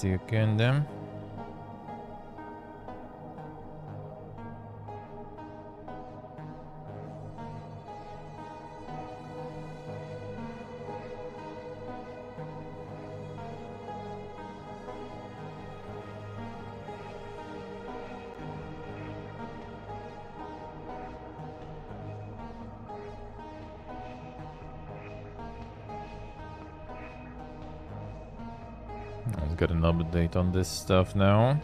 second. Update on this stuff now.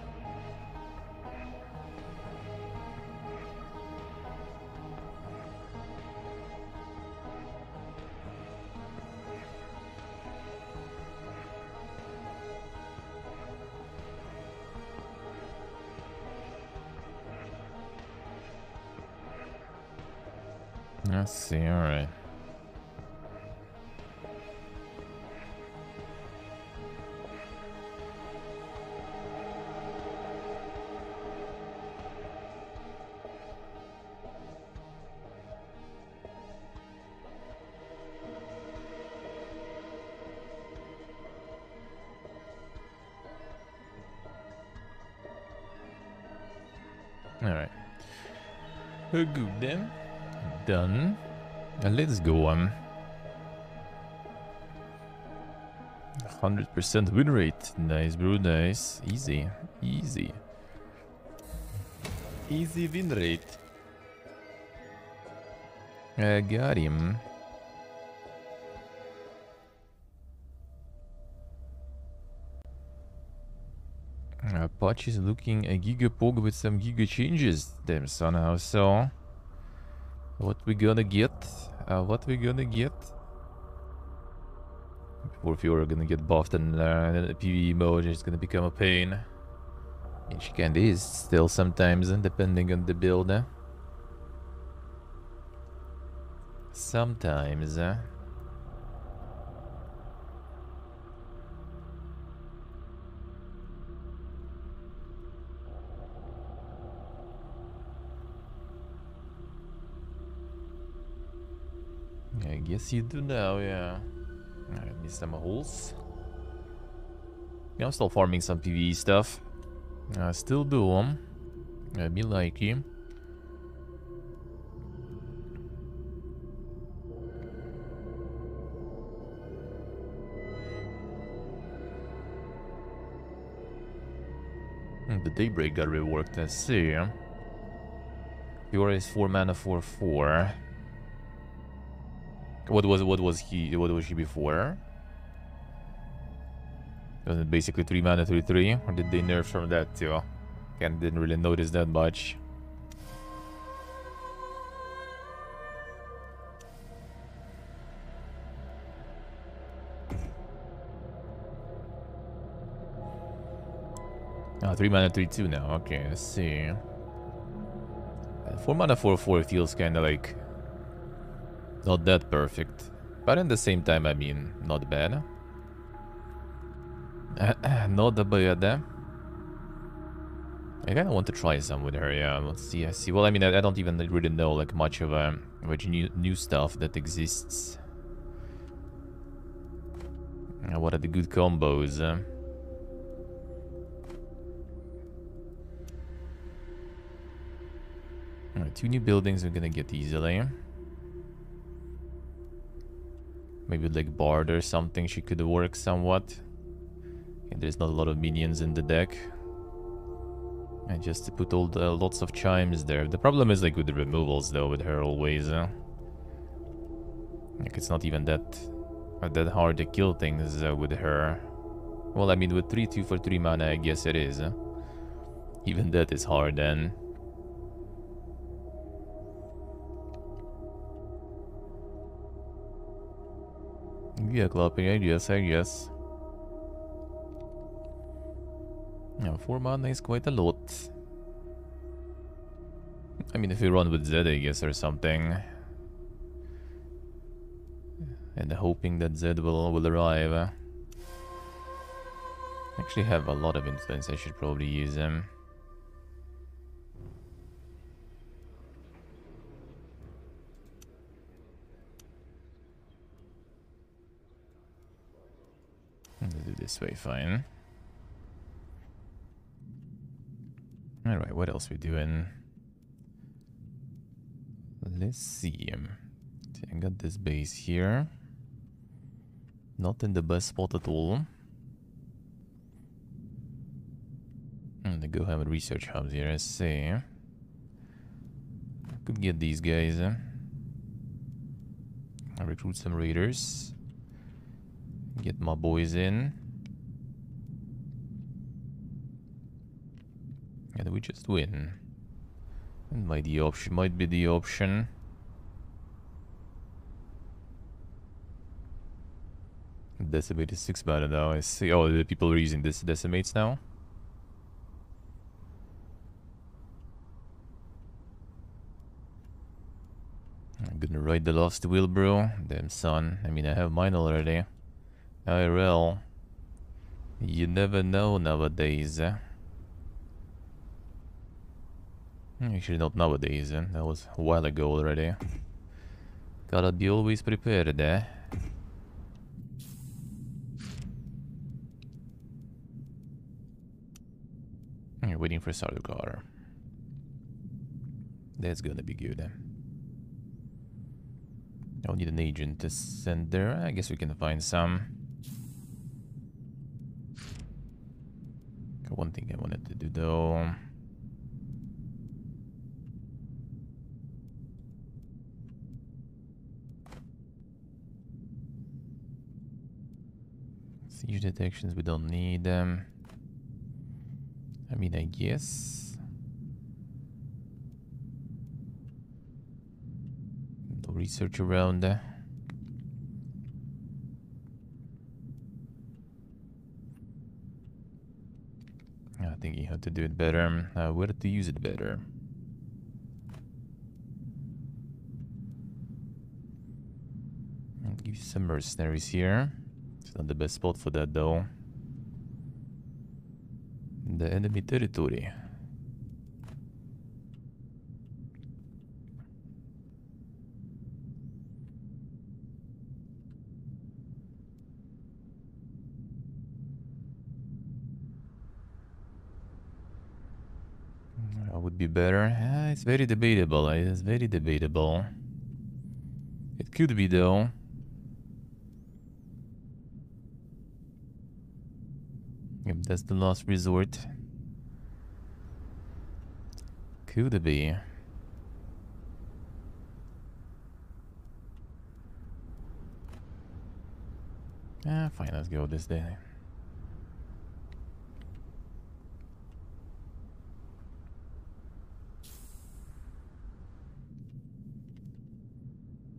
Good then. Done. Uh, let's go. on. 100% win rate. Nice, bro. Nice. Easy. Easy. Easy win rate. I got him. Apache is looking a giga gigapog with some giga changes. Damn somehow so. What we gonna get? Uh, what we gonna get? If you're gonna get buffed and uh, the PvE mode is gonna become a pain. And she kinda is still sometimes, depending on the build. Uh. Sometimes. Uh. Guess you do now, yeah. Alright, need some holes. Yeah, I'm still farming some PvE stuff. I still do them. I be like him. The Daybreak got reworked, I see. Fiora is 4 mana for 4. What was what was he what was he before? Was it basically 3 mana 3 3? Or did they nerf from that too? Again, didn't really notice that much. Ah, 3 mana 3 2 now. Okay, let's see. 4 mana 4 4 feels kinda like not that perfect. But in the same time, I mean, not bad. not bad. I kind of want to try some with her, yeah. Let's see, I see. Well, I mean, I, I don't even really know, like, much of, um, much new, new stuff that exists. Uh, what are the good combos? Uh? Two new buildings we're gonna get easily. Maybe like Bard or something, she could work somewhat. There's not a lot of minions in the deck. And just to put all the lots of chimes there. The problem is like with the removals though, with her always. Uh, like it's not even that uh, that hard to kill things uh, with her. Well, I mean with 3 2 for 3 mana, I guess it is. Even that is hard then. Yeah, clapping, I guess, I guess. Yeah, 4 mana is quite a lot. I mean, if you run with Zed, I guess, or something. And hoping that Zed will, will arrive. I actually have a lot of influence, I should probably use them. We'll do this way fine. Alright, what else we doing? Let's um, see. I got this base here. Not in the best spot at all. And they go have a research hub here, I see. Could get these guys. I recruit some raiders. Get my boys in. And we just win. And might the option might be the option. Decimate is six better now. I see. Oh, the people are using this decimates now. I'm gonna ride the lost wheel, bro. Damn son. I mean, I have mine already. IRL. You never know nowadays. Actually, not nowadays. Eh? That was a while ago already. Gotta be always prepared, eh? You're waiting for Sardaukar. That's gonna be good. Eh? I'll need an agent to send there. I guess we can find some. One thing I wanted to do though. Siege detections, we don't need them. I mean, I guess. No research around uh, there. I think you have to do it better. Uh, where to use it better? I'll give you some mercenaries here. It's not the best spot for that though. The enemy territory. Be better. Uh, it's very debatable. It's very debatable. It could be though. If that's the last resort. Could be. Ah, fine, let's go this day.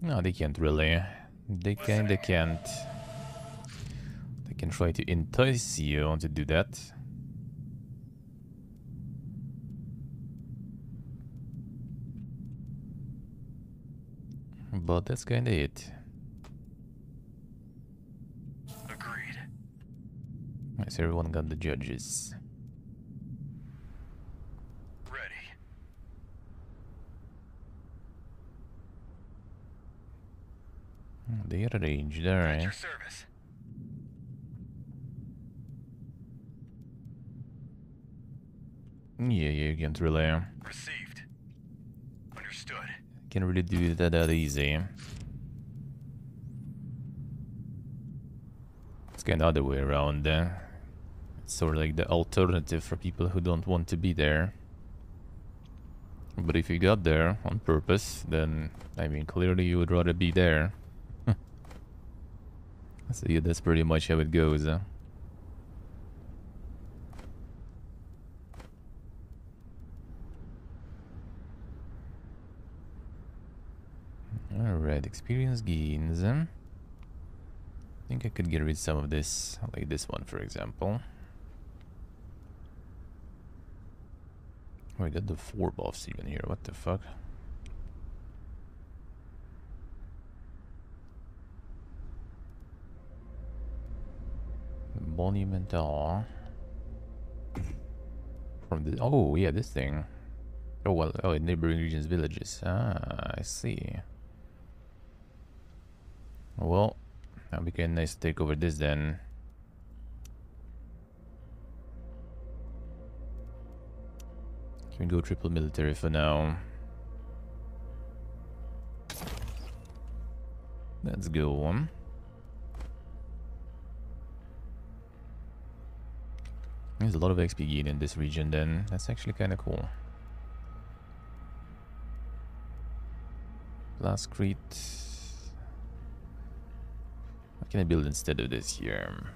No, they can't really. They they can't They can try to entice you to do that. But that's kinda it. Agreed. Nice, everyone got the judges. Ready. They arranged, alright. Yeah, yeah, you can't really. Received. Understood. Can't really do that that easy. It's kind of other way around. Uh, it's sort of like the alternative for people who don't want to be there. But if you got there on purpose, then, I mean, clearly you would rather be there. So yeah, that's pretty much how it goes. Uh. Alright, experience gains. I think I could get rid of some of this, like this one for example. Oh, I got the four buffs even here, what the fuck? Monumental. From the oh yeah, this thing. Oh well, oh in neighboring regions, villages. Ah, I see. Well, be kind of nice take over this then. Can go triple military for now? Let's go. There's a lot of XP gain in this region then. That's actually kind of cool. Blastcrete. What can I build instead of this here?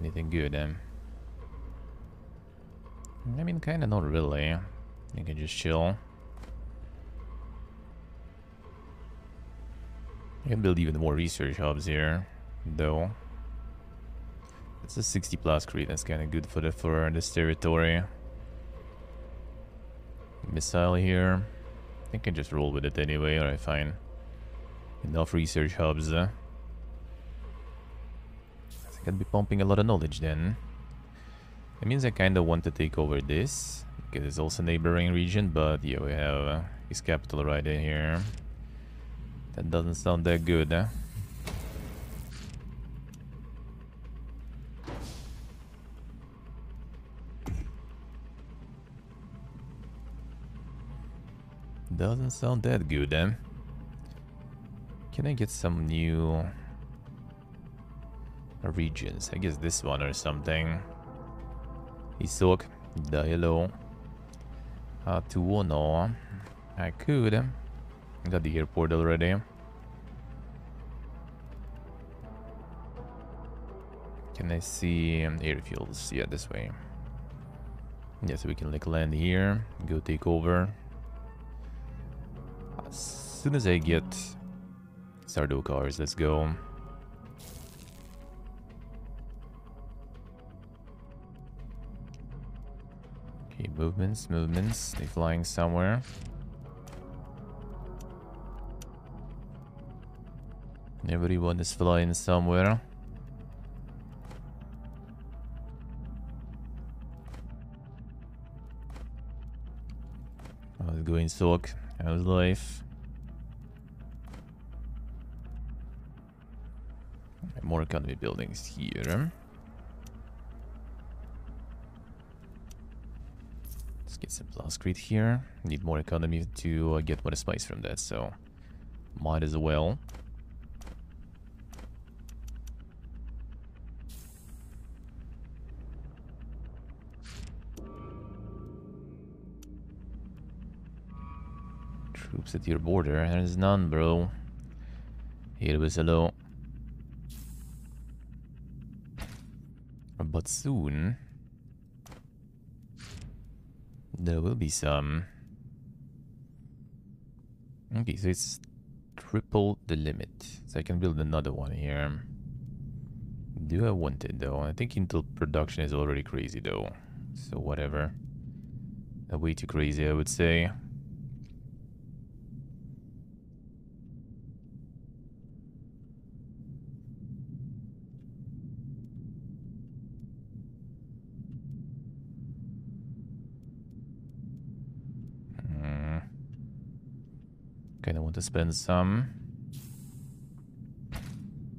Anything good? Um, I mean, kind of not really. You can just chill. I can build even more research hubs here, though. It's a 60 blastcrete, that's kind of good for the for this territory. Missile here. I think I just roll with it anyway, alright, fine. Enough research hubs. Uh. I think I'd be pumping a lot of knowledge then. It means I kind of want to take over this, because it's also a neighboring region, but yeah, we have uh, his capital right in here. That doesn't sound that good, huh? Doesn't sound that good, then. Can I get some new regions? I guess this one or something. Isok, Dialo, Atuono. I could. I got the airport already. Can I see um, airfields? Yeah, this way. Yeah, so we can like land here, go take over. As soon as I get Sardaukars, let's go. Okay, movements, movements. They flying somewhere. Everyone is flying somewhere. Oh, I was going soak. How's life? More economy buildings here. Let's get some blastcrete here. Need more economy to uh, get more spice from that, so might as well. Troops at your border. There's none, bro. Here was hello. But soon... There will be some. Okay, so it's triple the limit. So I can build another one here. Do I want it though? I think Intel production is already crazy though. So whatever. way too crazy I would say. Kind of want to spend some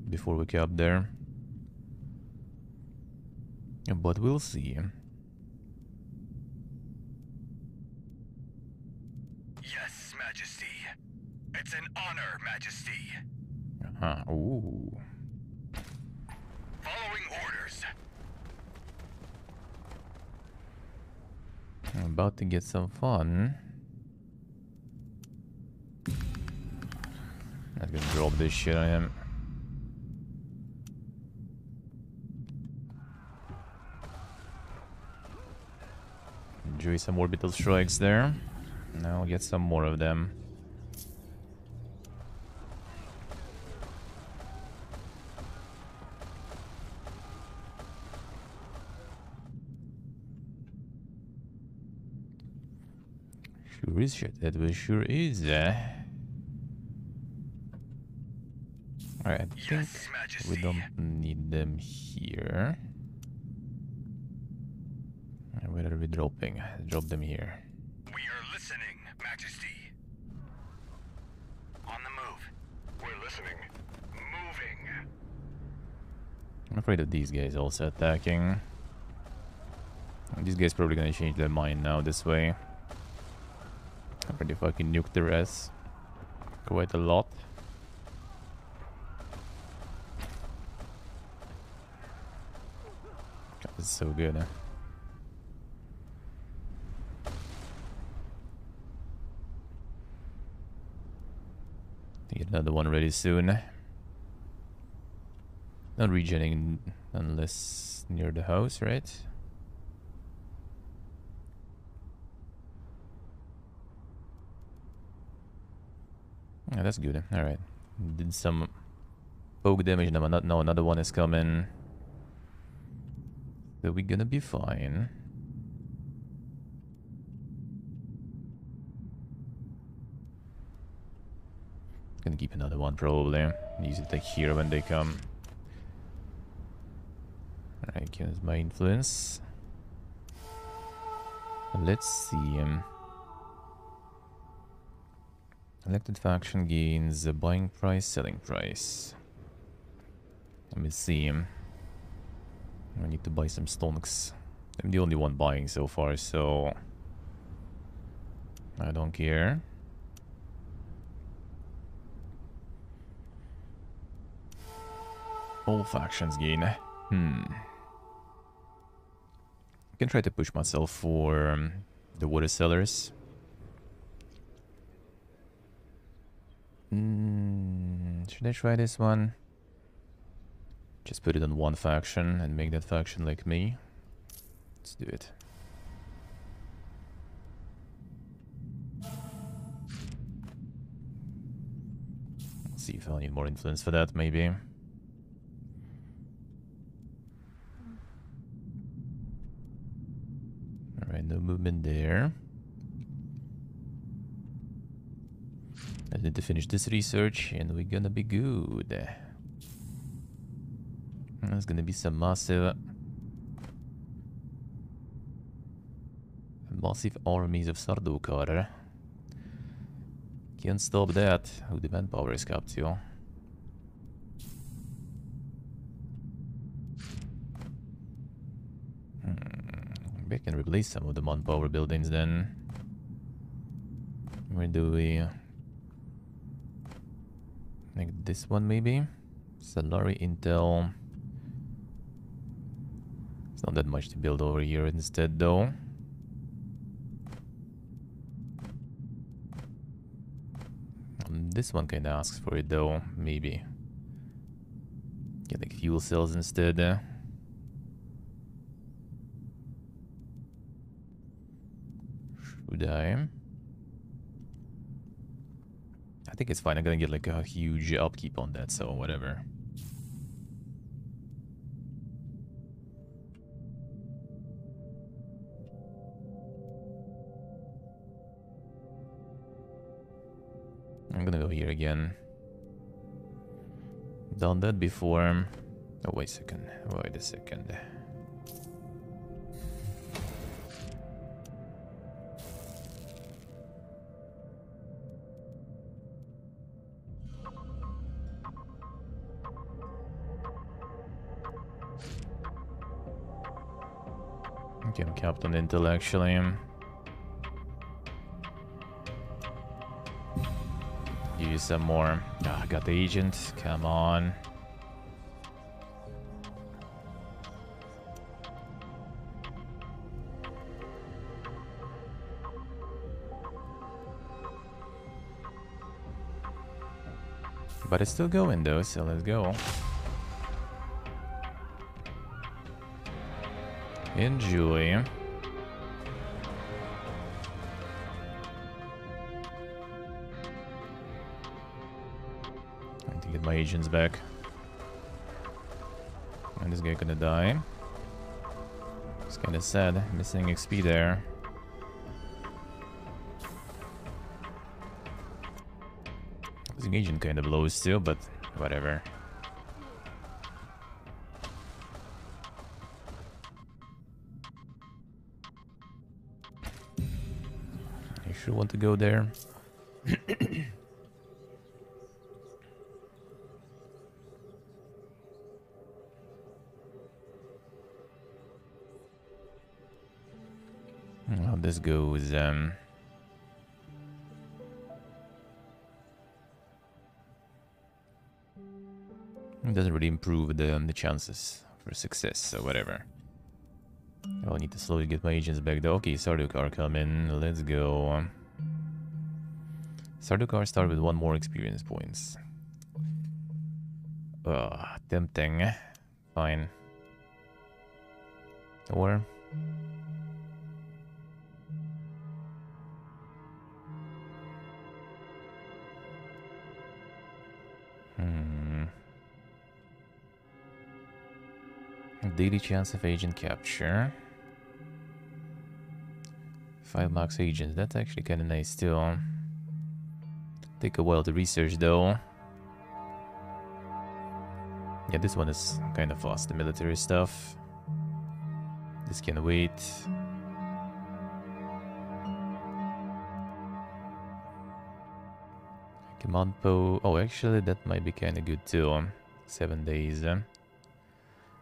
before we get up there. But we'll see. Yes, Majesty. It's an honor, Majesty. Uh -huh. Ooh. Following orders. I'm about to get some fun. Drop this shit on him. Enjoy some orbital strikes there. Now get some more of them. Sure is shit, that was sure is. Uh. Alright, I think yes, we don't need them here. Where are we dropping? Drop them here. We are listening, Majesty. On the move. We're listening. Moving. I'm afraid of these guys also attacking. These guys probably gonna change their mind now this way. Already fucking nuked the rest. Quite a lot. God, this is so good. Huh? Get another one ready soon. Not regenerating unless near the house, right? Yeah, that's good. Alright. Did some poke damage. No, not, no, another one is coming. So we're gonna be fine. Gonna keep another one probably. Use it like here when they come. Alright, here's my influence. Let's see. Elected faction gains a buying price, selling price. Let me see. I need to buy some stonks. I'm the only one buying so far, so I don't care. All factions gain. Hmm. I can try to push myself for um, the water sellers. Mm, should I try this one? Just put it on one faction and make that faction like me. Let's do it. Let's see if I need more influence for that, maybe. Alright, no movement there. I need to finish this research and we're gonna be good. There's gonna be some massive... Massive armies of Sardaukar. Can't stop that. Who the manpower is capped to. Hmm, we can replace some of the manpower buildings then. Where do we... Like this one maybe? Salari Intel. It's not that much to build over here instead though. Um, this one kinda asks for it though, maybe. Get like fuel cells instead. Uh. Should I? I think it's fine. I'm gonna get like a huge upkeep on that, so whatever. Gonna go here again. Done that before. Oh, wait a second. Wait a second. I'm capped on actually. Some more. Ah, got the agent. Come on. But it's still going though, so let's go. Enjoy. My agents back. And this guy gonna die. It's kinda sad, missing XP there. This agent kinda blows still, but whatever. You sure want to go there? This goes. Um, it doesn't really improve the, um, the chances for success, or whatever. I'll need to slowly get my agents back though. Okay, Sardaukar, coming. Let's go. Sardaukar, start with one more experience points. Ah, Ugh, tempting. Fine. Or Daily chance of agent capture. Five max agents. That's actually kind of nice too. Take a while to research though. Yeah, this one is kind of fast, the military stuff. This can wait. Command po. Oh, actually, that might be kind of good too. Seven days.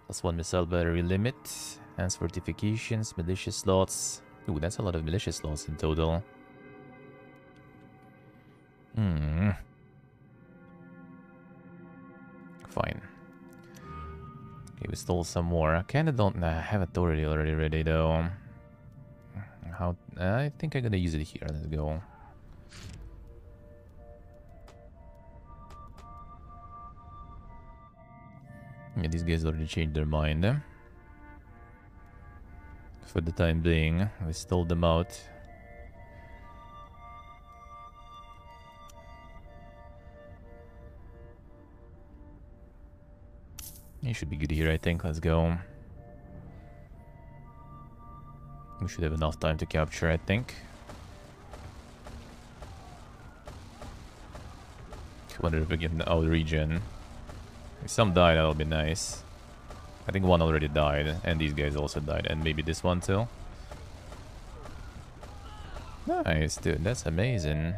Plus one missile battery limit. Hands fortifications, militia slots. Ooh, that's a lot of militia slots in total. Hmm. Fine. Okay, we stole some more. I kinda don't uh, have authority already ready though. How? I think I'm gonna use it here. Let's go. Yeah, these guys already changed their mind. For the time being, we stole them out. You should be good here, I think. Let's go. We should have enough time to capture, I think. 200 begin the out region. If some die, that'll be nice. I think one already died, and these guys also died, and maybe this one too. Nice, dude. That's amazing.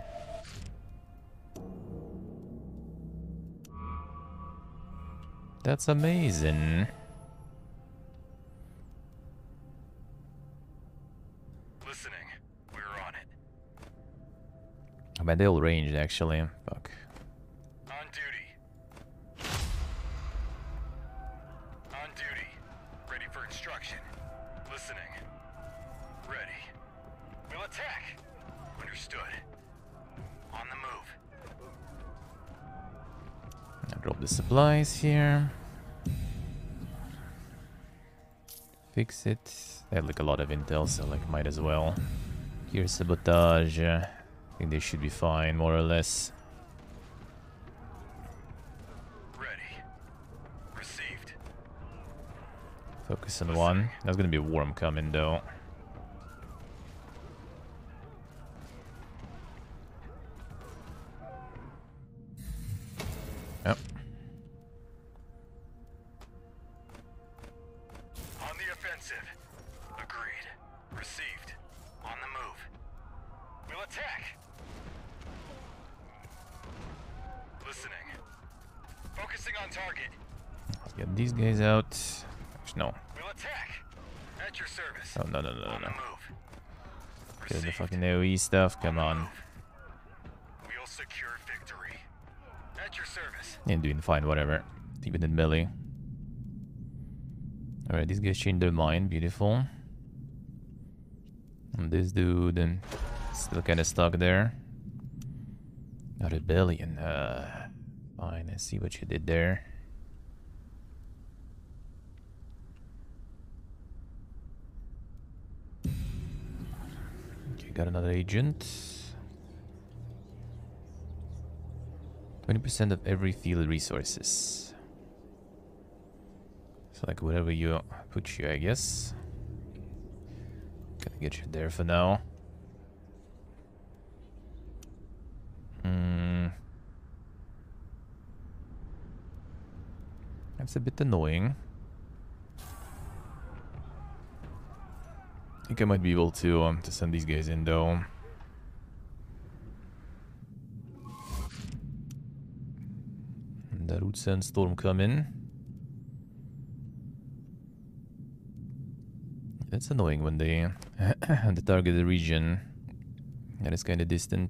That's amazing. Listening. We're on it. I mean, they all ranged, actually. Fuck. Supplies here. Fix it. They have like a lot of intel, so like might as well. Here's sabotage. I think they should be fine, more or less. Ready. Received. Focus on one. That's gonna be a worm coming though. Fucking AoE stuff. Come on. We'll secure victory. At your service. Ain't doing fine, whatever. Even in melee. Alright, these guys changed their mind. Beautiful. And this dude still kind of stuck there. A rebellion. Uh, fine, I see what you did there. Got another agent. 20% of every field resources. So like whatever you put you, I guess. Gonna get you there for now. Hmm. That's a bit annoying. Think I might be able to um to send these guys in though. The root sandstorm come in. That's annoying when they the targeted region that is kind of distant.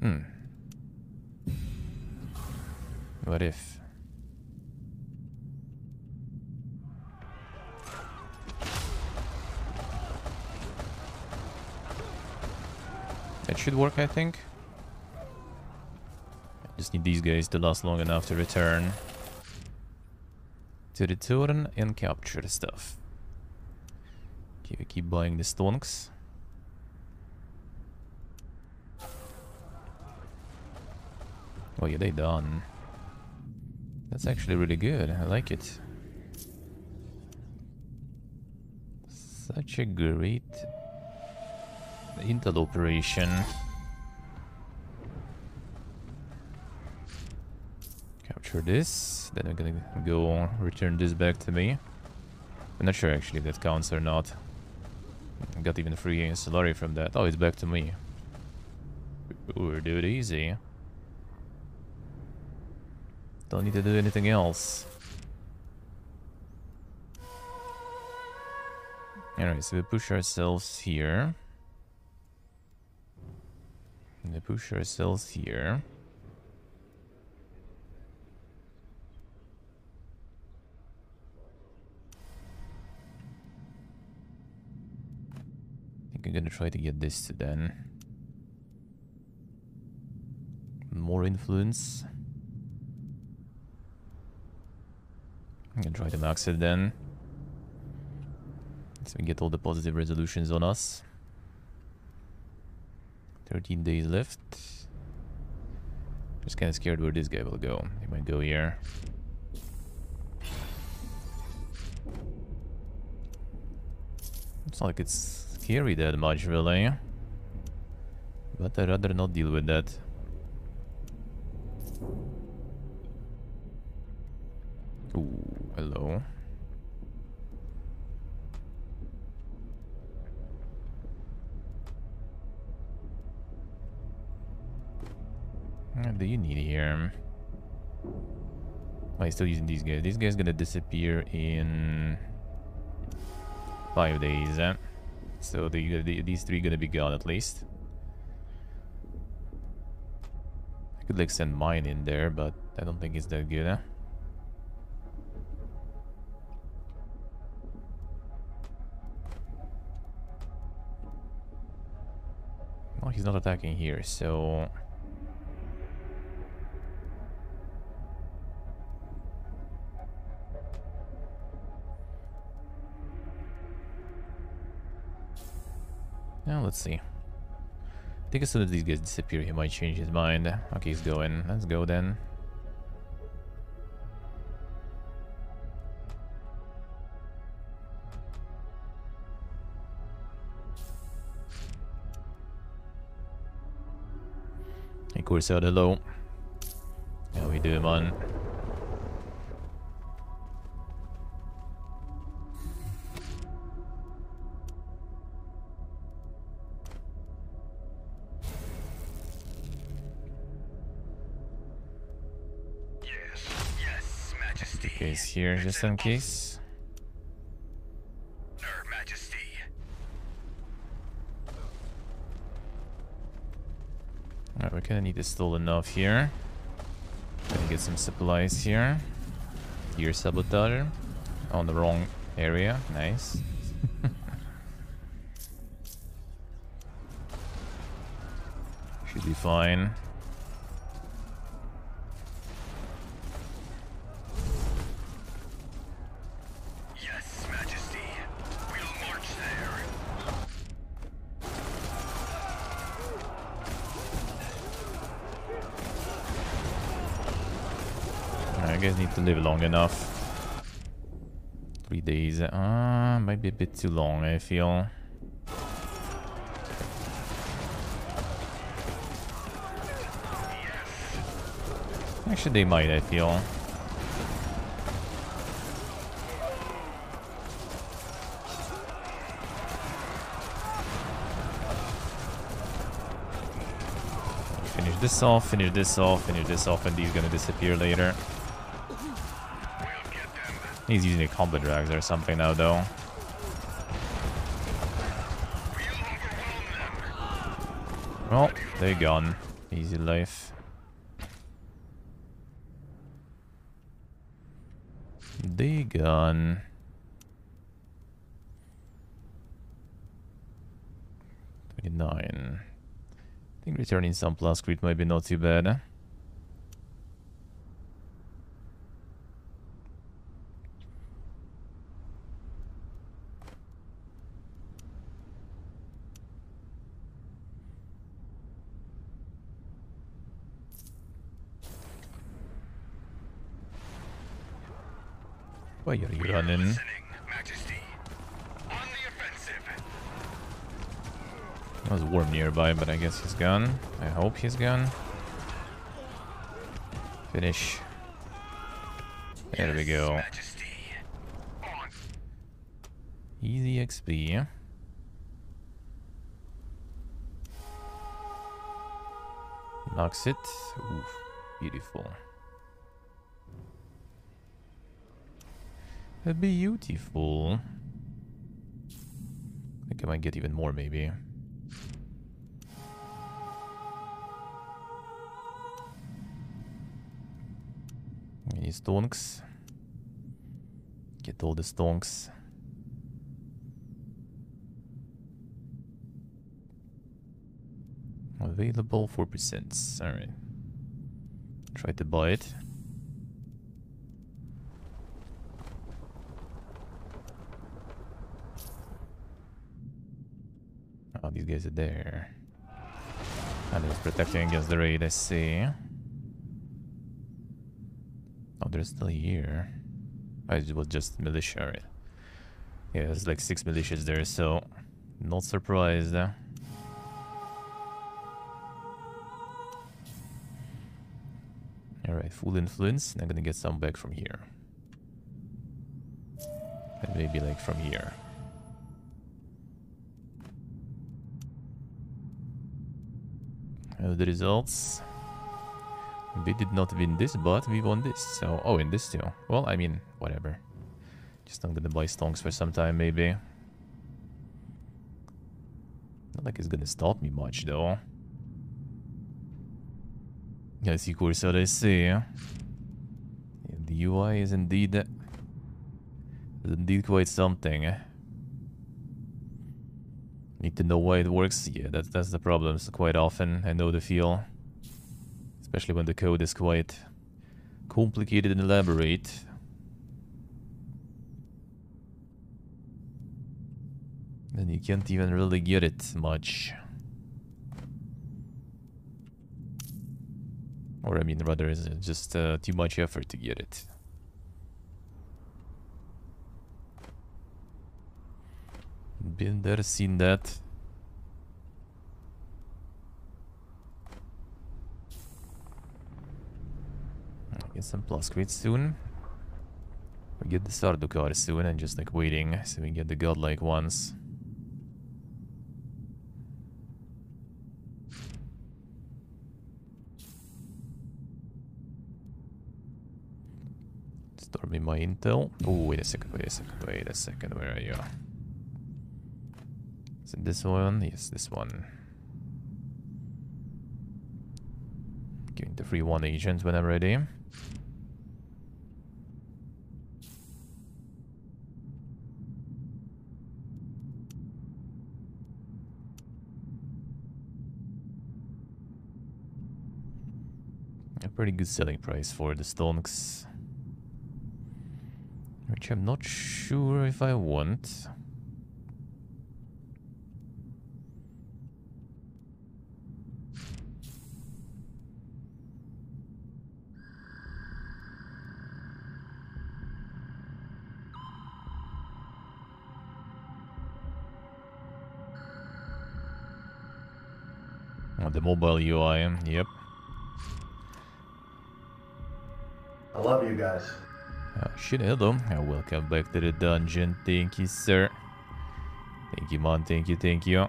Hmm. What if? That should work, I think. I just need these guys to last long enough to return to return and capture the stuff. Okay, we keep buying the stonks. Oh yeah, they done. That's actually really good. I like it. Such a great intel operation. Capture this. Then I'm gonna go return this back to me. I'm not sure actually if that counts or not. I got even free salary from that. Oh, it's back to me. Ooh, dude, easy. Don't need to do anything else. Alright, so we push ourselves here. And we push ourselves here. I think I'm gonna try to get this to then. More influence. I'm gonna try to max it then. So we get all the positive resolutions on us. 13 days left. Just kinda scared where this guy will go. He might go here. It's not like it's scary that much, really. But I'd rather not deal with that. Ooh, hello. What do you need here? Oh, he's still using these guys. These guys gonna disappear in five days. Eh? So the, the, these three gonna be gone at least. I could like send mine in there, but I don't think it's that good. Eh? Well, he's not attacking here, so... Now let's see. I think as soon as these guys disappear, he might change his mind. Okay, he's going. Let's go then. Hey, Corsair, hello. How we doing, man? Just in case. Her Majesty. Alright, we're gonna need to still enough here. Gonna get some supplies here. Gear saboteur. On oh, the wrong area. Nice. Should be fine. Yes, Majesty. We'll march there. I guess need to live long enough. Three days. Uh, might be a bit too long, I feel. Actually, they might, I feel. Finish this off, finish this off, finish this off, and these gonna disappear later. He's using a combo drags or something now, though. Well, they're gone. Easy life. They gone. Twenty-nine. I think returning some plus crit might be not too bad. Eh? Why are you running? There was a worm nearby, but I guess he's gone. I hope he's gone. Finish. There we go. Easy XP. Knocks it. Oof, beautiful. Beautiful. I think I might get even more, maybe. Any stonks? Get all the stonks. Available 4%. Alright. Try to buy it. Oh, these guys are there. And it's protecting against the raid, I see. Oh, they're still here. It was just militia, right? Yeah, there's like six militias there, so not surprised. uh. Alright, full influence. I'm gonna get some back from here. And maybe like from here. The results. We did not win this, but we won this. So, oh, and this too. Well, I mean, whatever. Just not gonna buy stonks for some time, maybe. Not like it's gonna stop me much, though. Yes, of course, what I see. Yeah, the UI is indeed, is indeed quite something. Need to know why it works. Yeah, that's that's the problem. So quite often, I know the feel, especially when the code is quite complicated and elaborate. Then you can't even really get it much. Or I mean, rather, is just uh, too much effort to get it. Been there, seen that. Get some plus crits soon. We get the Sardaukar soon and just like waiting so we get the godlike ones. Store me my intel. Oh, wait a second, wait a second, wait a second. Where are you? It this one? Yes, this one. Giving the free one agent when I'm ready. A pretty good selling price for the stonks. Which I'm not sure if I want. Mobile UI, yep. I love you guys. Oh, shit, hello. Uh, welcome back to the dungeon. Thank you, sir. Thank you, man. Thank you, thank you.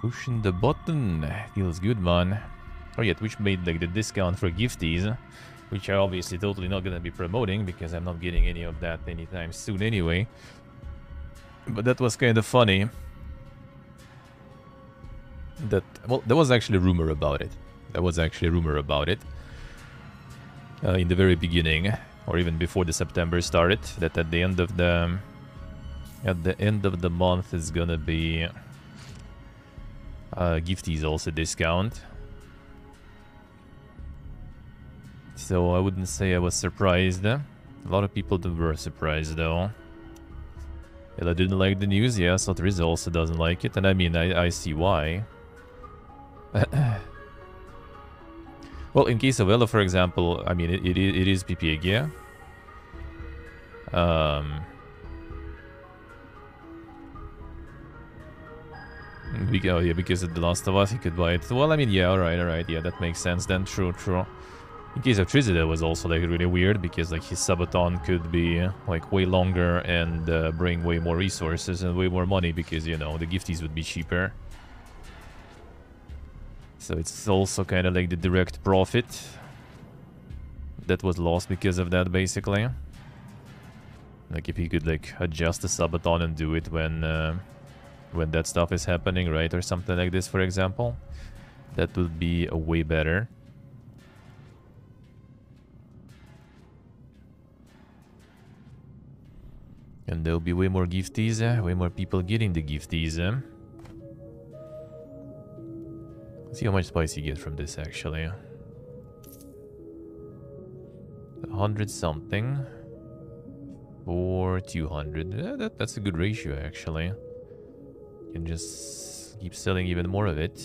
Pushing the button. Feels good, man. Oh, yeah, Twitch made like the discount for gifties, which I obviously totally not gonna be promoting because I'm not getting any of that anytime soon anyway. But that was kind of funny. That, well, there was actually a rumor about it. There was actually a rumor about it uh, in the very beginning or even before the September started, that at the end of the at the end of the month is gonna be uh, gifties also discount. So I wouldn't say I was surprised. A lot of people were surprised though. Ella didn't like the news, yeah, so Triz also doesn't like it, and I mean, I, I see why. well, in case of Ella, for example, I mean, it, it, it is PPA gear. Um, we, oh yeah, because of The Last of Us, he could buy it. Well, I mean, yeah, alright, alright, yeah, that makes sense then, true, true. In case of Trizida was also like really weird because like his subathon could be like way longer and uh, bring way more resources and way more money because you know the gifties would be cheaper. So it's also kind of like the direct profit that was lost because of that basically. Like if he could like adjust the subathon and do it when uh, when that stuff is happening, right? Or something like this, for example. That would be a way better. And there'll be way more gifties, uh, way more people getting the gifties. Uh. Let's see how much spice you get from this, actually. 100 something. Or 200. Yeah, that, that's a good ratio, actually. You can just keep selling even more of it.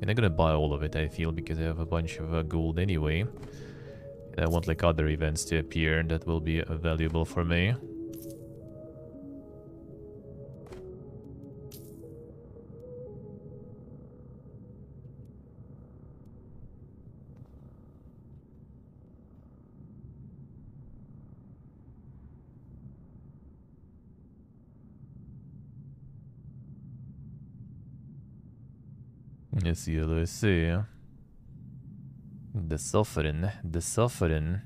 And I'm gonna buy all of it, I feel, because I have a bunch of uh, gold anyway. And I want like other events to appear that will be uh, valuable for me. Let's see, let's see. The suffering, the suffering.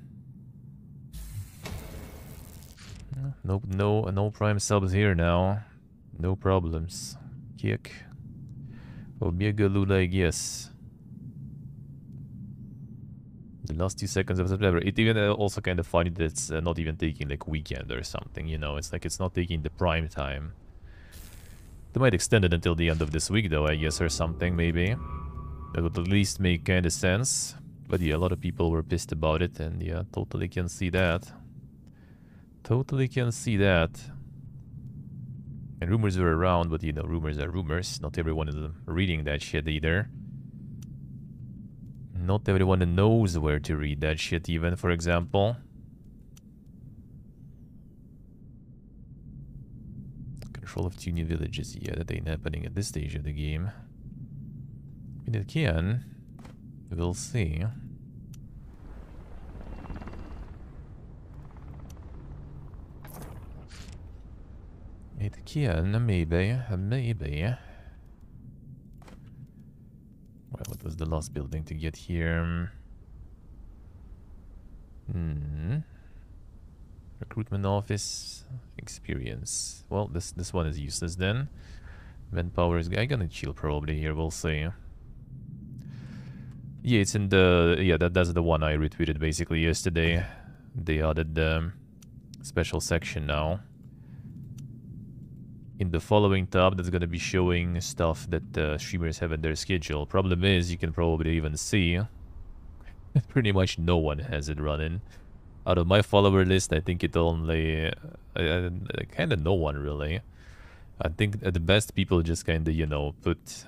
Nope, no, no prime subs here now. No problems. Kick. Omega Lula, guess. The last two seconds of September. It even uh, also kind of funny that it's uh, not even taking like weekend or something, you know. It's like it's not taking the prime time. They might extend it until the end of this week though, I guess, or something, maybe. That would at least make kind of sense. But yeah, a lot of people were pissed about it, and yeah, totally can see that. Totally can see that. And rumors were around, but you know, rumors are rumors. Not everyone is um, reading that shit either. Not everyone knows where to read that shit even, for example. Control of two new villages. Yeah, that ain't happening at this stage of the game. I mean, it can. We'll see. It can, maybe, maybe. Well, what was the last building to get here? Hmm. Recruitment office experience. Well, this this one is useless then. Manpower is. I gonna chill probably here. We'll see. Yeah, it's in the yeah that that's the one I retweeted basically yesterday. They added the special section now. In the following tab, that's gonna be showing stuff that uh, streamers have in their schedule. Problem is, you can probably even see pretty much no one has it running out of my follower list, I think it only uh, uh, kind of no one really. I think at the best people just kind of you know put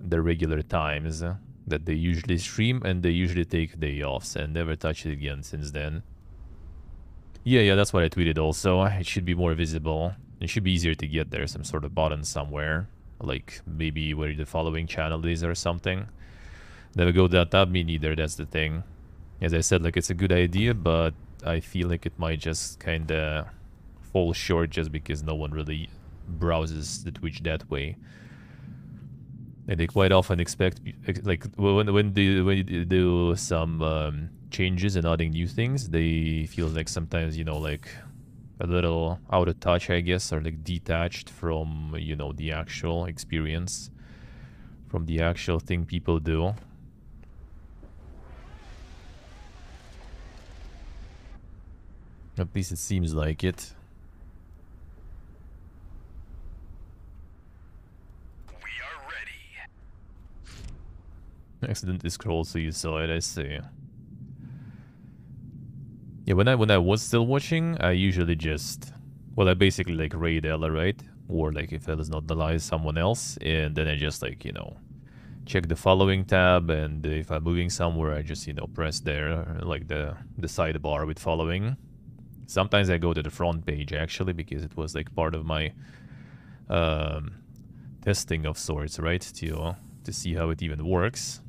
the regular times that they usually stream and they usually take day offs and never touch it again since then. Yeah, yeah, that's what I tweeted also. It should be more visible. It should be easier to get there, some sort of button somewhere. Like maybe where the following channel is or something. Never go that tab, me neither, that's the thing. As I said, like it's a good idea, but I feel like it might just kind of fall short just because no one really browses the Twitch that way. And they quite often expect, like when when they when you do some um, changes and adding new things, they feel like sometimes you know like a little out of touch, I guess, or like detached from you know the actual experience, from the actual thing people do. At least it seems like it. We are ready. Accidentally scroll so you saw it, I see. Yeah, when I when I was still watching, I usually just well I basically like raid Ela, right? Or like if Ela's not alive, someone else, and then I just like, you know, check the following tab and if I'm moving somewhere I just, you know, press there like the the sidebar with following. Sometimes I go to the front page actually because it was like part of my um, testing of sorts, right? To to see how it even works.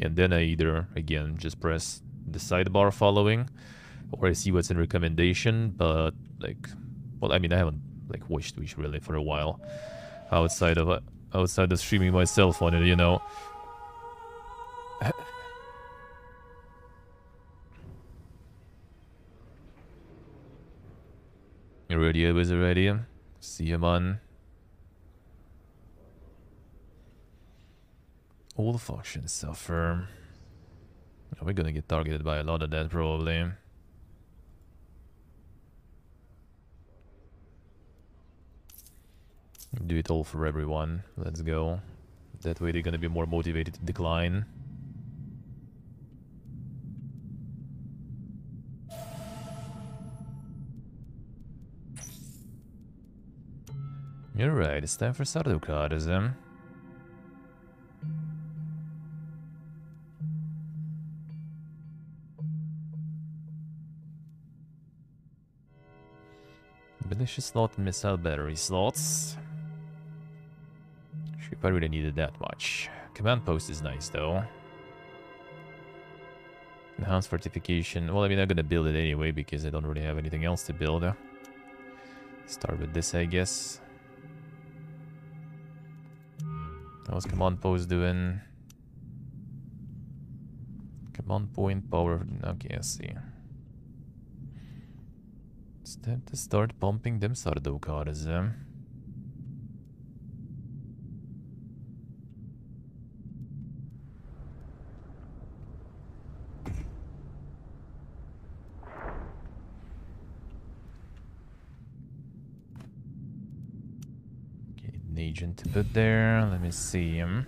And then I either again just press the sidebar following or I see what's in recommendation, but like well I mean I haven't like watched Twitch really for a while outside of outside of streaming myself on it, you know. You ready, wizard? See him on. All the functions suffer. We're gonna get targeted by a lot of that probably. Do it all for everyone. Let's go. That way they're gonna be more motivated to decline. You're right, it's time for Sardukardism. Eh? Delicious slot missile battery slots. If I really needed that much. Command post is nice though. Enhanced fortification. Well, I mean, I'm gonna build it anyway because I don't really have anything else to build. Start with this, I guess. How's command post doing? Command point power. Okay, I see. It's time to start pumping them Sardaukars. Eh? Okay, an agent to put there. Let me see um, him.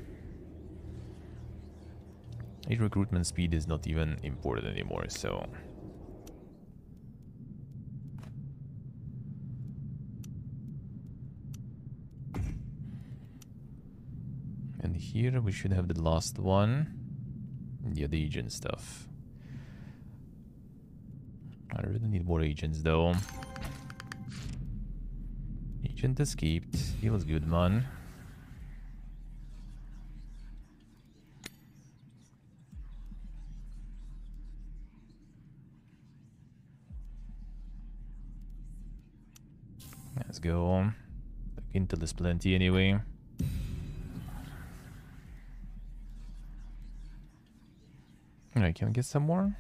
His recruitment speed is not even important anymore, so And here we should have the last one. Yeah, the agent stuff. I really need more agents though. Agent escaped. He was good, man. Let's go. Look into is plenty anyway. Can we get some more?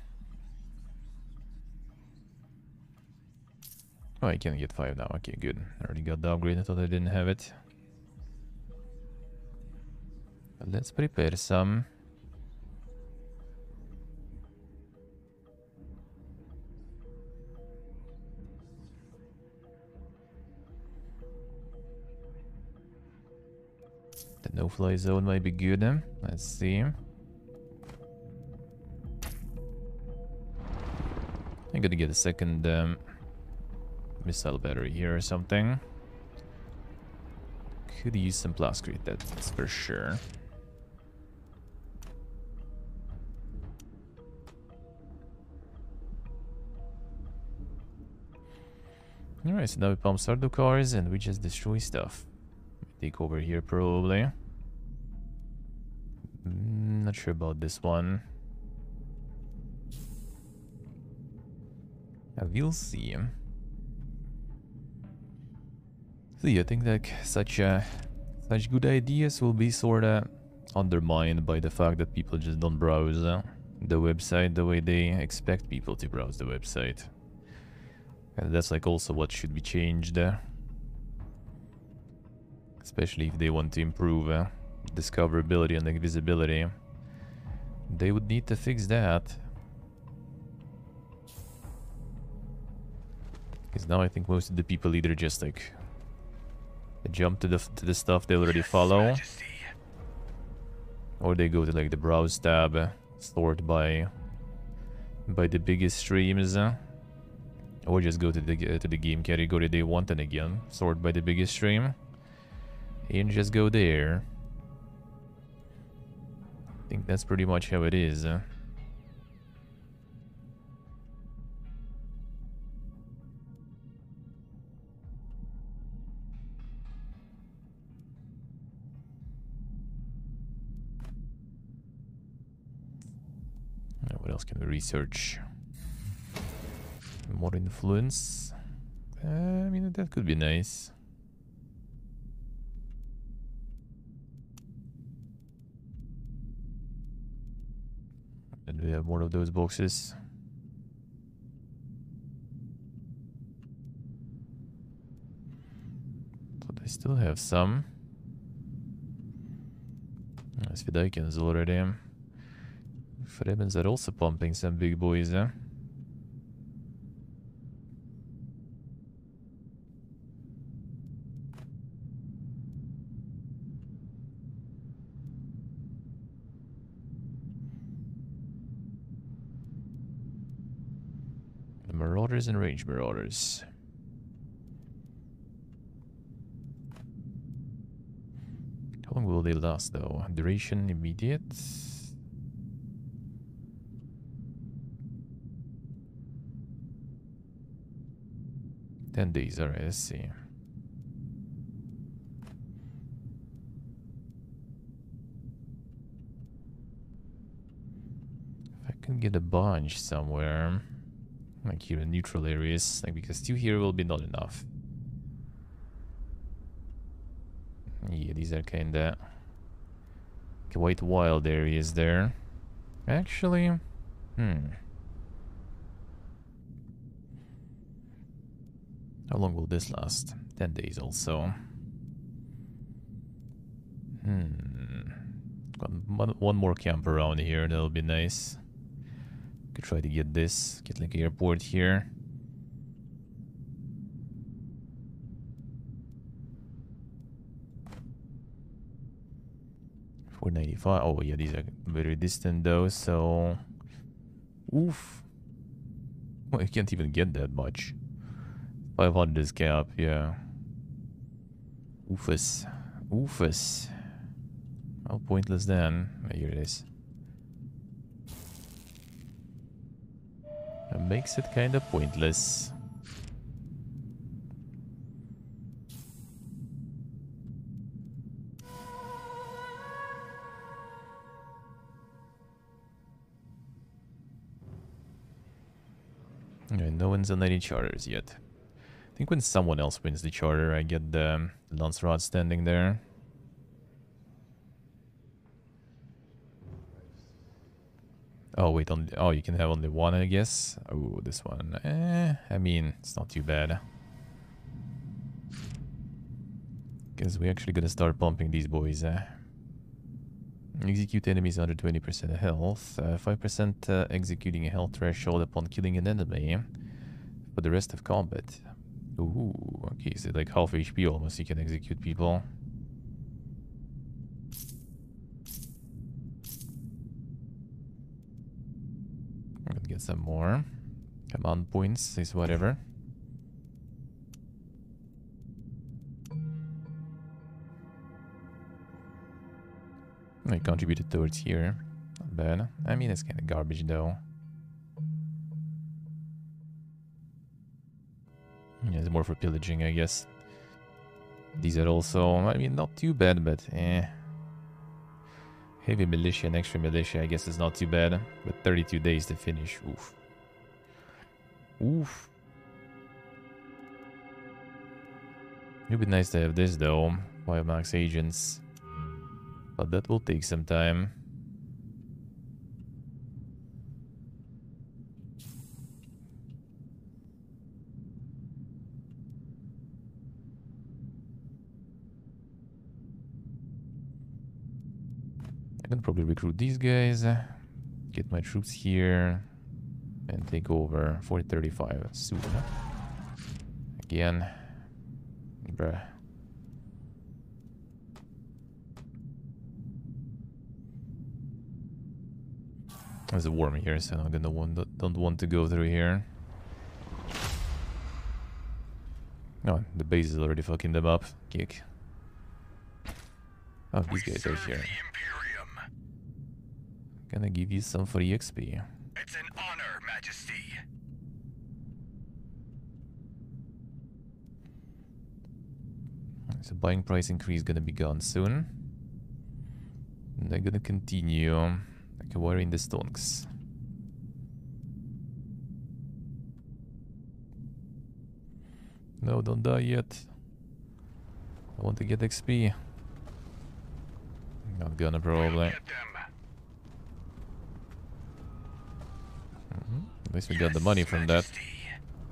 Oh, I can get five now. Okay, good. I already got the upgrade. I thought I didn't have it. But let's prepare some. The no-fly zone might be good. Let's see. I'm gonna get a second um, missile battery here or something. Could use some plascrete, that's for sure. Alright, so now we pump Sardaukars and we just destroy stuff. Take over here probably. Mm, not sure about this one. we'll see. See, I think like such uh, such good ideas will be sorta undermined by the fact that people just don't browse uh, the website the way they expect people to browse the website. And that's like also what should be changed. Uh, especially if they want to improve uh, discoverability and like, visibility. They would need to fix that. Because now I think most of the people either just like jump to the to the stuff they already follow, Majesty. or they go to like the browse tab, uh, sort by by the biggest streams, or just go to the uh, to the game category they want and again sort by the biggest stream, and just go there. I think that's pretty much how it is. What else can we research? More influence. Uh, I mean, that could be nice. And we have more of those boxes. But I still have some. Uh, Svidikins already. Frebens are also pumping some big boys, eh? The Marauders and Range Marauders. How long will they last though? Duration immediate? Ten days, alright, let's see. If I can get a bunch somewhere, like here in neutral areas, like because two here will be not enough. Yeah, these are kinda quite wild areas there. Actually, hmm. How long will this last? 10 days also. Hmm. Got one, more camp around here, that'll be nice. Could try to get this, get like airport here. Four ninety five. Oh yeah, these are very distant though. So, oof. Well, you can't even get that much. 500 is cap, yeah. Oofus. Oofus. How pointless then. Here it is. That makes it kind of pointless. No one's on any charters yet. I think when someone else wins the charter, I get the Landsraad standing there. Oh, wait, on oh, you can have only one, I guess. Oh, this one. Eh, I mean, it's not too bad. Because we're actually gonna start pumping these boys. Eh? Execute enemies under 20% health. 5% uh, executing a health threshold upon killing an enemy for the rest of combat. Ooh, okay, so like half HP almost you can execute people. I'm gonna get some more. Command points is whatever. I contributed towards here. Not bad. I mean, it's kind of garbage though. Yeah, it's more for pillaging, I guess. These are also, I mean, not too bad, but eh. Heavy militia and extra militia, I guess, is not too bad. But 32 days to finish. Oof. Oof. It would be nice to have this, though. Five max agents. But that will take some time. I can probably recruit these guys, get my troops here, and take over 4035 soon. Again. Bruh. There's a worm here, so I'm gonna want don't want to go through here. No, the base is already fucking them up. Kick. Oh, these guys are here. Gonna give you some for XP. It's an honor, Majesty. So buying price increase gonna be gone soon. And they're gonna continue acquiring the stonks. No, don't die yet. I want to get XP. Not gonna probably. Mm -hmm. At least we yes, got the money from Majesty.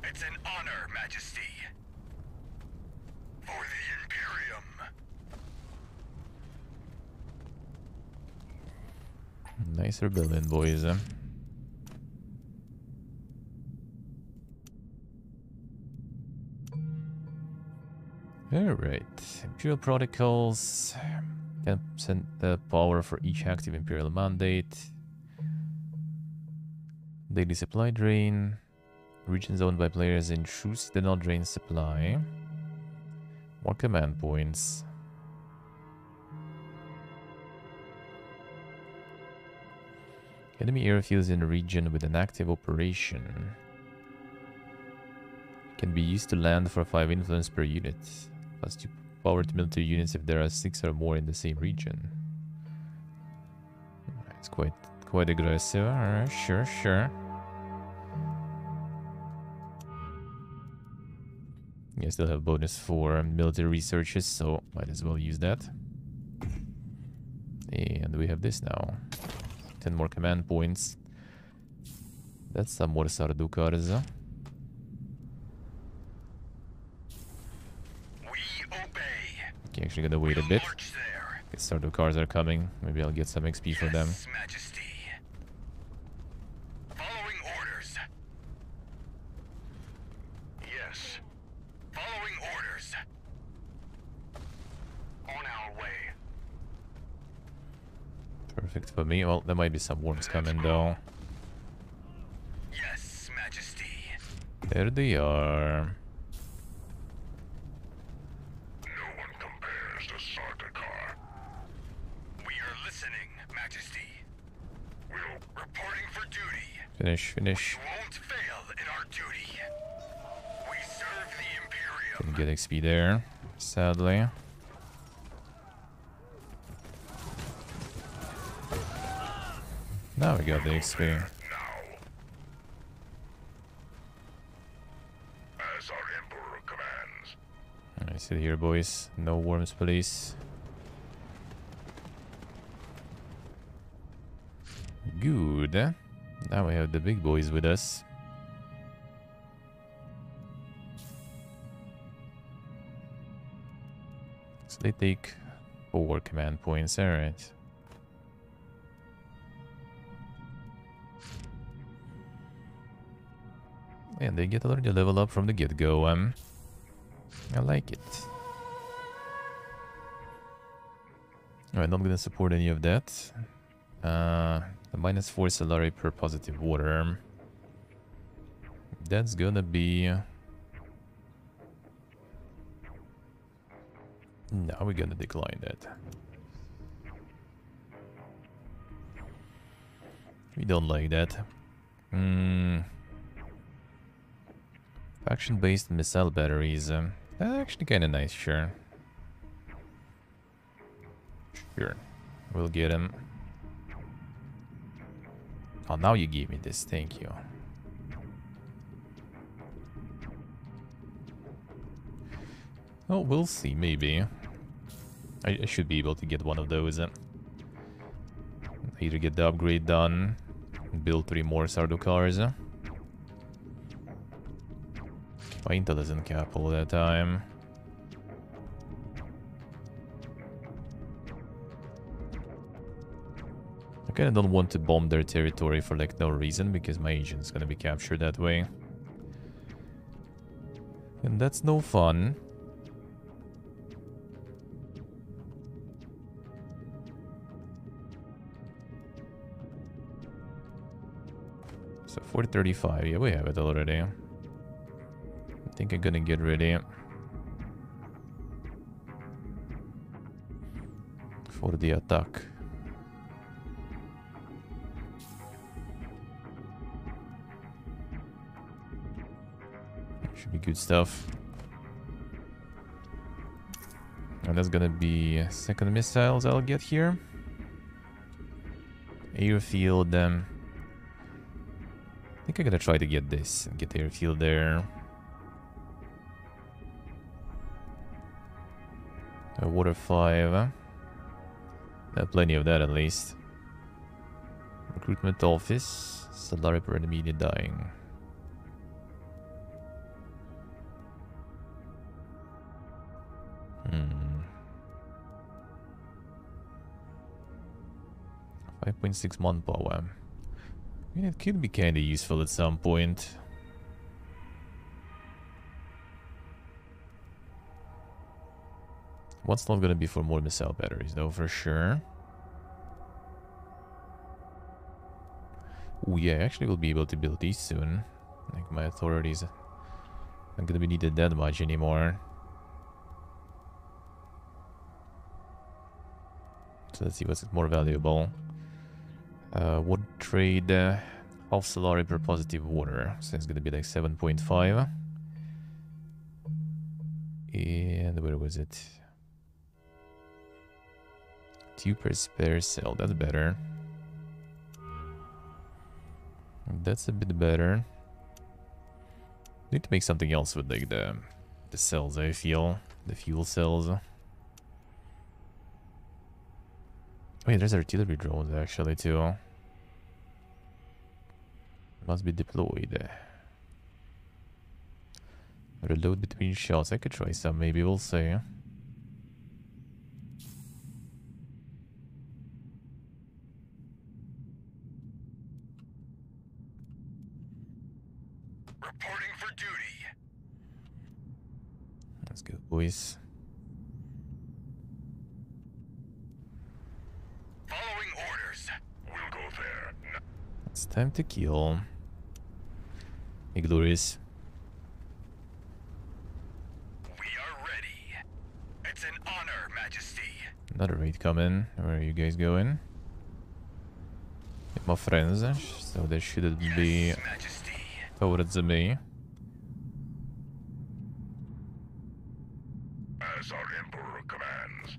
that. It's an honor, Majesty. For the Imperium. Nice rebellion, boys. Eh? Alright, Imperial Protocols. Can send the power for each active Imperial mandate. Daily supply drain. Regions owned by players in truce do not drain supply. More command points. Enemy airfields in a region with an active operation. Can be used to land for 5 influence per unit plus 2 power to military units if there are 6 or more in the same region. It's quite quite aggressive. Sure, sure. I still have bonus for military researches, so might as well use that. And we have this now. 10 more command points. That's some more Sardaukars. Okay, actually gonna wait a bit. Get Sardaukars are coming. Maybe I'll get some XP yes, for them. Majesty. Following orders. Yes. Following orders. On our way. Perfect for me. Well, there might be some worms coming though. Yes, Majesty. There they are. Listening, majesty. We're reporting for duty. Finish, finish. Couldn't get XP there, sadly. Now we got the XP. I see here, boys. No worms, please. Good. Now we have the big boys with us. So they take four command points, alright. And they get already level up from the get-go, um, I like it. I'm not gonna support any of that. Uh, the minus 4 Solari per positive water. That's gonna be... Now we're gonna decline that. We don't like that. Hmm. Faction-based missile batteries. Um, actually kind of nice, sure. Sure. We'll get them. Oh, now you give me this. Thank you. Oh, we'll see. Maybe. I, I should be able to get one of those. Either get the upgrade done, build three more Sardaukars. Uh. My intel doesn't cap all that time. I kinda don't want to bomb their territory for like no reason because my agent's gonna be captured that way. And that's no fun. So 435, yeah, we have it already. I think I'm gonna get ready. For the attack. Should be good stuff. And that's gonna be second missiles I'll get here. Airfield, um, I think I'm gonna try to get this and get airfield there. A water 5. Uh, plenty of that at least. Recruitment office. Salary per enemy dying. Hmm. 5.6 manpower. I mean, it could be kinda useful at some point. What's not gonna be for more missile batteries though, for sure. Yeah, actually we'll be able to build these soon. Like my authorities aren't gonna be needed that much anymore. So let's see what's more valuable. Uh, wood trade, uh, half Solari per positive water. So it's gonna be like 7.5. And where was it? Two per spare cell, that's better. That's a bit better. Need to make something else with like the the cells, I feel. The fuel cells. Oh, Wait, there's artillery drones actually too. Must be deployed. Reload between shots. I could try some, maybe we'll see. Reporting for duty. Let's go, boys. Following orders. We'll go there. It's time to kill. Hey, We are ready. It's an honor, Majesty. Another raid coming. Where are you guys going? With my friends, eh? so they shouldn't be Yes, Majesty. towards me. As our Emperor commands.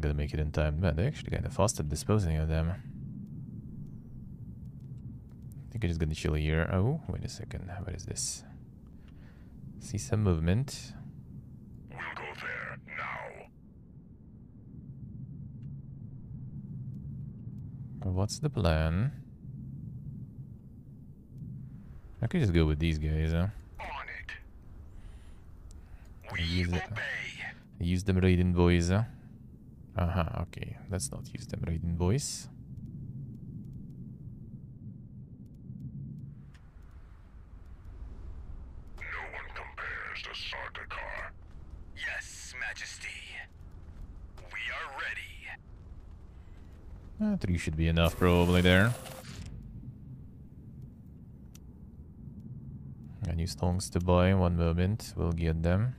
Gonna make it in time. Man, they're actually kinda fast at disposing of them. I think I'm just gonna chill here. Oh, wait a second. What is this? See some movement. We'll go there now. What's the plan? I could just go with these guys, huh? On it. We it. obey. Use them raiding boys, huh? Uh-huh, okay. Let's not use them raiding boys. No one compares to Sardaukar. Yes, Majesty. We are ready. Uh, three should be enough, probably, there. Got new stones to buy. One moment. We'll get them.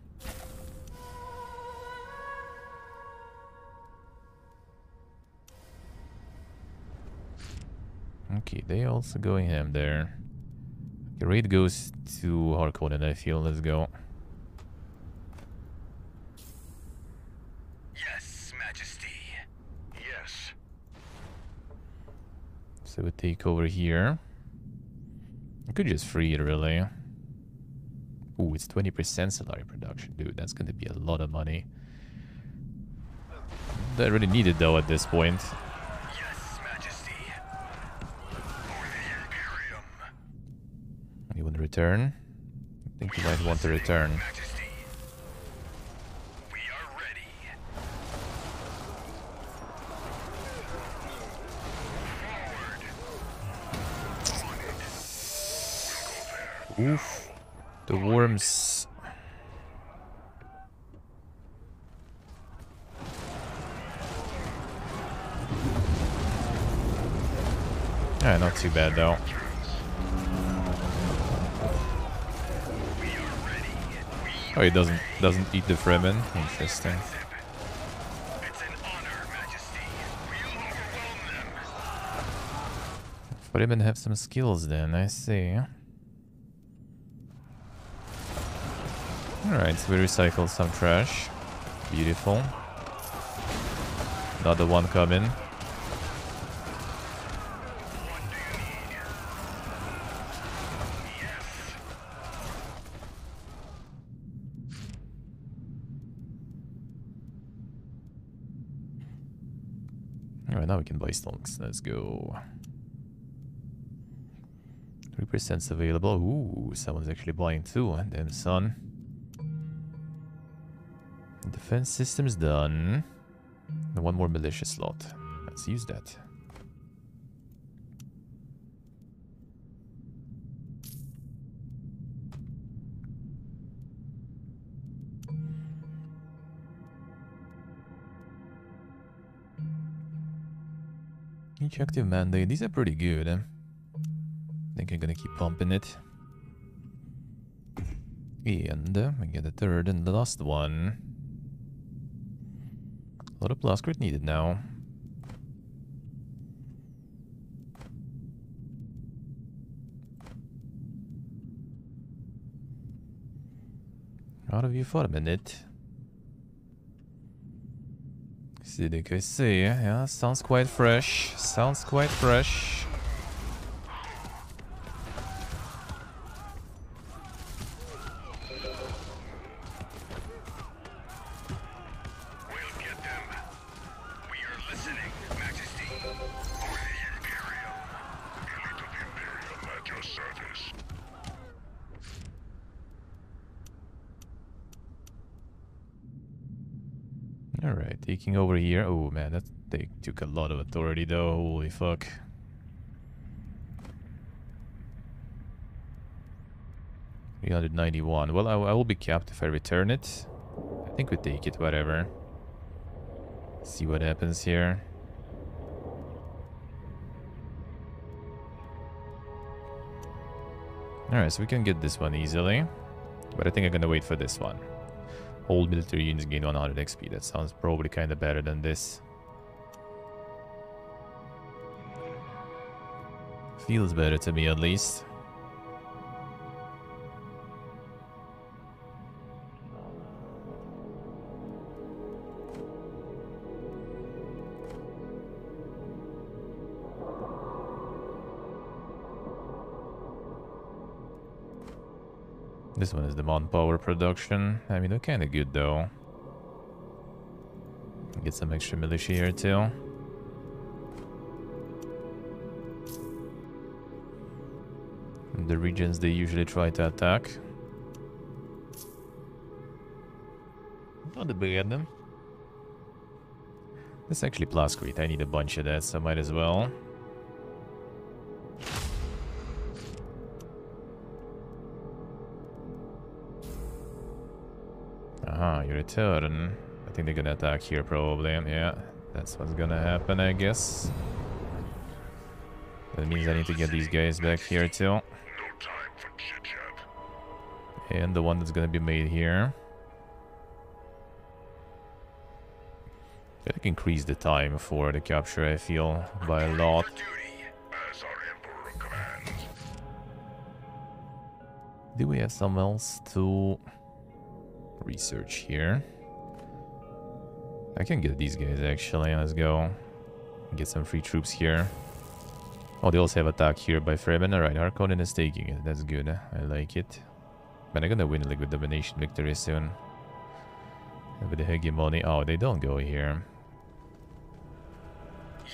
Okay, they also going ham there. Okay, raid goes to Harkonnen, I feel. Let's go. Yes, Majesty. Yes. So we take over here. I could just free it, really. Ooh, it's 20% salary production. Dude, that's gonna be a lot of money. I really need it, though, at this point. Yes, Majesty. For the Imperium. You want to return? I think you might want to return. Oof. The worms... Yeah, not too bad though. Oh, he doesn't doesn't eat the Fremen. Interesting. Fremen have some skills then, I see. Alright, so we recycled some trash. Beautiful. Another one coming. Buy stonks. Let's go. 3% available. Ooh, someone's actually buying two. Damn, son. Defense system's done. One more militia slot. Let's use that. Each active mandate. These are pretty good. Eh? think I'm gonna keep pumping it. And uh, I get the third and the last one. A lot of blast crit needed now. Out of you for a minute. See, I see. Yeah, sounds quite fresh. Sounds quite fresh. Taking over here. Oh man, that they took a lot of authority though. Holy fuck. Three hundred ninety-one. Well, I, I will be capped if I return it. I think we take it, whatever. See what happens here. Alright, so we can get this one easily. But I think I'm gonna wait for this one. Old military units gain 100 XP. That sounds probably kind of better than this. Feels better to me at least. This one is the mon power production. I mean, they're kind of good though. Get some extra militia here too. The regions they usually try to attack. Not them. This is actually Plascrete. I need a bunch of that, so might as well. Return. I think they're gonna attack here probably. Yeah, that's what's gonna happen, I guess. That means I need to get these guys back here too. And the one that's gonna be made here. I can increase the time for the capture, I feel, by a lot. Do we have something else to research here? I can get these guys actually. Let's go. Get some free troops here. Oh, they also have attack here by Fremen. Alright, Harkonnen is taking it. That's good. I like it. But I'm gonna win like with domination victory soon. And with the hegemony. Oh, they don't go here.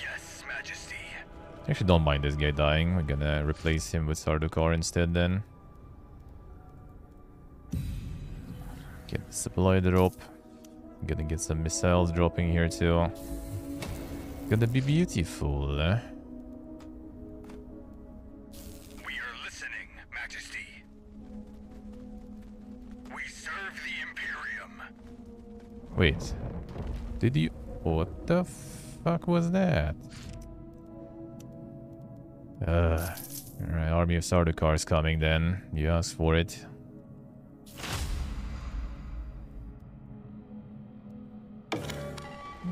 Yes, Majesty. Actually, don't mind this guy dying. We're gonna replace him with Sardaukar instead then. Okay, supply drop. Gonna get some missiles dropping here too. Gonna be beautiful. Eh? We are listening, Majesty. We serve the Imperium. Wait. Did you... What the fuck was that? Uh, Alright, army of Sardaukar is coming then. You asked for it.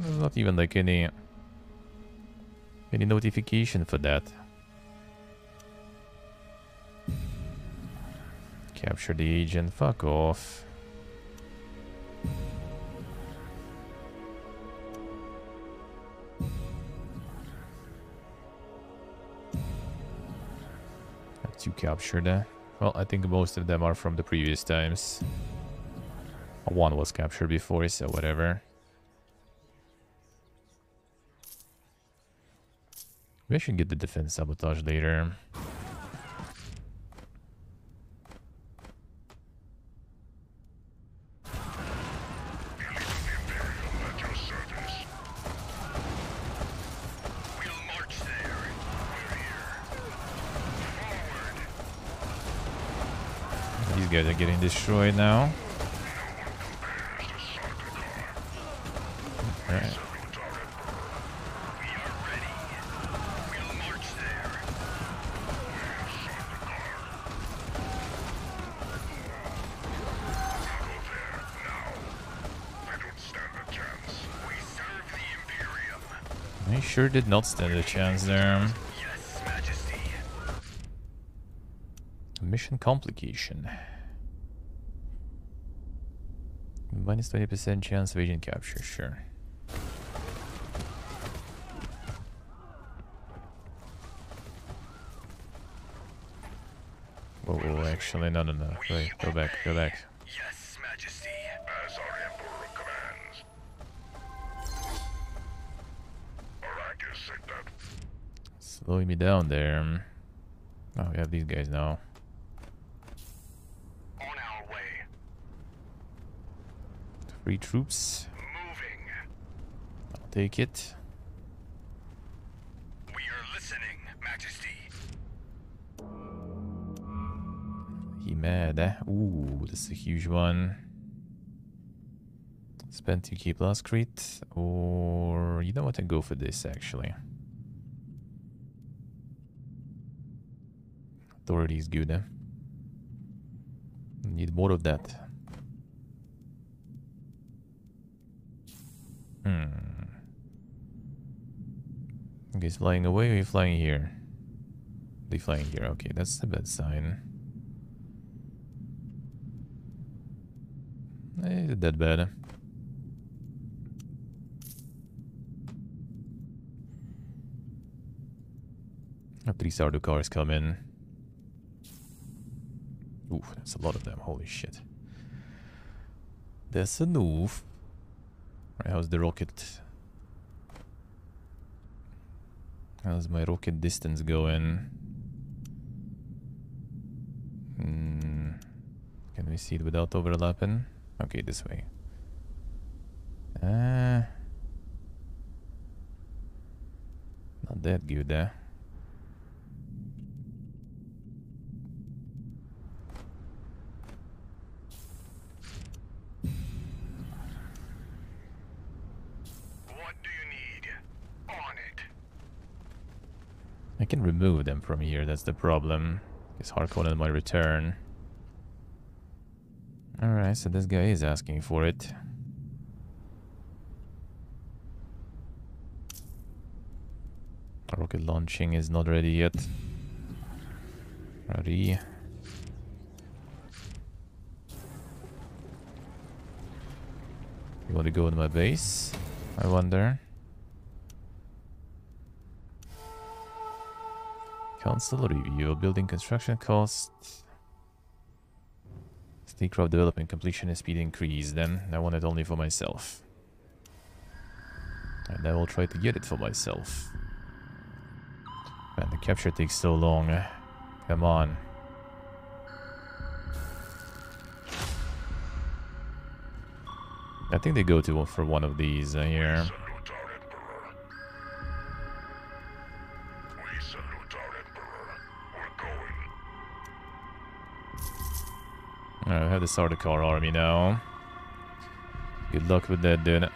There's not even like any... Any notification for that. Capture the agent, fuck off. Have two captured. Well, I think most of them are from the previous times. One was captured before, so whatever. We should get the defense sabotage later. These guys are getting destroyed now. Alright. Sure did not stand a chance there. Mission complication. Minus 20% chance of agent capture, sure. Whoa, whoa, actually, no, no, no. Wait, go back, go back. Slowing me down there. Oh, we have these guys now. on our way. Three troops. Moving. I'll take it. We are listening, Majesty. He mad, eh? Ooh, this is a huge one. Spend 2k plus crit, or you know what? I go for this actually. Authority is good, eh? Need more of that. Hmm. Okay, he's flying away or are flying here? They flying here, okay, that's a bad sign. Eh, that bad. Three Sardaukars come in. Ooh, that's a lot of them. Holy shit. That's a move. Right, how's the rocket? How's my rocket distance going? Hmm. Can we see it without overlapping? Okay, this way. Uh, not that good, eh? What do you need? On it. I can remove them from here, that's the problem. Because Harkonnen might return. Alright, so this guy is asking for it. Rocket launching is not ready yet. Ready. You want to go to my base? I wonder. Council review building construction cost. Statecraft development completion speed increase. Then I want it only for myself. And I will try to get it for myself. Man, the capture takes so long. Come on. I think they go to for one of these uh, here. Alright, I have the Sardaukar army now. Good luck with that, dude. I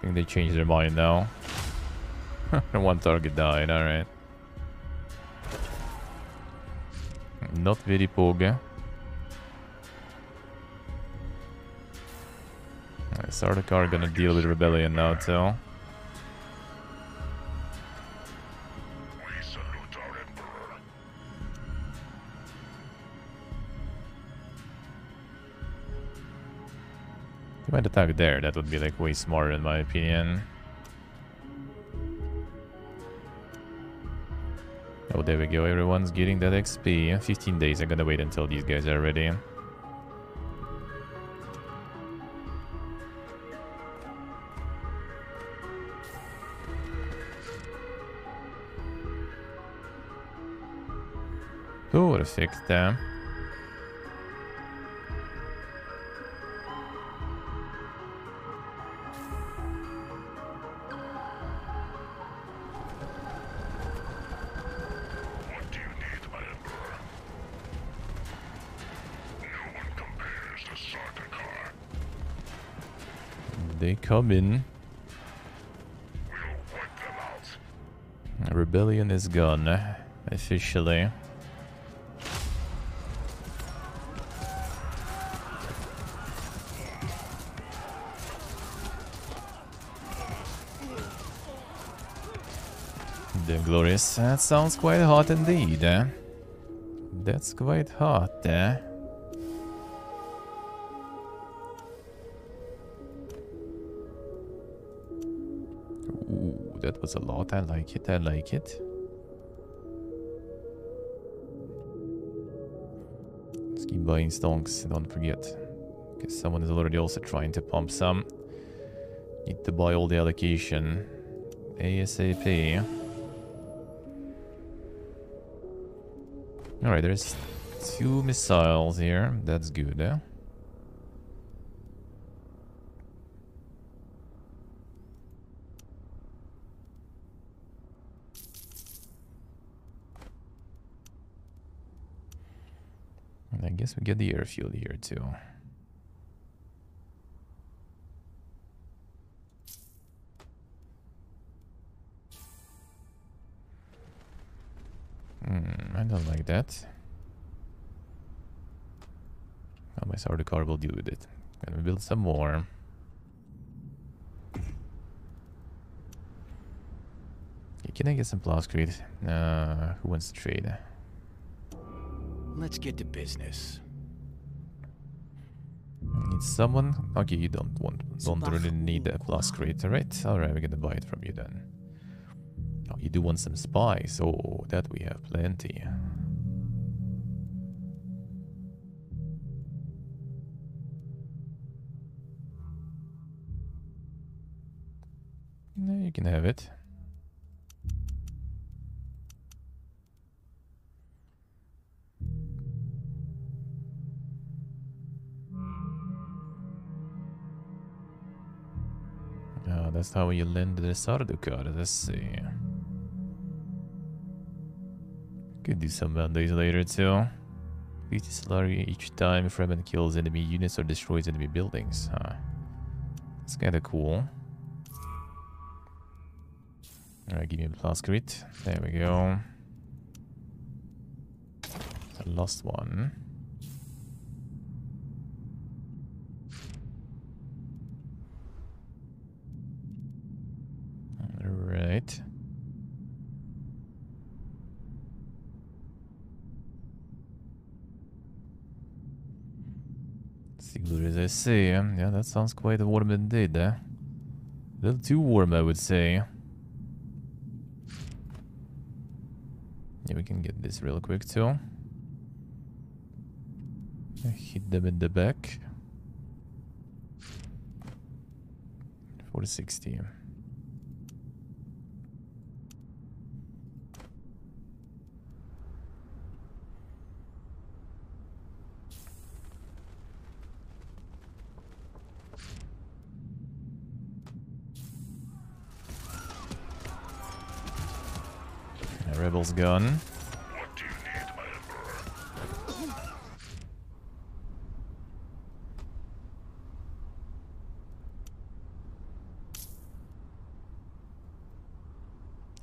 think they changed their mind now. One target died, alright. Not very poge. Sardaukar gonna deal with rebellion now too. He might attack there, that would be like way smarter in my opinion. Oh, there we go, everyone's getting that XP. 15 days, I'm gonna wait until these guys are ready. Perfect. Eh? Out. Rebellion is gone, officially. The glorious. That sounds quite hot indeed. eh? That's quite hot. Eh? Was a lot. I like it. I like it. Let's keep buying stonks. Don't forget. Because someone is already also trying to pump some. Need to buy all the allocation. ASAP. Alright, there's two missiles here. That's good, eh? Guess we get the airfield here too. Hmm, I don't like that. Oh, my car will deal with it. Gonna build some more. Can I get some Plascrete? Uh, who wants to trade? Let's get to business. Need someone? Okay, you don't want, don't really need a plus creator, right? Alright, we're gonna buy it from you then. Oh, you do want some spice? Oh, that we have plenty. No, you can have it. That's how you lend the Sardaukar. Let's see. Could do some Mondays later too. 50 salary each time Fremen kills enemy units or destroys enemy buildings. Huh. That's kinda cool. Alright, give me a Plascrete. There we go. The last one. Alright. Sigler as I say. Yeah, that sounds quite warm indeed. Eh? A little too warm, I would say. Yeah, we can get this real quick too. Hit them in the back. 460. Rebel's gun.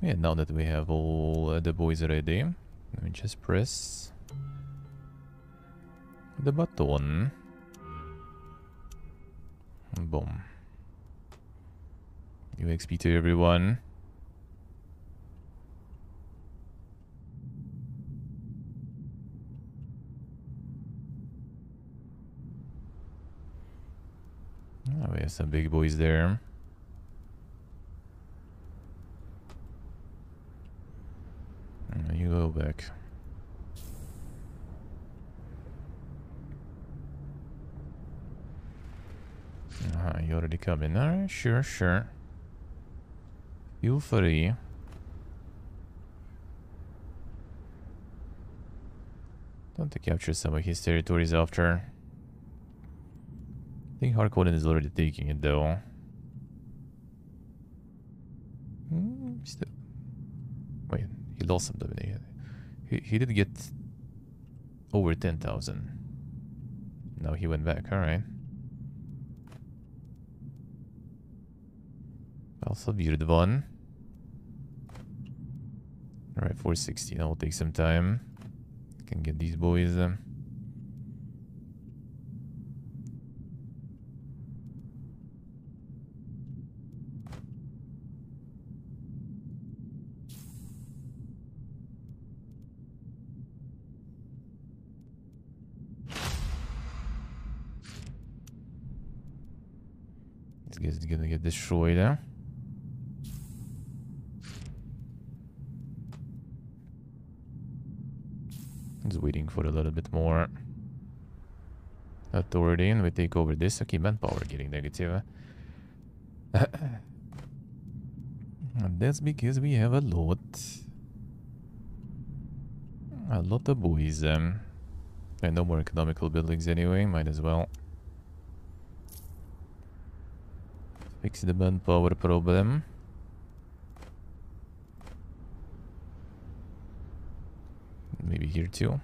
Yeah, now that we have all uh, the boys ready, let me just press the button. Boom. New XP to everyone. Some big boys there. You go back. Uh, you already come in. Alright, sure, sure. Feel free. Don't capture some of his territories after. I think Harkonnen is already taking it though. Hmm, still. Wait, he lost some domination. He, he did get over 10,000. Now he went back, alright. Also weird one. Alright, 460. That will take some time. Can get these boys. Um, Guy's gonna get destroyed, huh? Just waiting for a little bit more authority and we take over this. Okay, manpower getting negative. and that's because we have a lot. A lot of boys. Um, and no more economical buildings anyway, might as well. Fix the manpower problem. Maybe here too.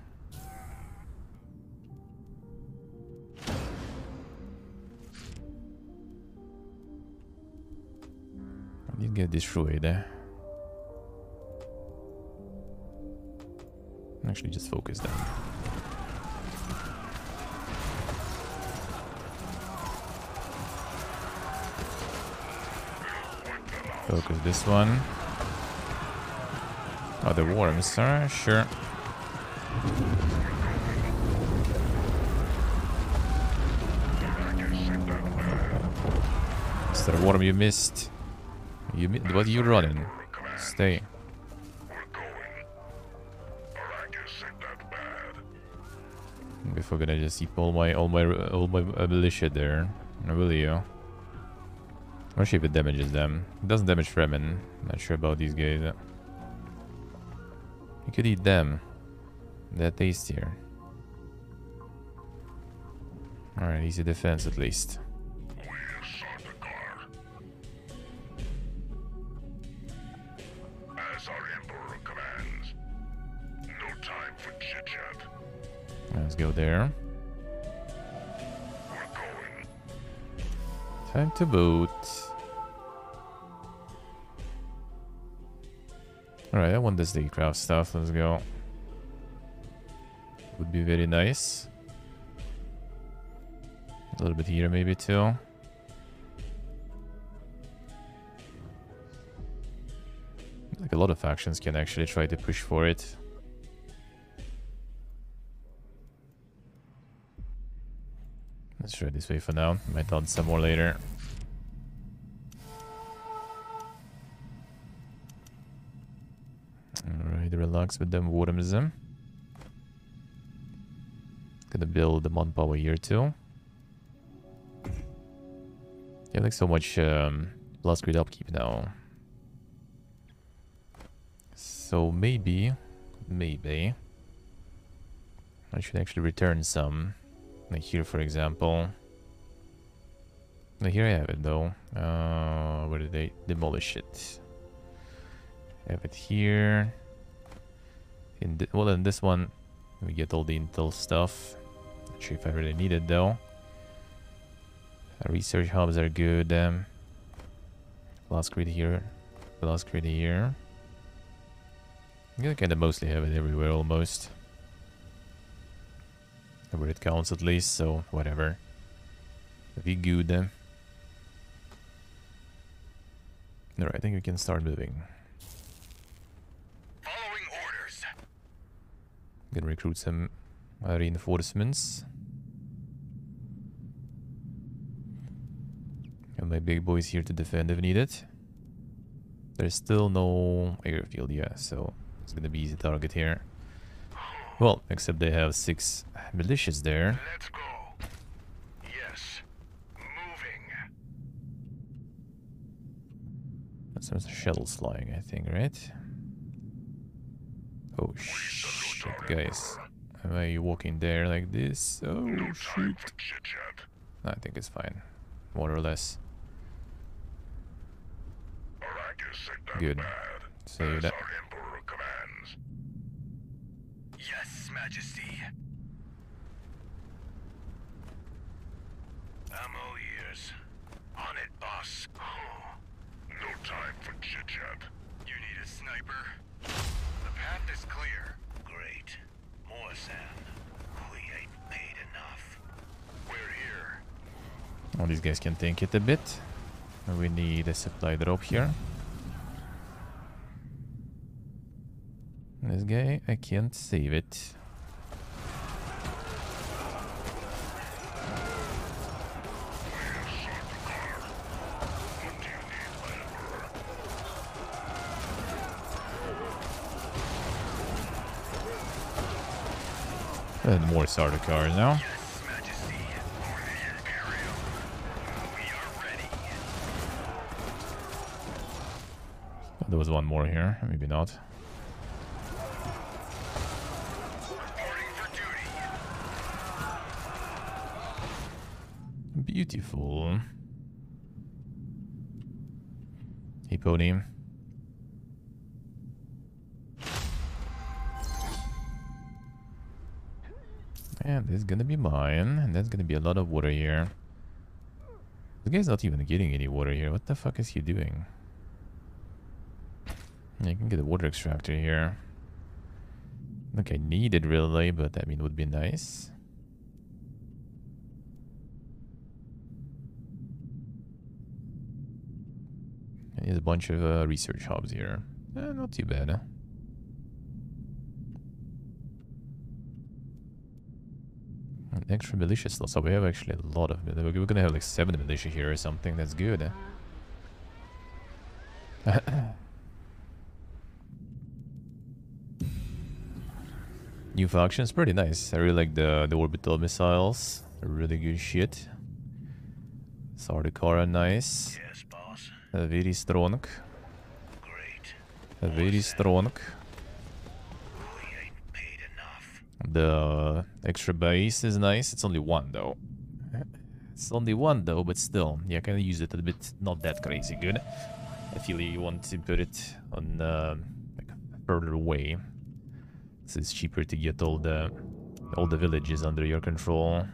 I did get destroyed there. Actually, just focus them. Focus this one. Oh, the worms, alright, sure. Mr. Worm, you missed. You mi what are you running? Stay. We're gonna just keep all my all my all my uh, militia there, will you. Or see if it damages them. It doesn't damage Fremen. Not sure about these guys. You could eat them. They're tastier. Alright, easy defense at least. We sought the car. As our Emperor commands. No time for chit-chat. Let's go there. Time to boot. Alright, I want this craft stuff. Let's go. Would be very nice. A little bit here maybe too. Like a lot of factions can actually try to push for it. Let's try this way for now. Might add some more later. Alright, relax with them worms. Gonna build the manpower here too. Yeah, like so much um, blast grid upkeep now. So maybe, maybe, I should actually return some. Like here, for example. Now here I have it though. Uh, where did they demolish it? I have it here. In the, well, in this one, we get all the intel stuff. Not sure if I really need it though. Uh, research hubs are good. Um, last grid here. Last grid here. You kind of mostly have it everywhere almost. Where it counts at least, so whatever. Be good. Alright, I think we can start moving. Following orders. Gonna recruit some reinforcements. And my big boys here to defend if needed. There's still no airfield, yeah, so it's gonna be easy target here. Well, except they have six militias there. Let's go. Yes. Moving. Some shuttles flying, I think, right? Oh shit, guys. Why are you walking there like this? Oh Time shoot. for chit chat. I think it's fine. More or less. Arrakis ain't that Good. Save that. our Emperor commands. Yes, Majesty. I'm all ears. On it, boss. Oh, no time for chit chat. You need a sniper? The path is clear. Great. More sand. We ain't paid enough. We're here. All these guys can tank it a bit. We need a supply drop here. This guy, I can't save it. And more Sardaukar now. Ready. There was one more here, maybe not. Beautiful. Hey, Pony. Is gonna be mine, and there's gonna be a lot of water here. This guy's not even getting any water here. What the fuck is he doing? I can get a water extractor here. Look, I need it really, but I mean, it would be nice. There's a bunch of uh, research hubs here. Eh, not too bad. Huh? An extra militia slot. So we have actually a lot of. We're gonna have like seven militia here or something. That's good. eh? New factions, pretty nice. I really like the the orbital missiles. Really good shit. Sardaukar, nice. Yes, boss. Very strong. Great. Very strong. We ain't paid enough. The extra base is nice. It's only one though. It's only one though, but still, yeah, can use it a bit. Not that crazy good. I feel you want to put it on uh, like further away. So it's cheaper to get all the all the villages under your control.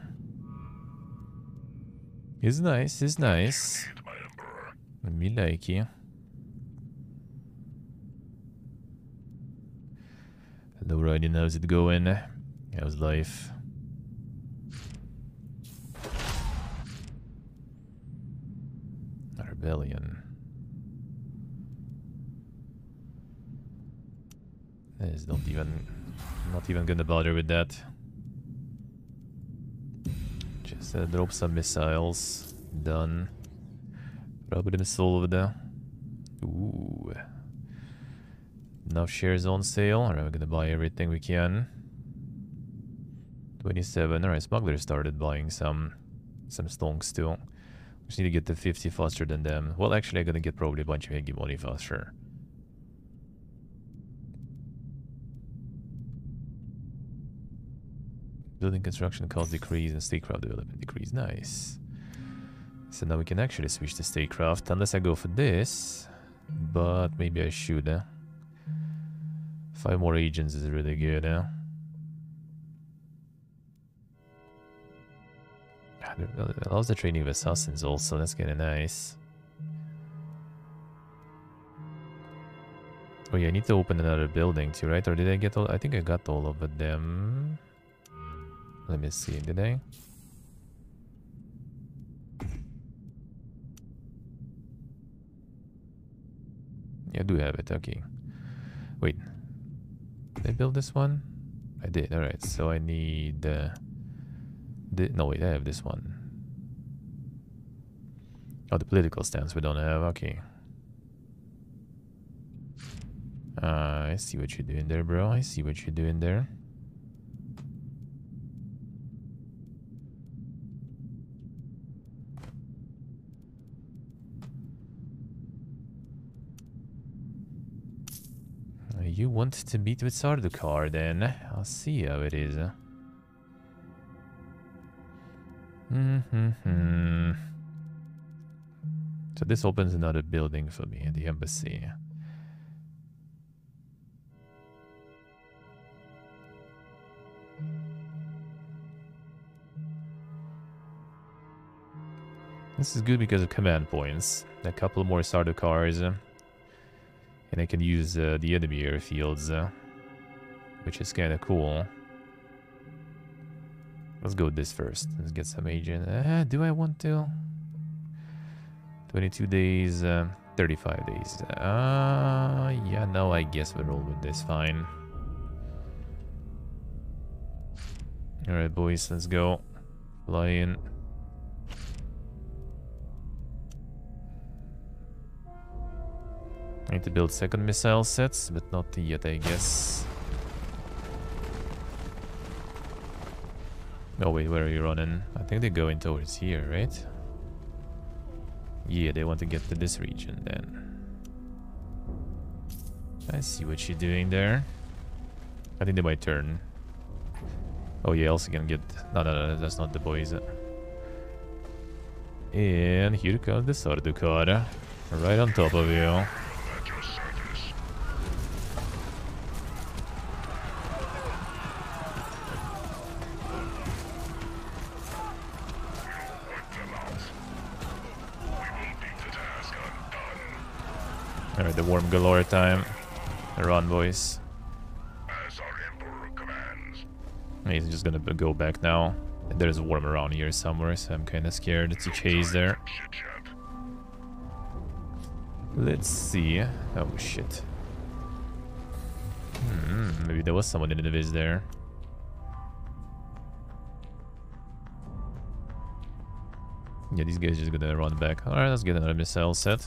It's nice. It's nice. Me like you. Hello, Ryan. How's it going? How's life? Rebellion. Is not even, not even gonna bother with that. Just uh, drop some missiles. Done. Problem solved. Ooh. Now shares on sale. Alright, we're gonna buy everything we can. 27. Alright, smugglers started buying some some stonks too. Just need to get to 50 faster than them. Well, actually, I'm gonna get probably a bunch of hegemony faster. Building construction cost decrease and statecraft development decrease. Nice. So now we can actually switch to statecraft, unless I go for this. But maybe I should. Eh? Five more agents is really good. Eh? There- it allows the training of assassins also. That's kind of nice. Oh yeah, I need to open another building too, right? Or did I get all... I think I got all of them. Let me see, did I? Yeah, I do have it, okay. Wait. Did I build this one? I did, alright. So I need... Uh, the, no, wait, I have this one. Oh, the political stance we don't have, okay. Uh, I see what you're doing there, bro. I see what you're doing there. You want to meet with Sardaukar then? I'll see how it is. Mm -hmm -hmm. So this opens another building for me, the embassy. This is good because of command points. A couple more Sardaukars. Uh, and I can use uh, the enemy airfields. Uh, which is kind of cool. Let's go with this first. Let's get some agent. Uh, do I want to? 22 days, uh, 35 days. Uh, yeah, no, I guess we'll roll with this. Fine. Alright, boys, let's go. Fly in. I need to build second missile sets, but not yet, I guess. Oh wait, where are you running? I think they're going towards here, right? Yeah, they want to get to this region then. I see what you're doing there. I think they might turn. Oh yeah, also can get... No, no, no, that's not the boys. And here comes the Sardaukar. Right on top of you. The worm galore time. Run, boys. He's just gonna go back now. There's a worm around here somewhere, so I'm kinda scared to chase there. Let's see. Oh shit. Hmm, maybe there was someone in the viz there. Yeah, these guys just gonna run back. Alright, let's get another missile set.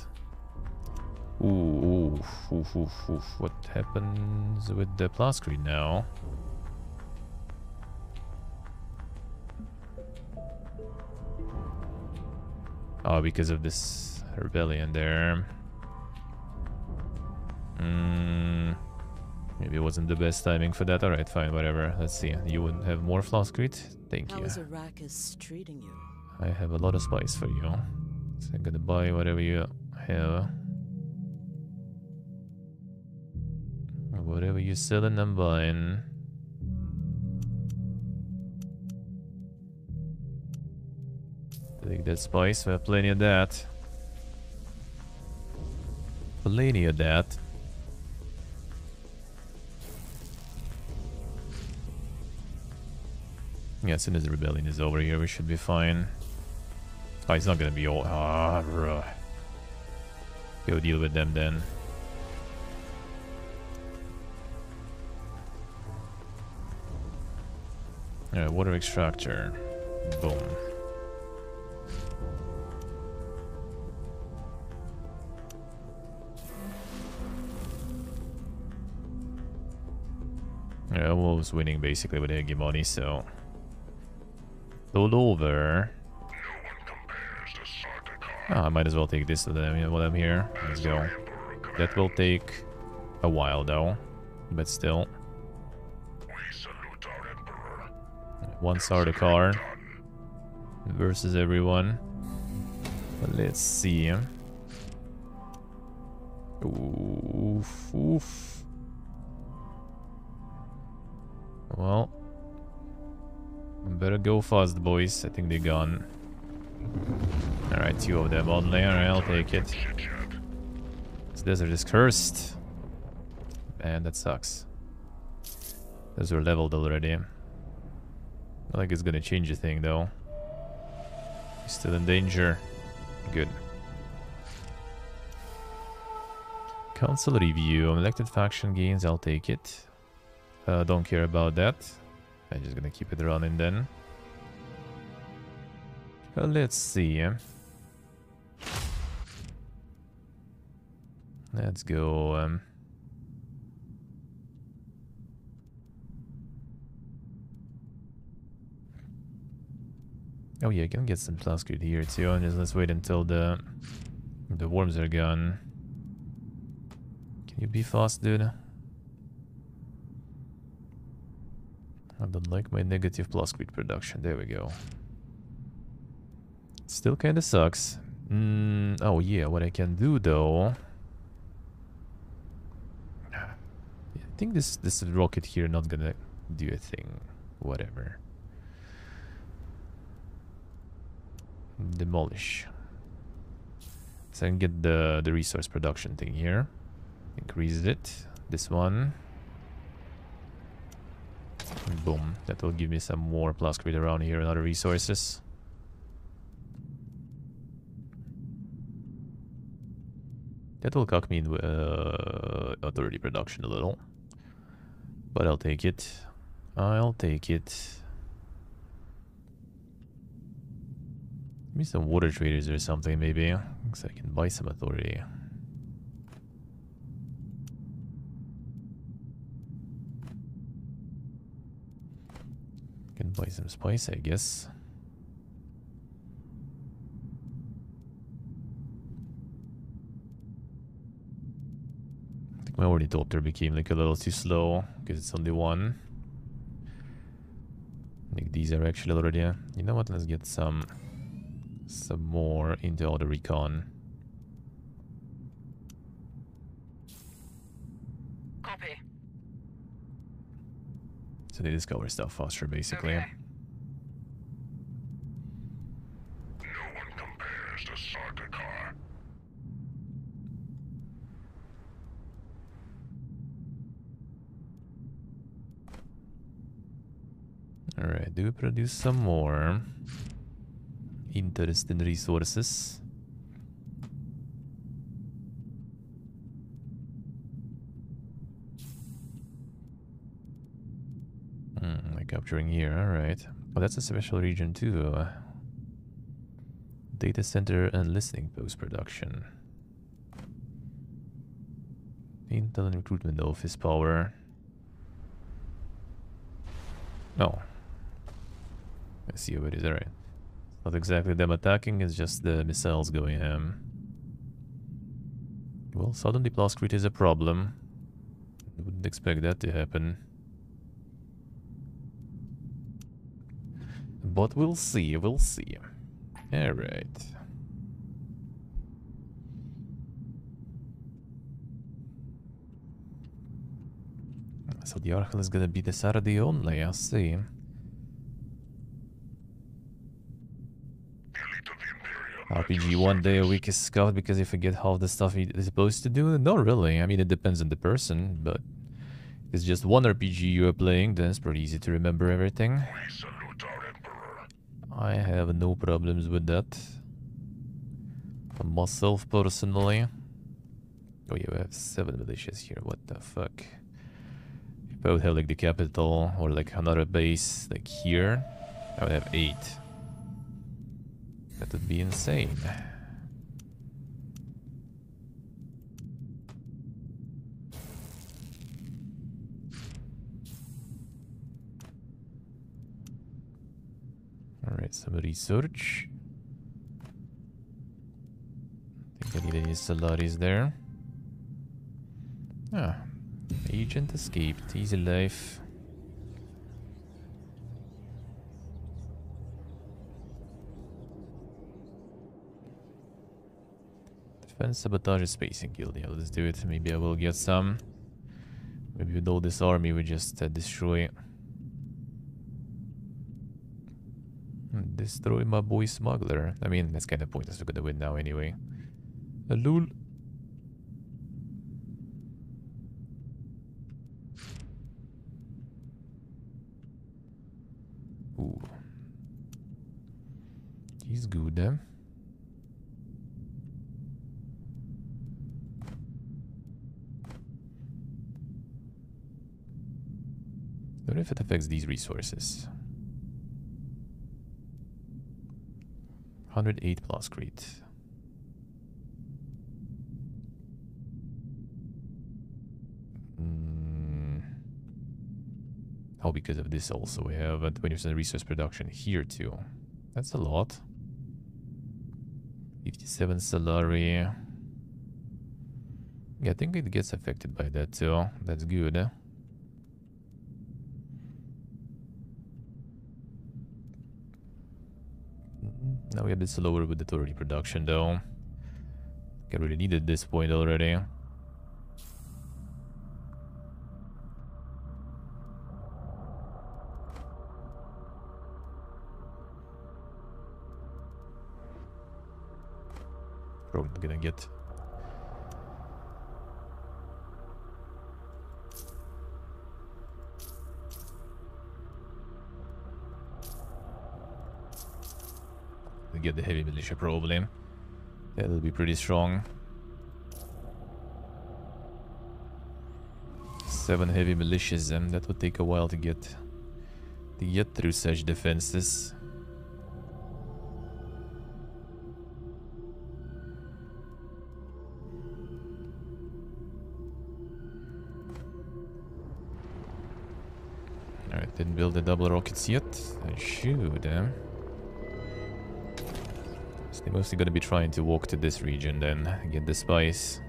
Ooh, ooh, ooh, ooh, ooh, what happens with the Plascrete now? Oh, because of this rebellion there. Mm, maybe it wasn't the best timing for that. Alright, fine, whatever. Let's see. You would have more Plascrete? Thank How you. is Arrakis treating you? I have a lot of spice for you. So I'm gonna buy whatever you have. Whatever you're selling, I'm buying. Take that spice, we have plenty of that. Plenty of that. Yeah, as soon as the rebellion is over here, we should be fine. Oh, he's not gonna be all. Ah, bruh. Go deal with them then. Water extractor. Boom. Yeah, I was winning basically with hegemony, so... All over. Ah, I might as well take this while I'm here. Let's go. That will take a while though, but still. One Sardaukar versus everyone. Let's see. Oof, oof. Well, better go fast, boys. I think they're gone. Alright, two of them only. Alright, I'll take it. This desert is cursed. and that sucks. Those were leveled already. Not like it's gonna change a thing though. He's still in danger. Good. Council review. Elected faction gains, I'll take it. Uh, don't care about that. I'm just gonna keep it running then. Uh, let's see. Let's go. Um, oh yeah, I can get some plascrete here too. And just let's wait until the the worms are gone. Can you be fast, dude? I don't like my negative plascrete production. There we go. Still kind of sucks. Mm, oh yeah, what I can do though. I think this this rocket here not gonna do a thing. Whatever. Demolish. So I can get the the resource production thing here. Increase it. This one. Boom. That will give me some more plascrete around here and other resources. That will cock me in uh, authority production a little. But I'll take it. I'll take it. Give me some water traders or something, maybe. So I can buy some authority. Can buy some spice, I guess. My ornithopter became like a little too slow because it's only one. Like these are actually already. You know what? Let's get some some more into all the recon. Copy. So they discover stuff faster, basically. Okay. No one compares to Sardaukar. Alright, do we produce some more interesting resources? Hmm, we're capturing here, alright. Oh, that's a special region too. Data center and listening post production. Intel and recruitment office power. No. I see what it is, alright. Not exactly them attacking, it's just the missiles going ham. Well, suddenly Plascrete is a problem. Wouldn't expect that to happen. But we'll see, we'll see. Alright. So the Oracle is gonna be the Saturday only, I see. Elite of the Imperium. RPG one day a week is scout because if you forget half the stuff you're supposed to do? Not really. I mean, it depends on the person, but if it's just one RPG you are playing, then it's pretty easy to remember everything. We salute our Emperor. I have no problems with that. For myself, personally. Oh yeah, we have seven militias here. What the fuck? If I would have like the capital or like another base like here, I would have eight. That would be insane. Alright, some research. I think I need any Solaris there. Ah, agent escaped. Easy life. And sabotage is spacing guild. Yeah, let's do it. Maybe I will get some. Maybe with all this army we just uh, destroy... Destroy my boy smuggler. I mean, that's kind of pointless. We're gonna win now anyway. Alul. Ooh. He's good, eh? What if it affects these resources? 108 plascrete. Mm. Oh, because of this also, we have a 20% resource production here too. That's a lot. 57 salary. Yeah, I think it gets affected by that too. That's good. Eh? Now we have a bit slower with the authority production though. I really needed this point already. Probably gonna get get the heavy militia probably. That'll be pretty strong. Seven heavy militias and that would take a while to get to get through such defenses. Alright, didn't build the double rockets yet. I should, eh? They're mostly gonna be trying to walk to this region then, get the spice.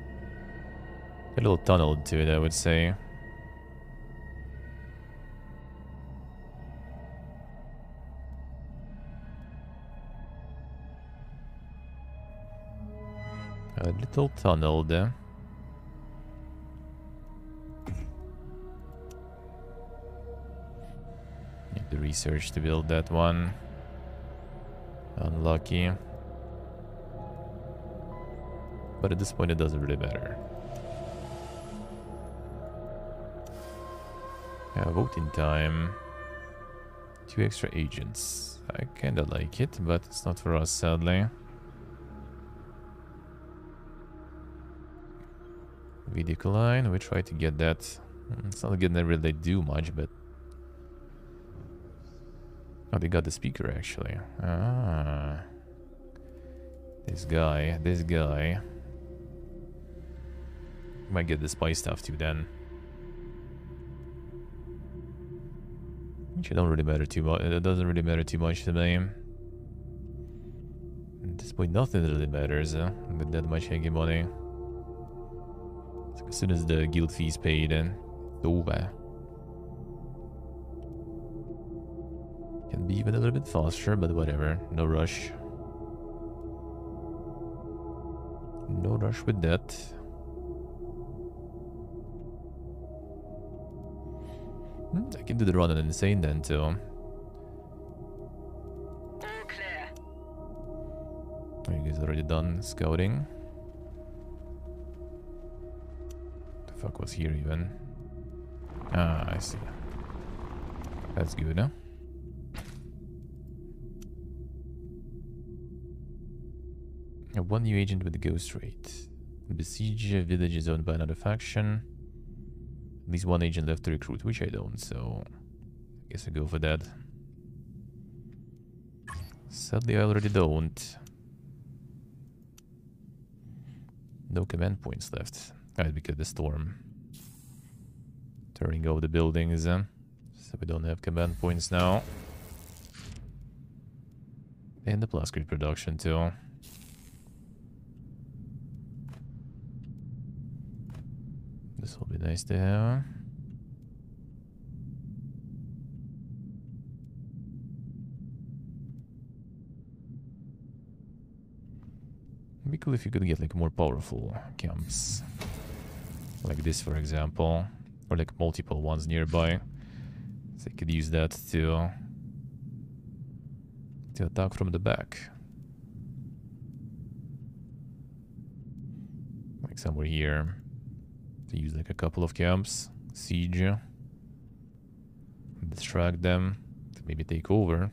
A little tunnel to it, I would say. A little tunnel there. Need the research to build that one. Unlucky. But at this point it doesn't really matter. Yeah, voting time. Two extra agents. I kinda like it, but it's not for us sadly. Video line, we try to get that. Mm, It's not gonna really do much, but... Oh, they got the speaker actually. Ah. This guy, this guy. Might get the spy stuff too then. Which don't really matter too much. It doesn't really matter too much to me. At this point, nothing really matters uh, with that much hegemony. So as soon as the guild fees paid, then it's over. Can be even a little bit faster, but whatever. No rush. No rush with that. I can do the run on insane then too. All clear. Are you guys already done scouting? The fuck was here even? Ah, I see. That's good, huh? Uh, One new agent with the ghost rate. Besiege a village is owned by another faction. At least one agent left to recruit, which I don't, so I guess I go for that. Sadly, I already don't. No command points left. Right, because the storm. Turning over the buildings, uh, so we don't have command points now. And the plascrete production too. This will be nice to have. It'd be cool if you could get like more powerful camps. Like this for example. Or like multiple ones nearby. So you could use that to to attack from the back. Like somewhere here. Use like a couple of camps. Siege. Distract them. To maybe take over.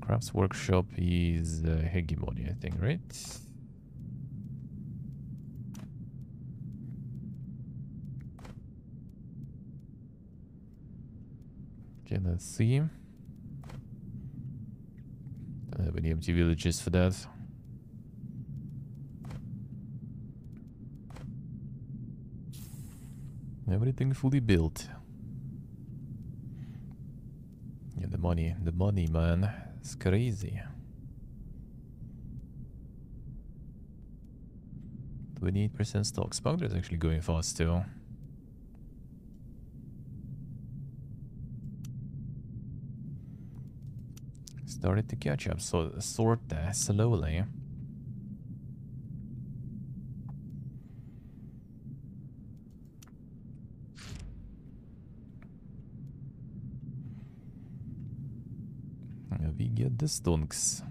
Crafts Workshop is uh, Hegemony, I think, right? Okay, let's see. Don't have any empty villages for that. Everything fully built. Yeah, the money, the money, man. It's crazy. 28% stock. Spugler is actually going fast too. Started to catch up, so sort that slowly. We get the stonks.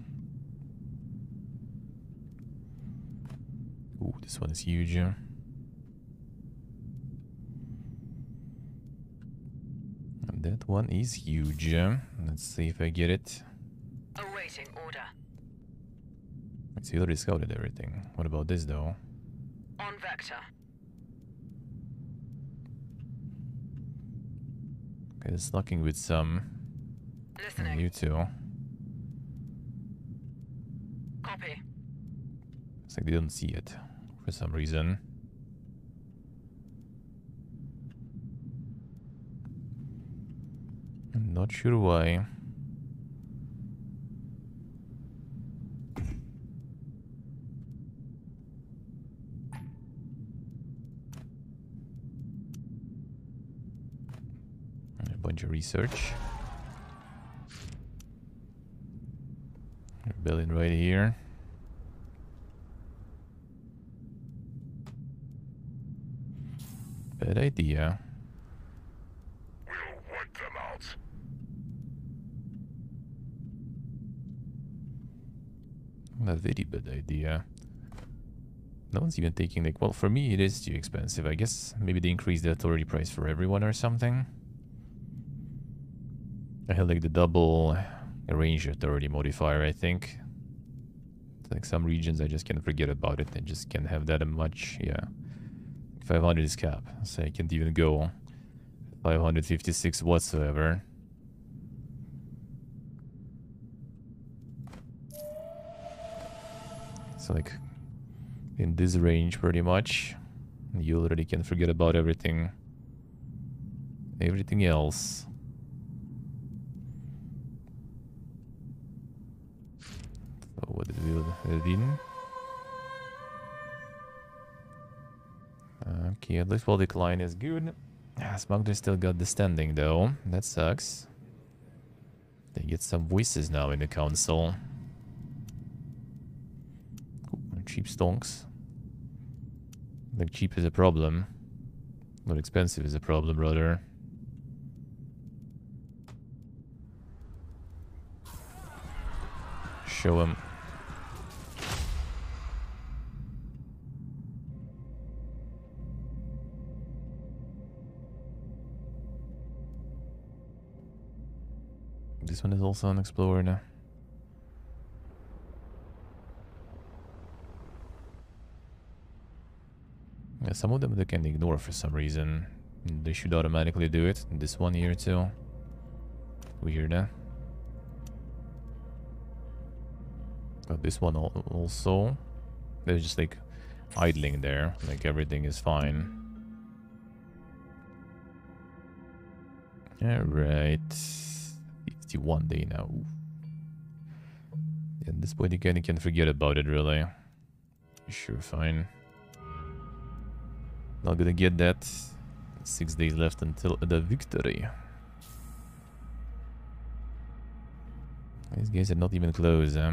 Ooh, this one is huge. And that one is huge. Let's see if I get it. Awaiting order. Let's see, we already scouted everything. What about this though? On vector. Okay, it's knocking with some. Listening. You too. Copy. It's like they don't see it for some reason. I'm not sure why. A bunch of research. Rebellion right here. Bad idea. We'll wipe them out. A very bad idea. No one's even taking like well for me it is too expensive. I guess maybe they increase the authority price for everyone or something. I had like the double range authority modifier, I think. Like some regions I just can forget about it and just can't have that much, yeah. 500 is cap, so I can't even go 556 whatsoever. So like in this range pretty much, you already can forget about everything. Everything else. What did we add? Okay, at least while decline is good. Ah, Smuggler still got the standing though. That sucks. They get some voices now in the council. Cheap stonks. Like cheap is a problem. Not expensive is a problem, rather. Show him. This one is also an unexplored. Yeah, some of them they can ignore for some reason. They should automatically do it. This one here too. Weird, this one also. They're just like idling there. Like everything is fine. Alright. 51 day now. Oof. At this point you can, you can forget about it really. Sure, fine. Not gonna get that. Six days left until the victory. These guys are not even close, huh?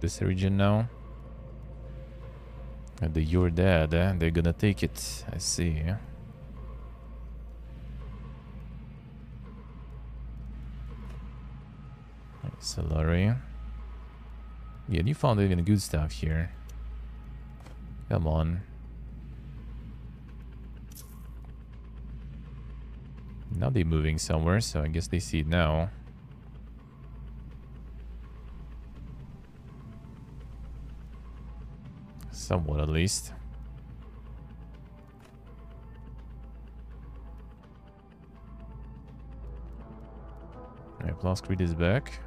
This region now? And the you're dead, eh? they're gonna take it. I see. Solari. Yeah, you found even good stuff here. Come on. Now they're moving somewhere, so I guess they see it now. Somewhat at least. Alright, Blast is back.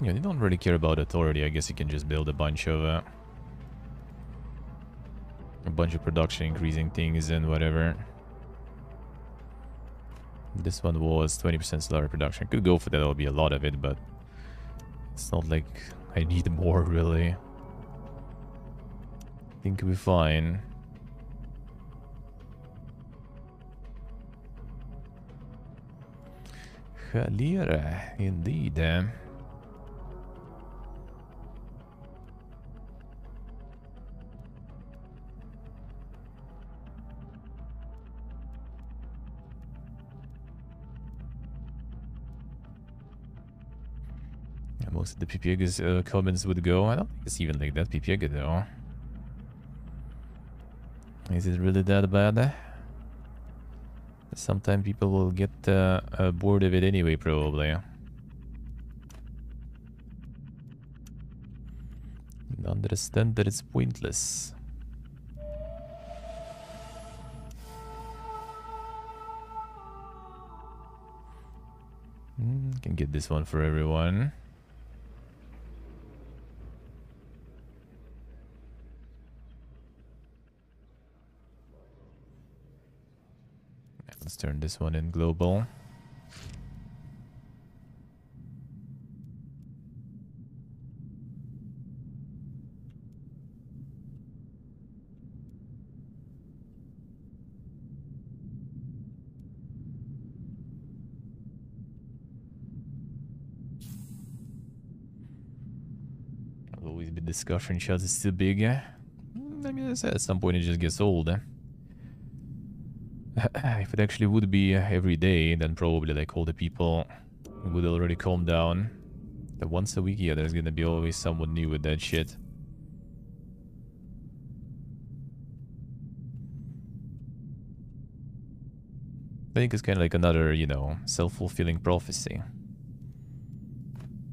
Yeah, they don't really care about authority. I guess you can just build a bunch of uh, a bunch of production increasing things and whatever. This one was 20% slower production. Could go for that, that'll be a lot of it, but it's not like I need more really. I think we'll be fine. Khalira, indeed. Eh? The Pipiaga's uh, comments would go. I don't think it's even like that Pipiaga though. Is it really that bad? Sometimes people will get uh, uh, bored of it anyway, probably. understand that it's pointless. Mm, can get this one for everyone. Let's turn this one in global. always be discussion shots is too big. I mean, at some point it just gets old. Eh? if it actually would be uh, every day, then probably like all the people would already calm down. But once a week, yeah, there's gonna be always someone new with that shit. I think it's kind of like another, you know, self-fulfilling prophecy.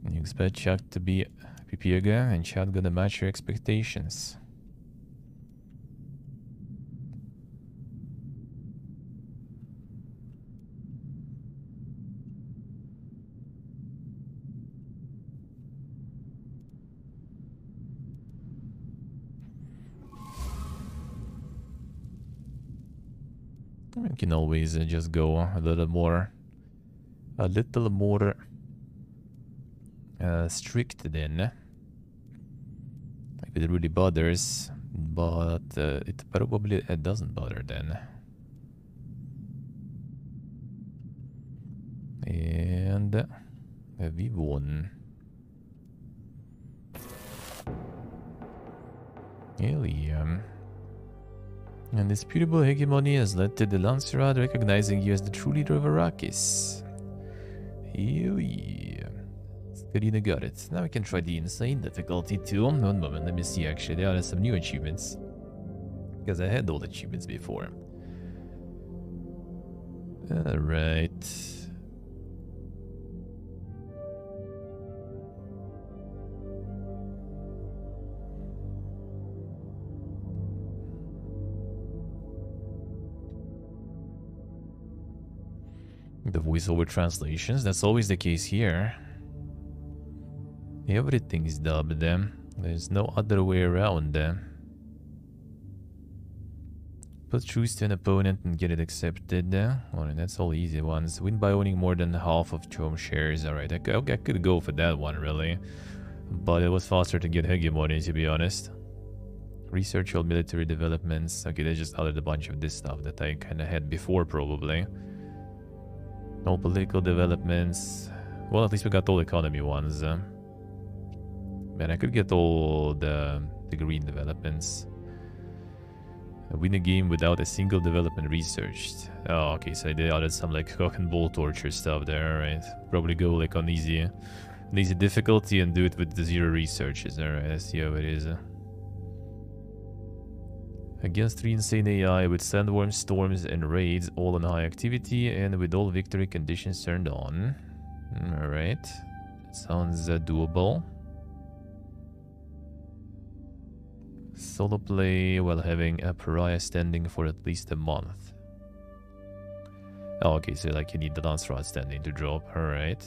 You expect Chuck to be Pipiaga, and Chuck gonna match your expectations. You can always uh, just go a little more, a little more uh, strict then. If it really bothers, but uh, it probably it doesn't bother then. And uh, we won. Helium. Undisputable hegemony has led to the Landsraad recognizing you as the true leader of Arrakis. Hell yeah. Got it. Now we can try the insane difficulty too. One moment, let me see actually. There are some new achievements. Because I had the achievements before. Alright. The voiceover translations, that's always the case here. Everything is dubbed, them. there's no other way around them. Put truth to an opponent and get it accepted. Oh, that's all easy ones. Win by owning more than half of CHOAM shares. Alright, I, I could go for that one, really. But it was faster to get hegemony, to be honest. Research all military developments. Okay, they just added a bunch of this stuff that I kind of had before, probably. No political developments. Well, at least we got all economy ones. Uh. Man, I could get all the, the green developments. Win a game without a single development researched. Oh, okay, so they added some like cock and ball torture stuff there, right? Probably go like on easy, on easy difficulty and do it with the zero researches. Alright, let's see how it is. Against three insane AI with sandworms, storms, and raids, all on high activity and with all victory conditions turned on. Alright, sounds uh, doable. Solo play while having a pariah standing for at least a month. Oh, okay, so like you need the Landsraad standing to drop. Alright.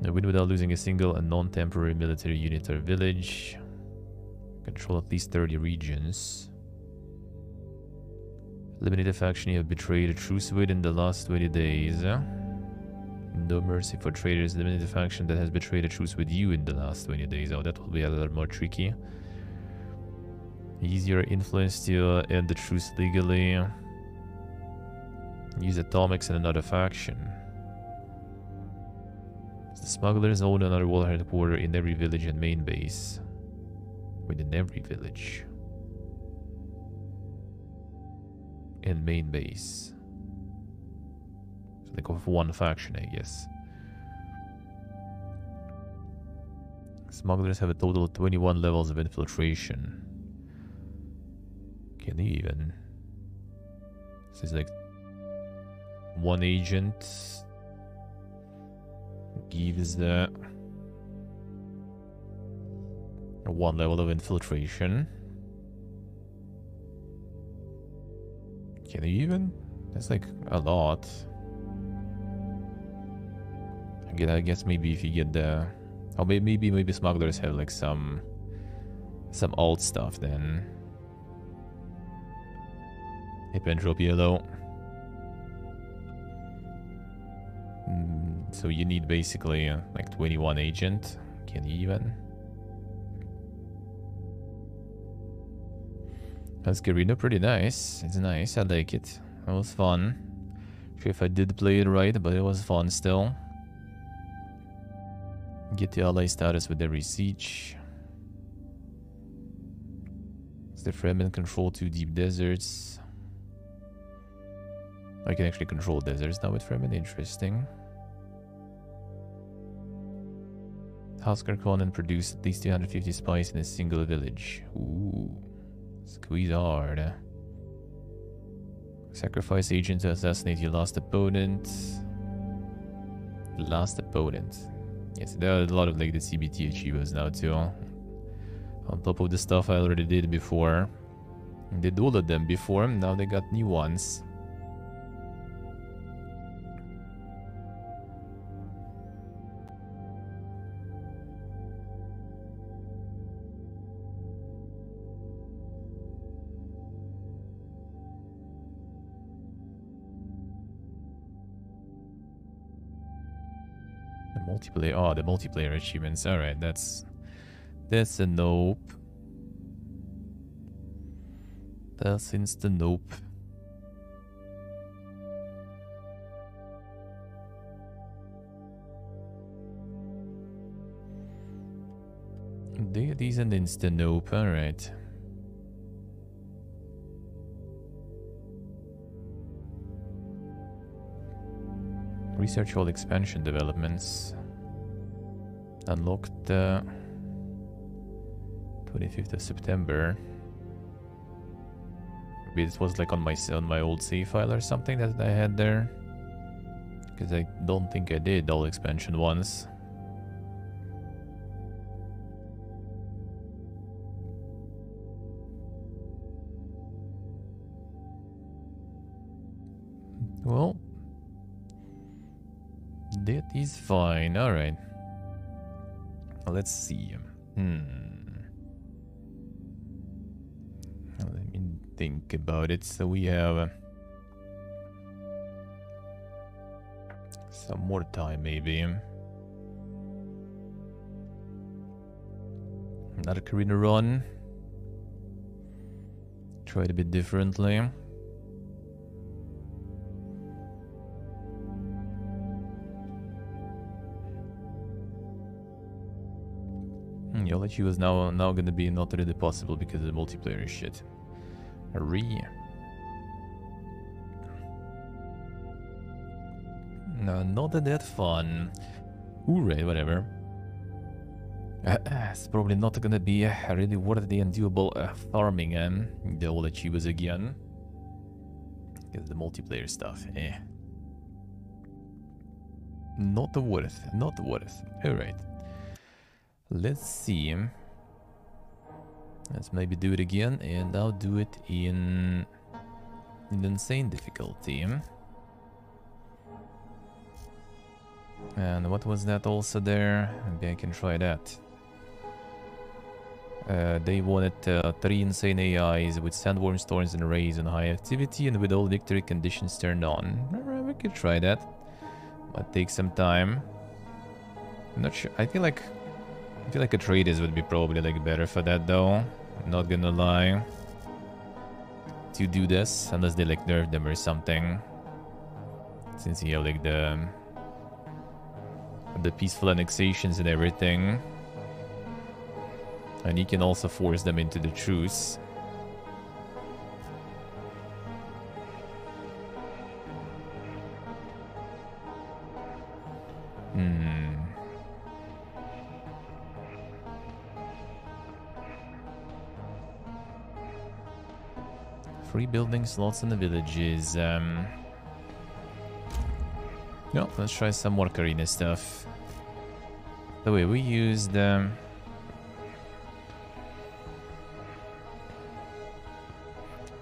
Win without losing a single and non-temporary military unit or village. Control at least 30 regions. Eliminate a faction you have betrayed a truce with in the last 20 days. No mercy for traitors. Eliminate a faction that has betrayed a truce with you in the last 20 days. Oh, that will be a little more tricky. Use your influence to end the truce legally. Use atomics in another faction. The smugglers own another wall headquarters in every village and main base. Within every village. And main base. So like of one faction, I guess. Smugglers have a total of 21 levels of infiltration. Can you even? This is like one agent gives the one level of infiltration. Can you even? That's like a lot. Again, I guess maybe if you get the, oh maybe maybe smugglers have like some some old stuff then. Hypentropia though. Mm, so you need basically uh, like 21 agent. Can you even? Ascarino pretty nice. It's nice. I like it. It was fun. Sure if I did play it right, but it was fun still. Get the ally status with every siege. It's the Fremen control two deep deserts. I can actually control deserts now with Fremen. Interesting. House Harkonnen produced at least 250 spies in a single village. Ooh. Squeeze hard. Sacrifice agent to assassinate your last opponent. Last opponent. Yes, there are a lot of like the CBT achievers now too. On top of the stuff I already did before. Did all of them before, now they got new ones. Multiplayer. Oh, the multiplayer achievements. All right, that's that's a nope. That's insta nope. These an insta nope. All right. Research all expansion developments. Unlocked uh, 25th of September. Maybe it was like on my on my old save file or something that I had there. Because I don't think I did all expansion once. Well, that is fine. Alright. Let's see. Hmm. Let me think about it. So we have uh, some more time, maybe. Another Corrino run. Try it a bit differently. Knowledge was now now gonna be not really possible because of the multiplayer shit. Re. No, not that that fun. Hooray, whatever. Uh, it's probably not gonna be uh, really worth the doable uh, farming um, the old achievers again. Because the multiplayer stuff, eh. Not the worth, not the worth. Alright. Let's see. Let's maybe do it again, and I'll do it in, in insane difficulty. And what was that also there? Maybe I can try that. Uh, they wanted uh, three insane AIs with sandworm storms and rays and high activity and with all victory conditions turned on. Alright, we could try that. Might take some time. I'm not sure. I feel like I feel like Atreides would be probably like better for that though. I'm not gonna lie. To do this, unless they like nerf them or something. Since you have like the the peaceful annexations and everything. And he can also force them into the truce. Free building slots in the villages. Um, no, let's try some arena stuff. The way we used um,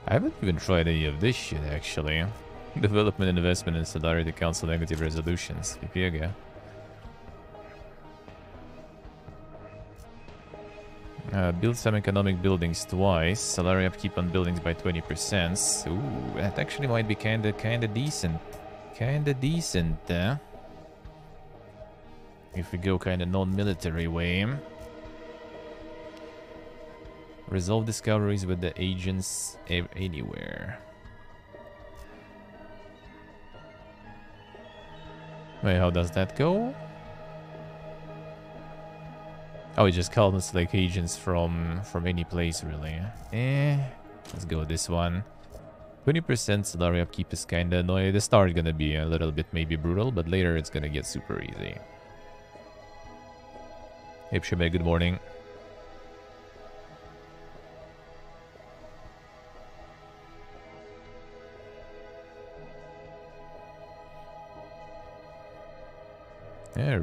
I haven't even tried any of this shit actually. Development investment in Solidarity Council negative resolutions. Pipiega. Uh, build some economic buildings twice. Salary upkeep on buildings by 20%. Ooh, that actually might be kinda kinda decent. Kinda decent, eh? If we go kinda non-military way. Resolve discoveries with the agents anywhere. Wait, how does that go? Oh, it just counts like agents from from any place, really. Eh, let's go with this one. 20% salary upkeep is kinda annoying. The start is gonna be a little bit maybe brutal, but later it's gonna get super easy. Hey, good morning. All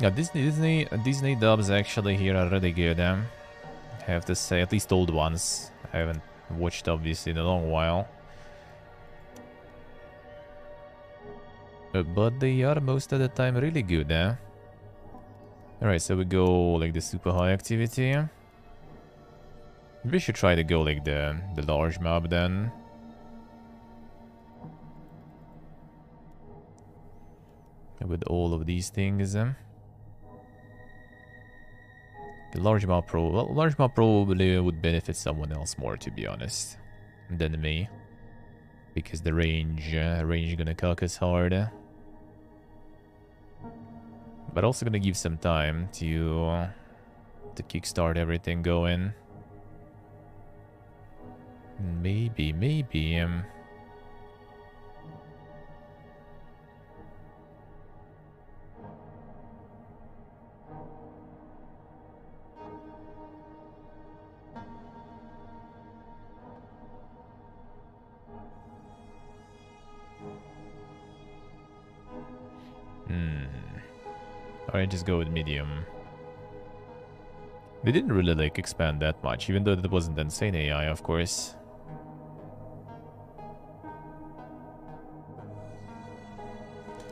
Yeah, Disney, Disney, Disney dubs actually here are really good. Um, I have to say, at least old ones. I haven't watched obviously in a long while. Uh, but they are most of the time really good, eh? Alright, so we go like the super high activity. We should try to go like the, the large mob then. With all of these things. Um. The large mob pro well, large mob probably would benefit someone else more to be honest than me. Because the range uh, range gonna cock us hard. But also gonna give some time to to kickstart everything going. Maybe, maybe. Um, Hmm. Alright, just go with medium. They didn't really like expand that much, even though it wasn't insane AI, of course.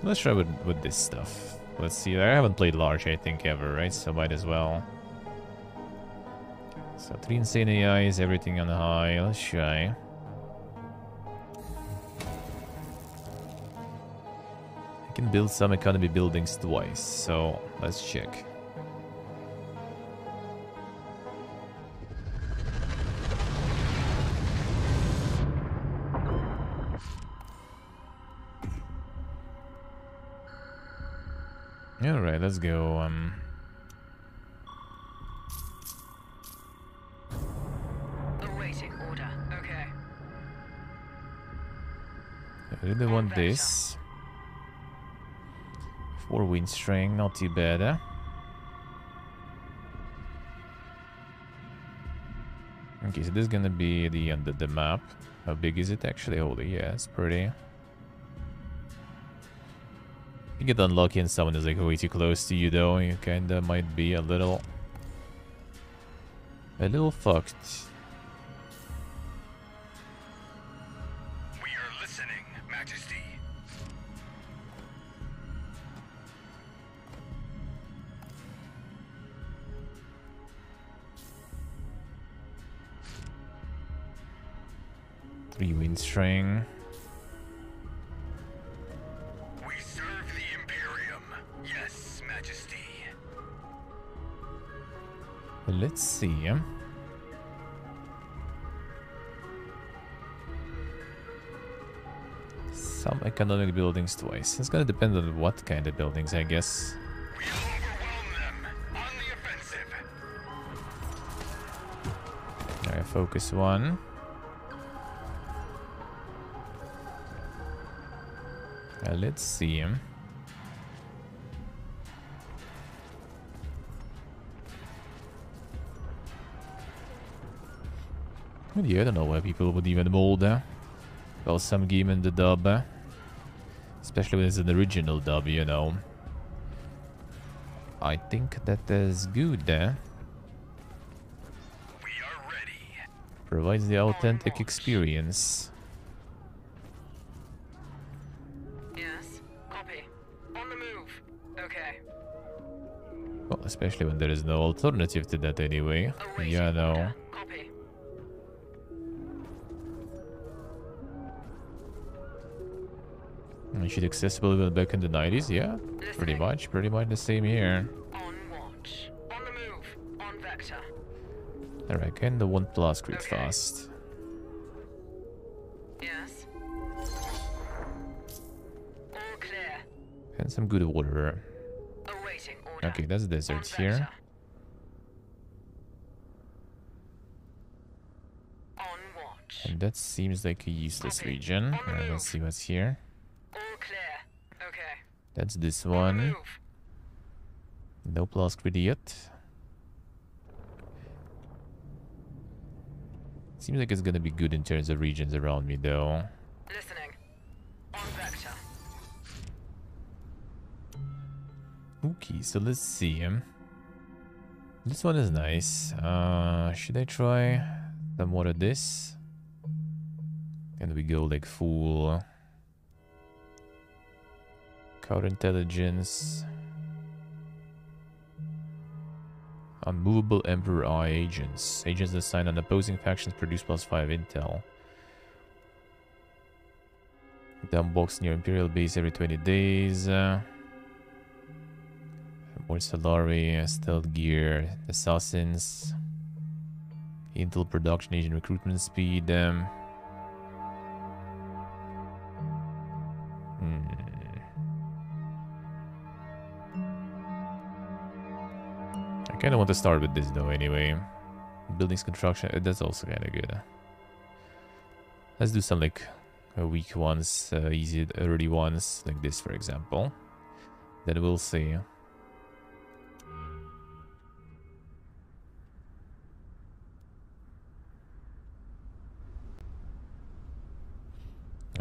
Let's try with, with this stuff. Let's see, I haven't played large, I think, ever, right? So might as well. So three insane AIs, everything on high. Let's try. can build some economy buildings twice, so let's check. Alright, let's go. Um, Awaiting order. Okay. I really want this. Four wind string, not too bad. Eh? Okay, so this is gonna be the end of the map. How big is it actually? Holy, yeah, it's pretty. You get unlucky and someone is like way too close to you though, you kinda might be a little... A little fucked. Three wind string. We serve the Imperium. Yes, Majesty. Let's see. Some economic buildings twice. It's gonna depend on what kind of buildings, I guess. We'll overwhelm them. On the offensive. Alright, focus one. Uh, let's see. Yeah, I don't know why people would even mold uh, well some game in the dub. uh, especially when it's an original dub, you know. I think that is good. Ready. provides the authentic experience. Well, especially when there is no alternative to that anyway. Yeah, no. Copy. And accessible even back in the 90s, yeah? Pretty much, pretty much the same here. On watch. On the move. On vector. Alright, can the one Plascrete Okay. fast. Yes. All clear. And some good water. Okay, that's desert here. And that seems like a useless region. On the uh, Alright, move. let's see what's here. Okay. That's this one. No plus yet. Seems like it's gonna be good in terms of regions around me though. Listening. Okay, so let's see. This one is nice. Uh, should I try some more of this? Can we go like full counterintelligence? Unmovable Emperor Eye agents. Agents assigned on opposing factions produce plus 5 intel. Dump box near Imperial base every 20 days. Uh, more Solari, stealth gear, assassins, intel production agent recruitment speed. Um, hmm. I kind of want to start with this though, anyway. Buildings construction, uh, that's also kind of good. Let's do some like uh, weak ones, uh, easy early ones, like this, for example. Then we'll see.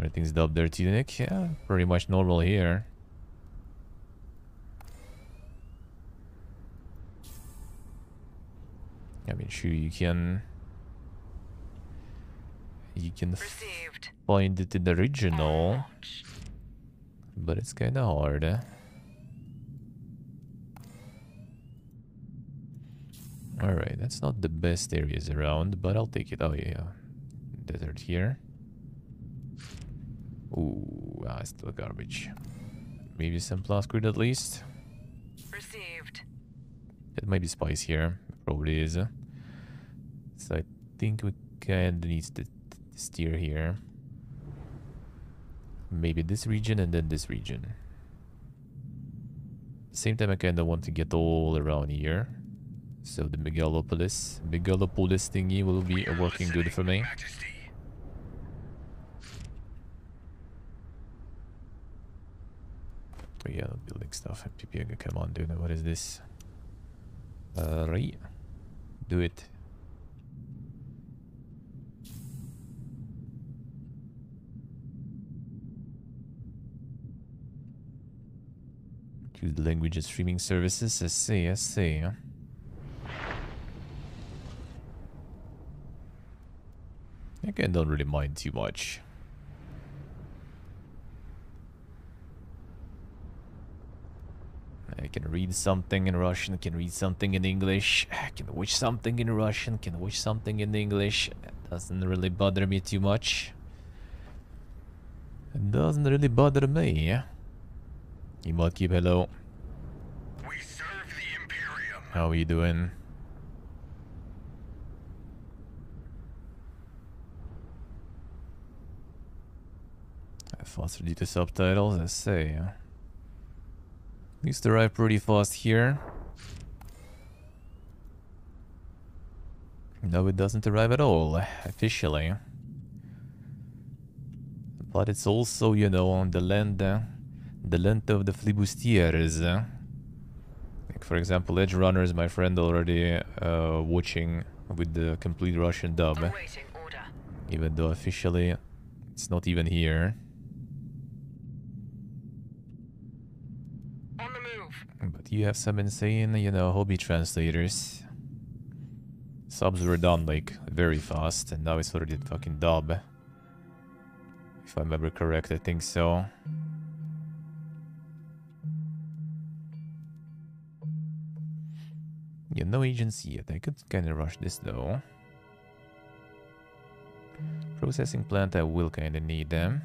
Everything's dubbed there, Tunic. Yeah, pretty much normal here. I mean, sure, you can... You can Received. find it in the original, but it's kinda hard. eh? Alright, that's not the best areas around, but I'll take it. Oh yeah, desert here. Ooh, ah, still garbage. Maybe some Plascrete at least. Received. It might be spice here. Probably is. So I think we kind of need to to steer here. Maybe this region and then this region. same time, I kind of want to get all around here. So the Megalopolis, Megalopolis thingy will be working good for me. Majesty. But yeah, building stuff. PPG, come on, dude. What is this? Uh. Do it. Choose the language and streaming services. I see, I see. I don't really mind too much. I can read something in Russian, can read something in English, I can wish something in Russian, can wish something in English. It doesn't really bother me too much. It doesn't really bother me. Imotkeep, hello. We serve the Imperium. How are you doing? Faster due to subtitles, I say. Used to arrive pretty fast here. No, it doesn't arrive at all, officially. But it's also, you know, on the land, uh, the land of the flibustiers. uh. Like, for example, Edgerunners, my friend already uh, watching with the complete Russian dub, even though officially it's not even here. On the move. But you have some insane, you know, hobby translators. Subs were done like very fast, and now it's already fucking dub. If I remember correct, I think so. Yeah, no agency yet. I could kinda rush this though. Processing plant I will kinda need them.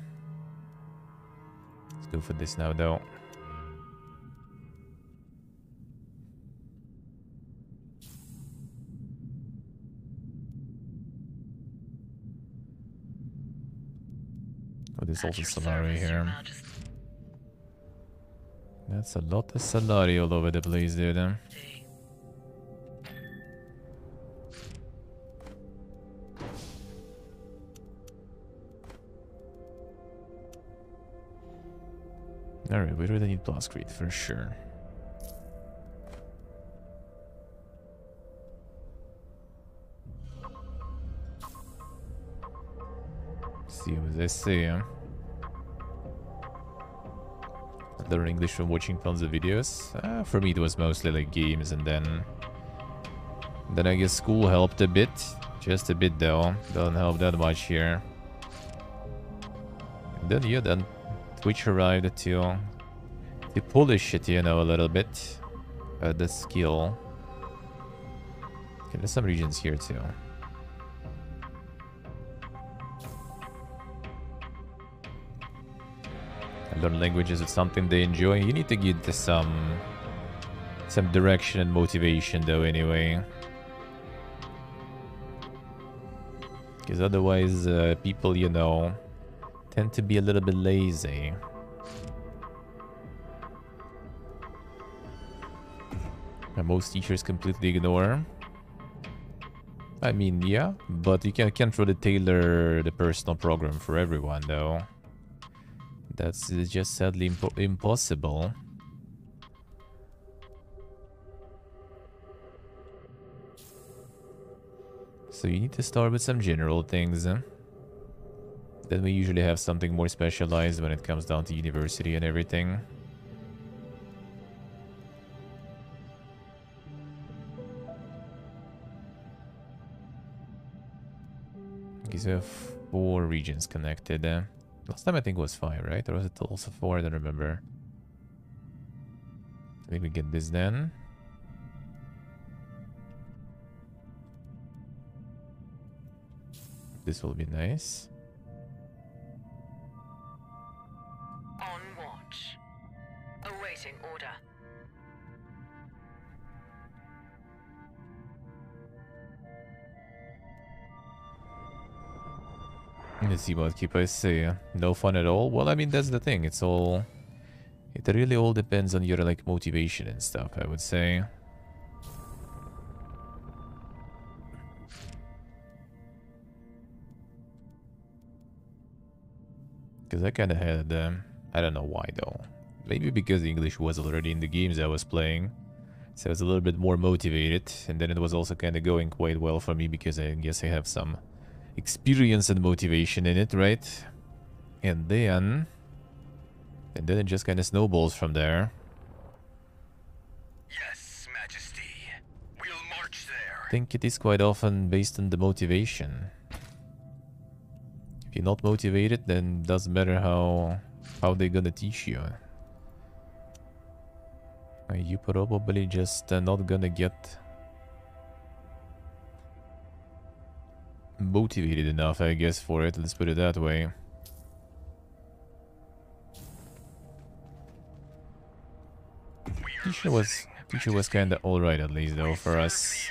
Let's go for this now though. Oh, there's also At your Solari here. That's a lot of Solari all over the place, dude. Alright, we really need blast Plascrete for sure. See huh? Learn English from watching tons of videos. Uh, for me, it was mostly like games, and then then I guess school helped a bit, just a bit though. Doesn't help that much here. And then yeah, then Twitch arrived to to polish it, you know, a little bit. Uh, the skill. Okay, there's some regions here too. Learn languages is something they enjoy. You need to give this some some direction and motivation though anyway. Because otherwise uh, people, you know, tend to be a little bit lazy. And most teachers completely ignore. I mean, yeah, but you can, can't really tailor the personal program for everyone though. That's just sadly impo impossible. So you need to start with some general things. Then we usually have something more specialized when it comes down to university and everything. We have four regions connected. Last time I think it was five, right? Or was it also four? I don't remember. I think we get this then. This will be nice. Let's see what keep I say. No fun at all? Well, I mean, that's the thing. It's all... It really all depends on your like motivation and stuff, I would say. Because I kind of had, um, I don't know why though. Maybe because English was already in the games I was playing. So I was a little bit more motivated. And then it was also kind of going quite well for me because I guess I have some experience and motivation in it, right? And then... And then it just kind of snowballs from there. Yes, Majesty. We'll march there. I think it is quite often based on the motivation. If you're not motivated, then it doesn't matter how how they're gonna teach you. You probably just uh, not gonna get motivated enough, I guess, for it. Let's put it that way. Teacher was teacher was kinda alright at least though for us.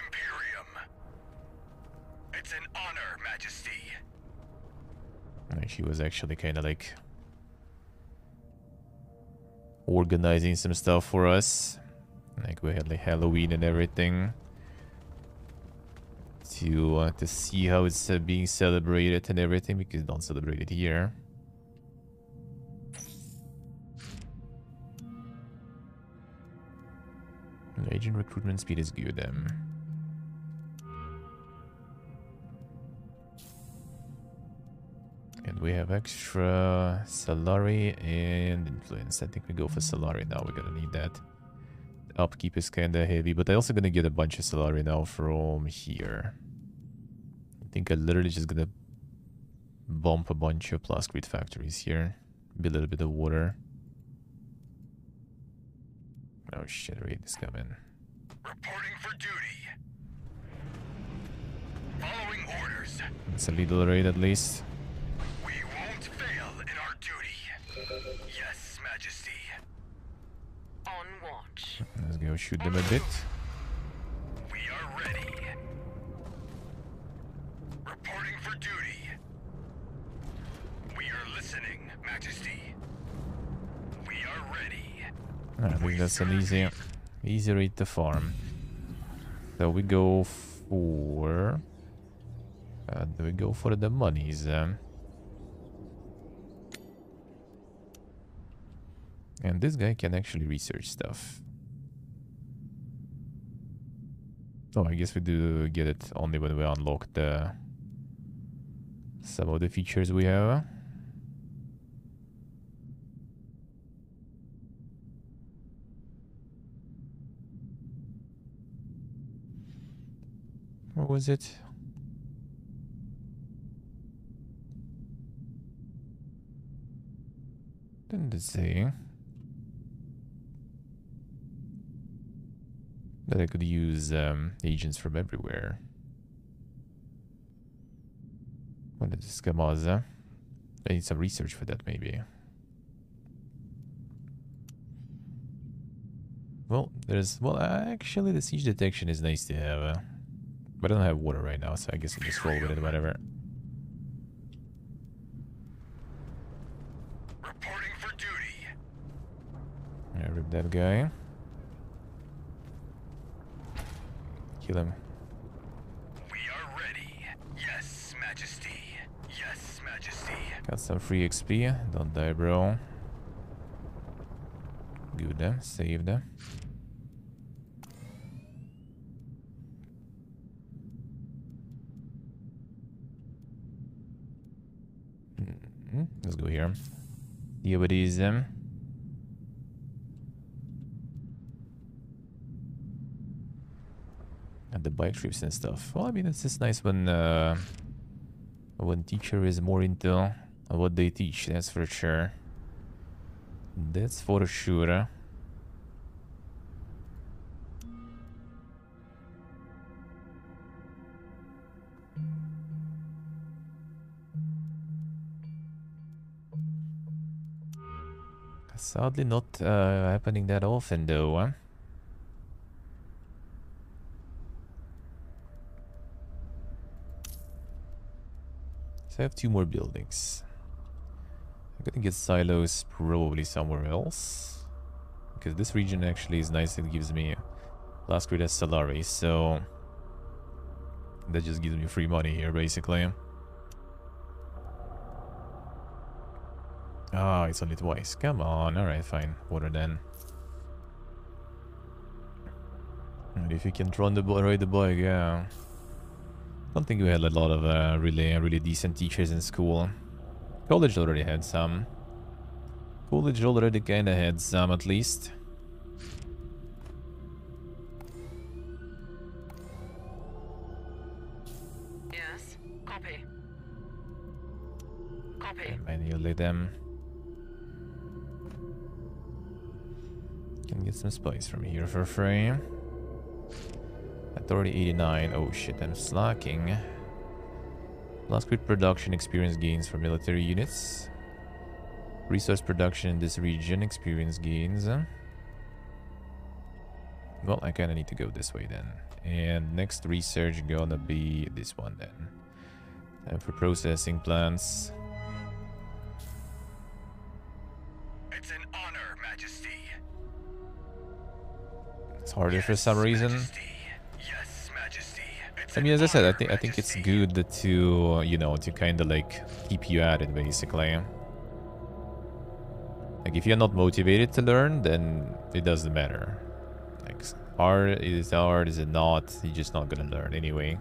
The It's an honor, Majesty. She was actually kind of like organizing some stuff for us. Like we had like Halloween and everything to uh, to see how it's uh, being celebrated and everything because don't celebrate it here. Agent recruitment speed is good. Um, And we have extra Solari and influence. I think we go for Solari now. We're gonna need that. Upkeep is kinda heavy, but I'm also gonna get a bunch of Solari now from here. I think I'm literally just gonna bump a bunch of Plascrete factories here. Be a little bit of water. Oh shit, raid is coming. Reporting for duty. Following orders. It's a little raid at least. We won't fail in our duty. Yes, Majesty. On watch. Let's go shoot them a bit. For duty. We are listening, Majesty. We are ready. I think that's an easy, easy raid to farm. So we go for... Uh, do we go for the monies? Um, and this guy can actually research stuff. Oh, I guess we do get it only when we unlock the some of the features we have. What was it? Didn't it say that I could use um, agents from everywhere? What is? I need some research for that, maybe. Well, there's... Well, actually, the siege detection is nice to have. Uh, but I don't have water right now, so I guess I'll just roll with it, whatever. Reporting for duty. I rip that guy. Kill him. We are ready. Yes, Majesty. Yes, Majesty. Got some free XP. Don't die, bro. Good? Saved. Mhm, Let's go here. Here it is. them. and the bike trips and stuff. Well, I mean, it's just nice when uh, when teacher is more into what they teach. That's for sure. That's for sure. Sadly, not uh, happening that often, though. Huh? So I have two more buildings. I'm gonna get silos probably somewhere else. Because this region actually is nice. It gives me Plascrete as Solaris, so that just gives me free money here, basically. Ah, oh, it's only twice. Come on. Alright, fine. Water then. And if you can run the boy, ride the bike, yeah. Don't think we had a lot of uh, really, really decent teachers in school. College already had some. College already kinda had some, at least. Yes. Copy. Copy. Manually them. Can get some spice from here for free. At 89. Oh shit, I'm slacking. Plascrete production experience gains for military units. Resource production in this region experience gains. Well, I kinda need to go this way then. And next research gonna be this one then. Time for processing plants. It's an honor, Majesty. It's harder for some reason. Majesty. Yes, Majesty. It's I mean, as I said, I think I think it's good to you know to kind of like keep you at it basically. Like if you're not motivated to learn, then it doesn't matter. Like hard is it hard, is it not? You're just not gonna learn anyway.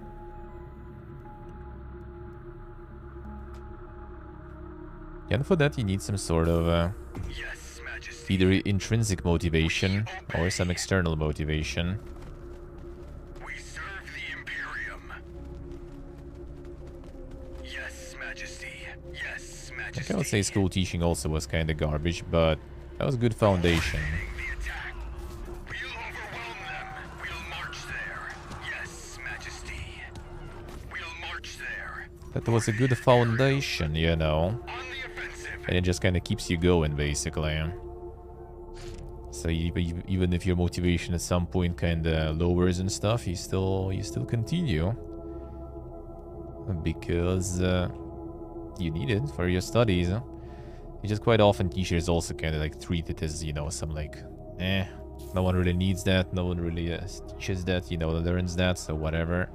And for that, you need some sort of uh, either intrinsic motivation or some external motivation. I would say school teaching also was kind of garbage, but that was good foundation. Leading the attack. We'll overwhelm them. We'll march there. Yes, Majesty. We'll march there. That was a good foundation, you know. On the offensive. And it just kind of keeps you going, basically. So even even if your motivation at some point kind of lowers and stuff, you still you still continue because uh, you need it for your studies. It's just quite often teachers also kind of like treat it as you know some like, eh, no one really needs that, no one really uh, teaches that, you know, learns that, so whatever.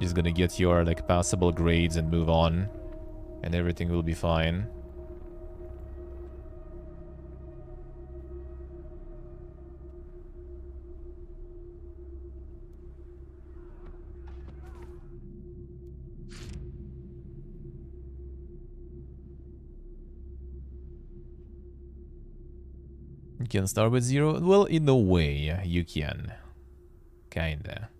Just gonna get your like passable grades and move on and everything will be fine. You can start with zero? Well, in a way, you can. Kinda.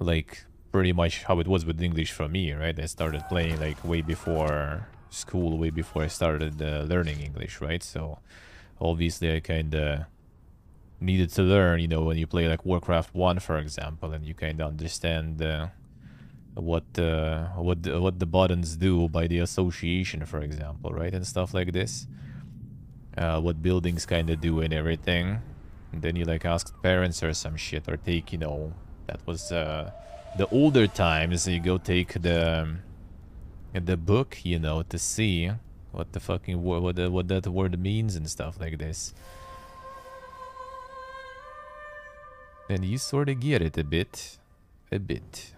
Like, pretty much how it was with English for me, right? I started playing like way before school, way before I started uh, learning English, right? So, obviously I kinda needed to learn, you know, when you play like Warcraft 1, for example, and you kinda understand uh, what uh, what the, what the buttons do by the association, for example, right? And stuff like this uh, what buildings kind of do and everything. And then you like ask parents or some shit or take, you know, that was uh, the older times. You go take the um, the book, you know, to see what the fucking wo- what the, what that word means and stuff like this. And you sort of get it a bit, a bit.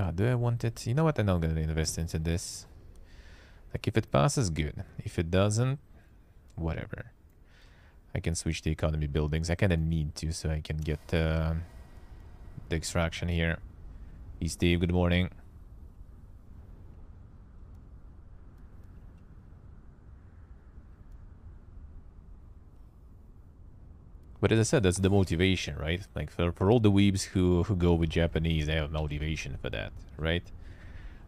Ah, do I want it? You know what? I'm not gonna invest into this. Like, if it passes, good. If it doesn't, whatever. I can switch the economy buildings. I kind of need to so I can get uh, the extraction here. Hey, Steve, good morning. But as I said, that's the motivation, right? Like for, for all the weebs who, who go with Japanese, they have motivation for that, right?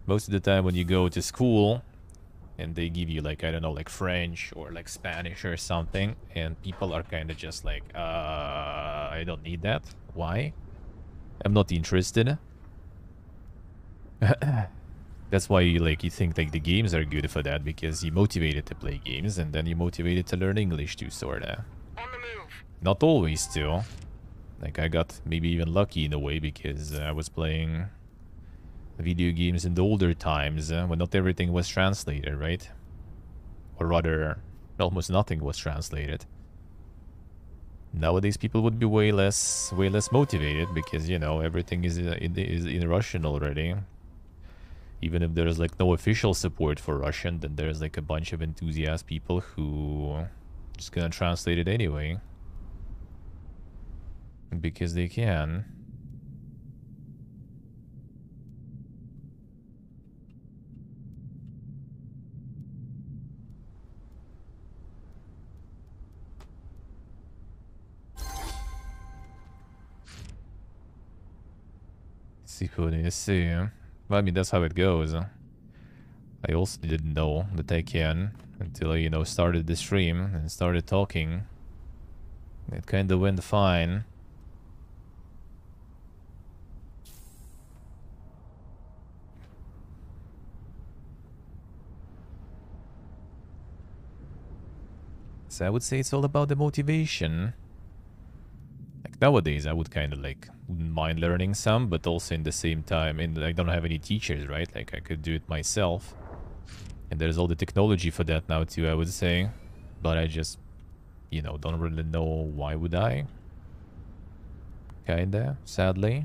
Most of the time when you go to school and they give you like, I don't know, like French or like Spanish or something, and people are kind of just like, uh, I don't need that. Why? I'm not interested. That's why you like you think like the games are good for that because you're motivated to play games and then you're motivated to learn English too, sorta. On the move. Not always, too. Like, I got maybe even lucky in a way because uh, I was playing video games in the older times uh, when not everything was translated, right? Or rather, almost nothing was translated. Nowadays, people would be way less, way less motivated because you know everything is uh, in, is in Russian already. Even if there's like no official support for Russian, then there's like a bunch of enthusiast people who just gonna translate it anyway because they can. See who is, see. Well, I mean, that's how it goes. I also didn't know that I can until I, you know, started the stream and started talking. It kinda went fine. So I would say it's all about the motivation. Like nowadays, I would kind of like wouldn't mind learning some, but also in the same time, and I don't have any teachers, right? Like I could do it myself. And there's all the technology for that now too, I would say. But I just, you know, don't really know why would I. Kinda, sadly.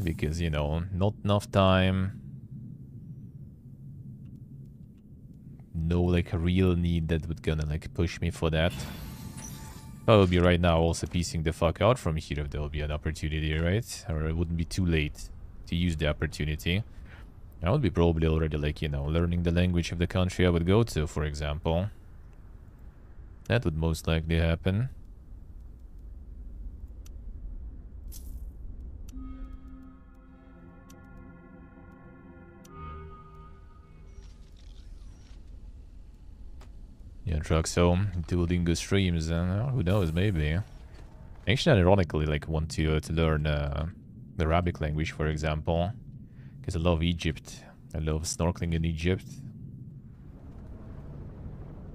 Because, you know, not enough time. No, like, a real need that would gonna, like, push me for that. Be right now also piecing the fuck out from here if there will be an opportunity, right? Or it wouldn't be too late to use the opportunity. I would be probably already, like, you know, learning the language of the country I would go to, for example. That would most likely happen. Yeah, Truxo, Duolingo streams, uh, who knows, maybe. Actually, ironically, like, want to, uh, to learn uh, the Arabic language, for example. Because I love Egypt. I love snorkeling in Egypt.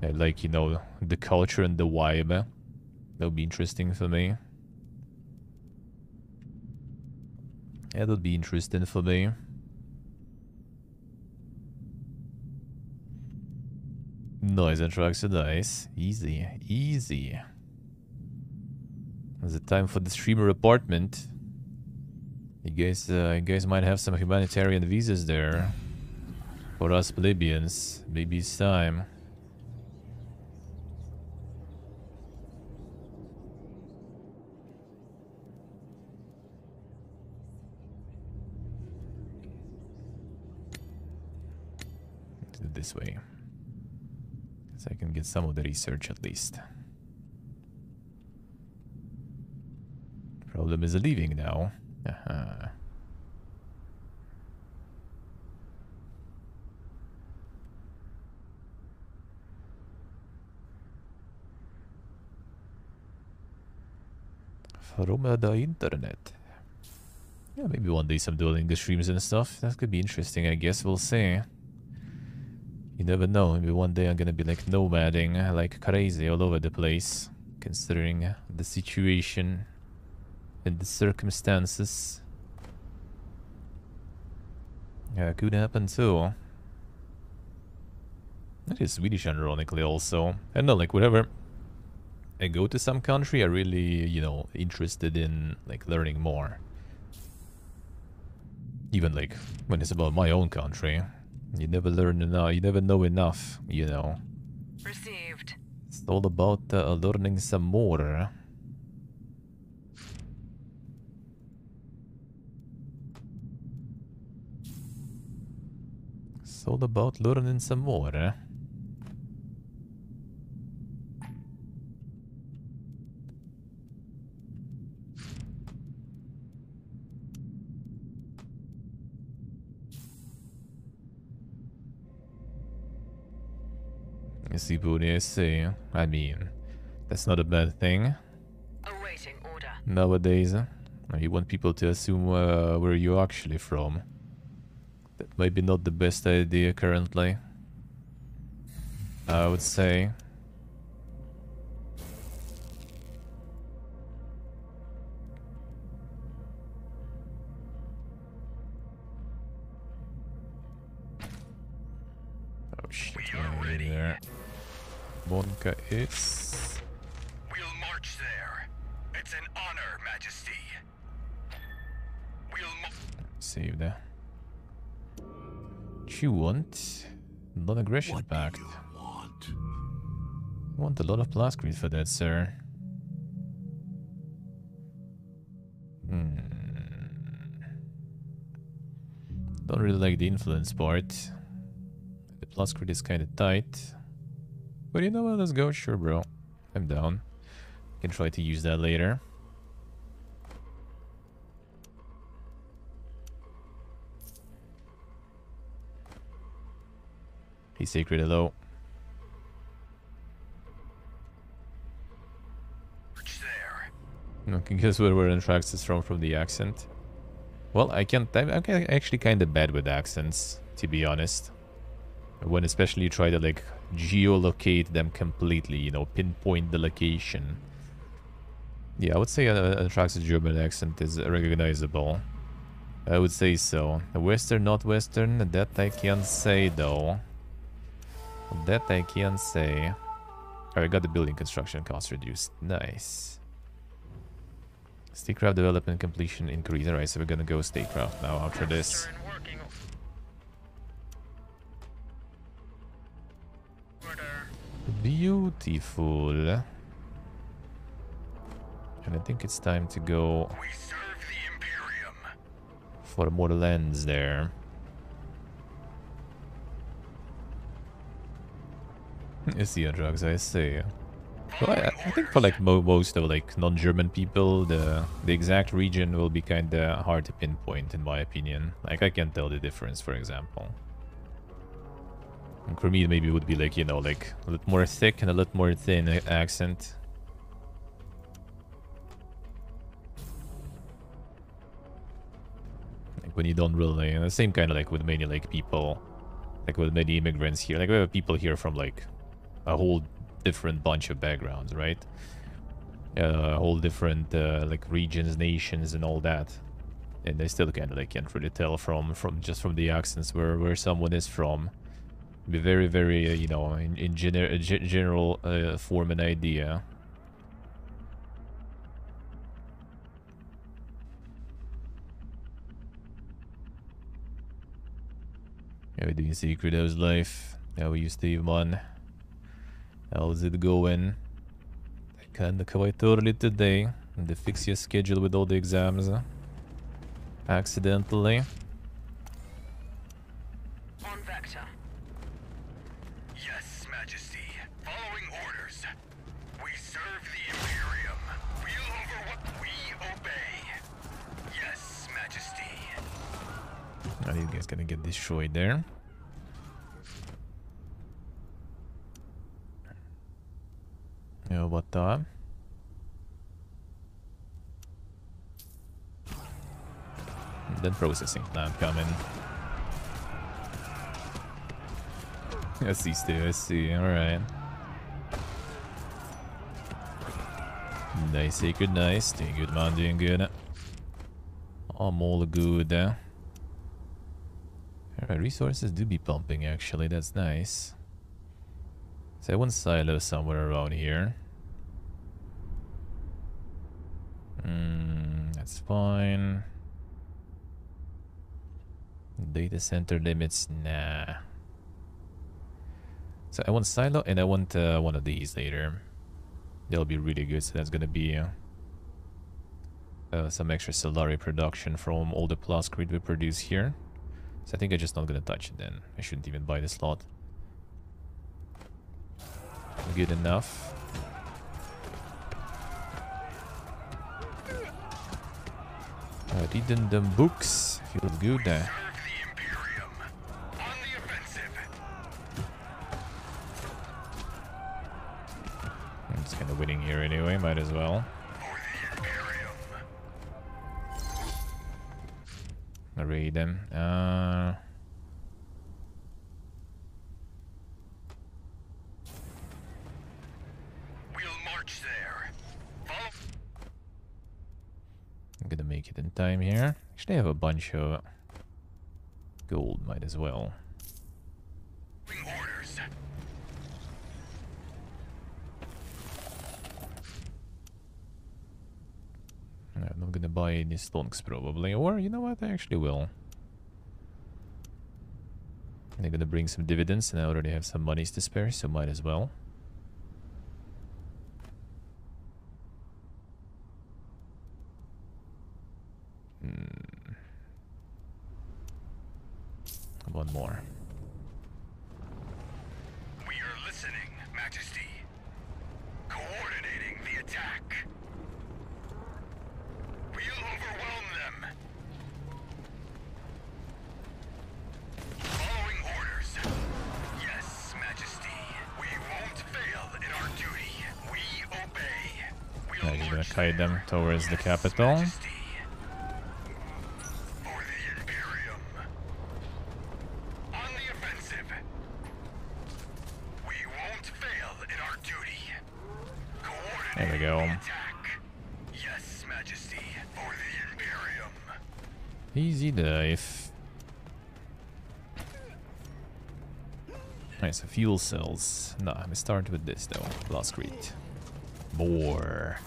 I like, you know, the culture and the vibe. That would be interesting for me. Yeah, That would be interesting for me. Noise and trucks are nice. Easy, easy. Is it time for the streamer apartment? You guys, uh, you guys might have some humanitarian visas there. For us plebeians. Maybe it's time. This way. Can get some of the research at least. Problem is leaving now. Uh -huh. From the internet. Yeah, maybe one day some Duolingo streams and stuff. That could be interesting, I guess. We'll see. You never know. Maybe one day I'm gonna be like nomading uh, like crazy all over the place. Considering uh, the situation and the circumstances. Yeah, could happen too. That is Swedish ironically also. I know, like whatever. I go to some country, I really, you know, interested in like learning more. Even like when it's about my own country. You never learn enough, you never know enough, you know. Received. It's all about uh, learning some more. It's all about learning some more. I see, Booty, I see. I mean, that's not a bad thing. Awaiting order. Nowadays, uh, you want people to assume uh, where you're actually from. That might be not the best idea currently. I would say. Monka is... We'll march there. It's an honor, Majesty. We'll mo- Save there. What you want? Non-aggression pact. Want. Want a lot of plascrete for that, sir. Hmm. Don't really like the influence part. The plascrete is kind of tight. But you know what? Let's go. Sure, bro. I'm down. Can try to use that later. Hey, Sacred, hello. there. Okay, guess where where Anthrax is from from the accent. Well, I can't. I'm, I'm actually kind of bad with accents, to be honest. When especially you try to like geolocate them completely, you know, pinpoint the location. Yeah, I would say uh, Anthrax's German accent is recognizable. I would say so. Western, not Western, that I can't say though. That I can't say. Oh, got the building construction cost reduced. Nice. Statecraft development completion increase. Alright, so we're gonna go Statecraft now after this. Beautiful. And I think it's time to go We serve the Imperium. for more lands there. It's the drugs, I see. Well, I, I think for like mo most of like non-German people, the the exact region will be kind of hard to pinpoint, in my opinion. Like I can't tell the difference, for example. And for me, maybe it would be like you know, like a little more thick and a little more thin accent. Like when you don't really, and the same kind of like with many like people, like with many immigrants here. Like we have people here from like a whole different bunch of backgrounds, right? Uh, whole different uh, like regions, nations, and all that. And I still kind of like can't really tell from from just from the accents where where someone is from. Be very very uh, you know in in gener general uh, form an idea. How we doing Secret How's life? How are you Steve man? How's it going? I kinda quite early today. They fix your schedule with all the exams. Accidentally. Are these guys gonna get destroyed there? Yeah, what the? Then processing plant coming. I see, Stu, I see. Alright. Nice, good, nice. Doing good, man, doing good. I'm all good. Eh? Alright, resources do be pumping actually, that's nice. So I want silo somewhere around here. Hmm, that's fine. Data center limits, nah. So I want silo and I want uh, one of these later. They'll be really good, so that's gonna be uh, some extra Solari production from all the Plascrete we produce here. So I think I'm just not gonna touch it then. I shouldn't even buy the slot. Good enough. Reading them books feels good. Uh, Serve the Imperium. On the offensive. I'm just kind of winning here anyway. Might as well. Read them. Uh, we'll march there. Follow I'm gonna make it in time here. Actually, I have a bunch of gold. Might as well. Buy any stonks probably, or you know what, I actually will. They're gonna bring some dividends and I already have some monies to spare, so might as well. Hmm. One more. We are listening, Majesty. Coordinating the attack. We'll overwhelm them. Following orders. Yes, Majesty. We won't fail in our duty. We obey. We'll Yeah, he's gonna march kite them there. towards the Yes, capital. Majesty. For the Imperium. On the offensive. We won't fail our duty. There we go. The the. Easy dive. Nice, fuel cells. Nah, we start with this though. Last Plascrete. More.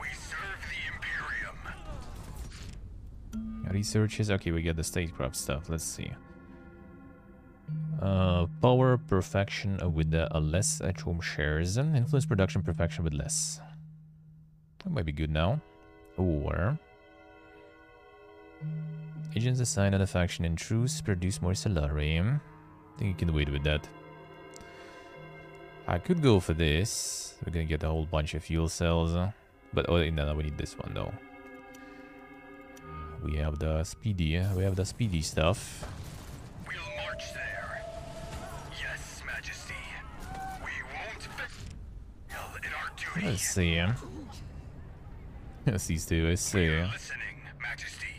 We serve the Imperium. Researches. Okay, we get the statecraft stuff. Let's see. Uh, power perfection with the uh, less at home shares and influence production perfection with less. That might be good now. Or agents assigned at a faction in truce produce more solarium. I think you can wait with that. I could go for this. We're gonna get a whole bunch of fuel cells. But oh no, no, we need this one though. We have the speedy, uh, we have the speedy stuff. We'll march there. Yes, Majesty. We won't fail in our duty. Let's see. Yes, these two, I see. We're listening, Majesty.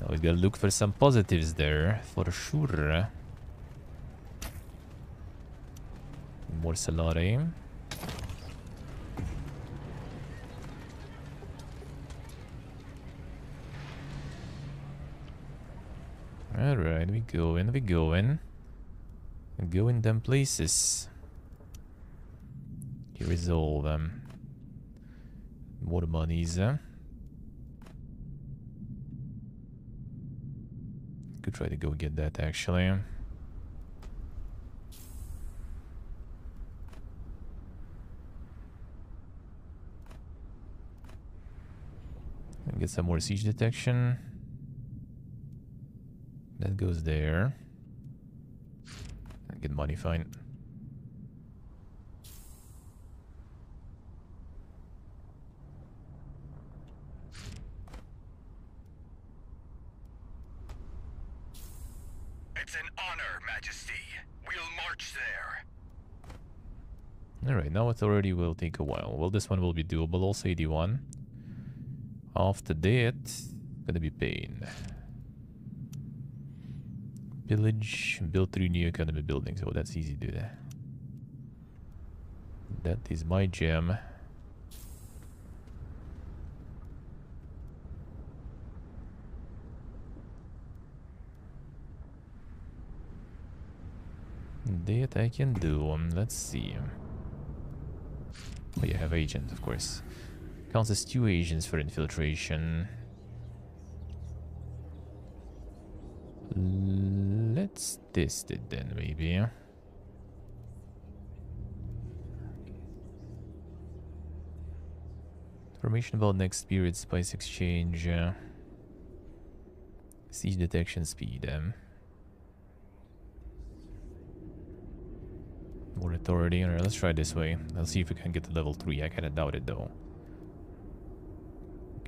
Now we gotta look for some positives there, for sure. More Solari. Alright, we go in, we go in. We go in them places. You resolve them. More monies, eh? Could try to go get that actually. Get some more siege detection. That goes there. And get money fine. It's an honor, Majesty. We'll march there. Alright, now authority will take a while. Well, this one will be doable, also 81. After that, gonna be pain. Village, build three new academy buildings. Oh, that's easy to do that. That is my gem. That I can do. Um, let's see. Oh, you have agents, of course. Counts as two agents for infiltration. Let's test it then, maybe. Information about next spirit spice exchange. Uh, siege detection speed. Um, more authority. Alright, let's try this way. Let's see if we can get to level 3. I kinda doubt it though.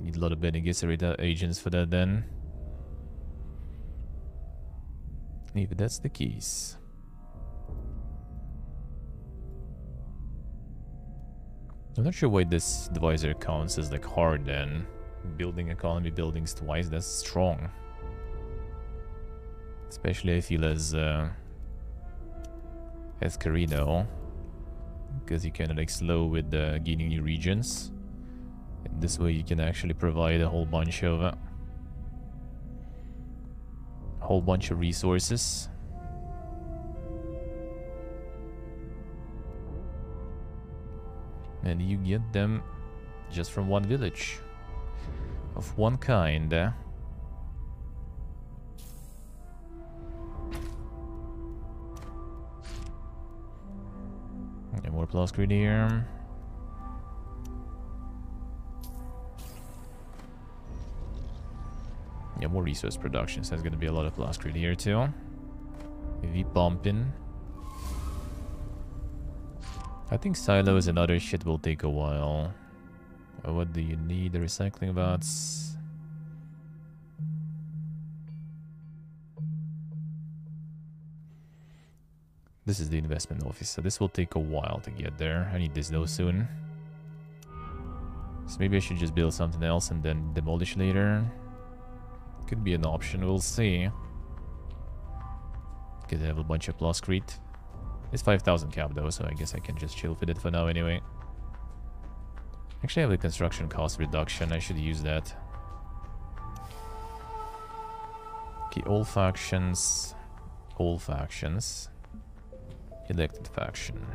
Need a lot of Bene agents for that then. If that's the case. I'm not sure why this divisor counts as like hard then. Building economy buildings twice, that's strong. Especially I feel as uh, as Corrino. Because you can like slow with uh, gaining new regions. And this way you can actually provide a whole bunch of... Whole bunch of resources. And you get them just from one village. Of one kind. Uh. Okay, more plascrete here. Yeah, more resource production, so there's gonna be a lot of plascrete here too. Maybe bumping. I think silos and other shit will take a while. Uh, what do you need? The recycling vats. This is the investment office, so this will take a while to get there. I need this though soon. So maybe I should just build something else and then demolish later. Could be an option, we'll see. Could have a bunch of plascrete. It's 5,000 cap though, so I guess I can just chill with it for now anyway. Actually, I have the construction cost reduction. I should use that. Okay, all factions. All factions. Elected faction.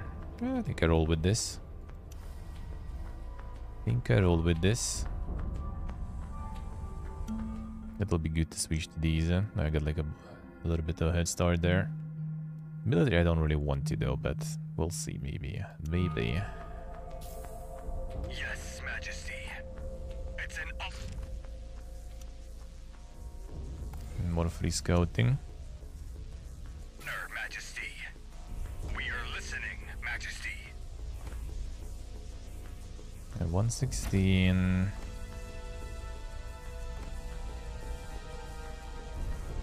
I think I roll with this. I think I roll with this. It'll be good to switch to these. Uh. I got like a, a little bit of a head start there. Military I don't really want to though, but we'll see maybe. Maybe. Yes, Majesty. It's an up. More free scouting. Her Majesty.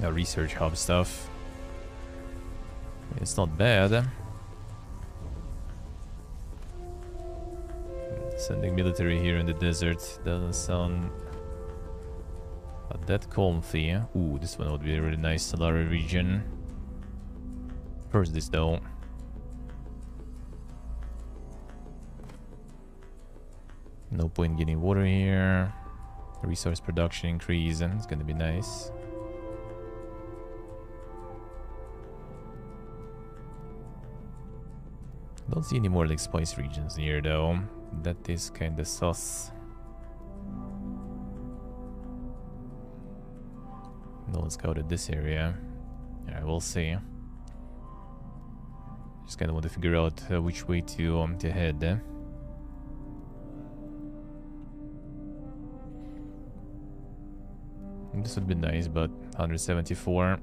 We are listening, Majesty. 116. Now research hub stuff. It's not bad. Sending military here in the desert doesn't sound that comfy. Ooh, this one would be a really nice Solari region. First this though. No point getting water here. Resource production increase, and it's gonna be nice. Don't see any more like spice regions here though. That is kinda sus. No one scouted this area. Yeah, we'll see. Just kinda want to figure out uh, which way to um to head. Eh? This would be nice, but 174.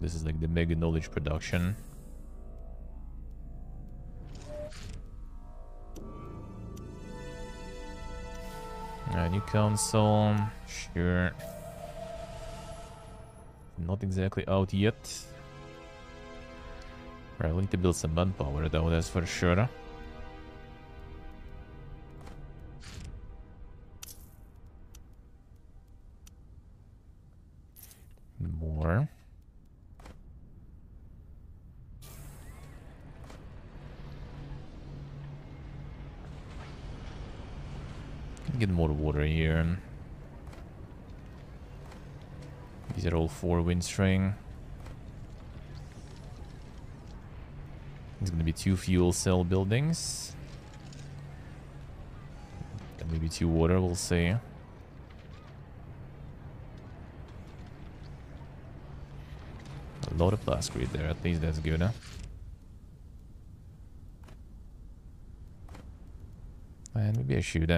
This is like the mega knowledge production. New console, sure. Not exactly out yet. Right, we need to build some manpower though, that's for sure. More. Get more water here. These are all four wind string. There's gonna be two fuel cell buildings. And maybe two water, we'll see. A lot of plascrete there, at least that's good, huh? And maybe I shoot,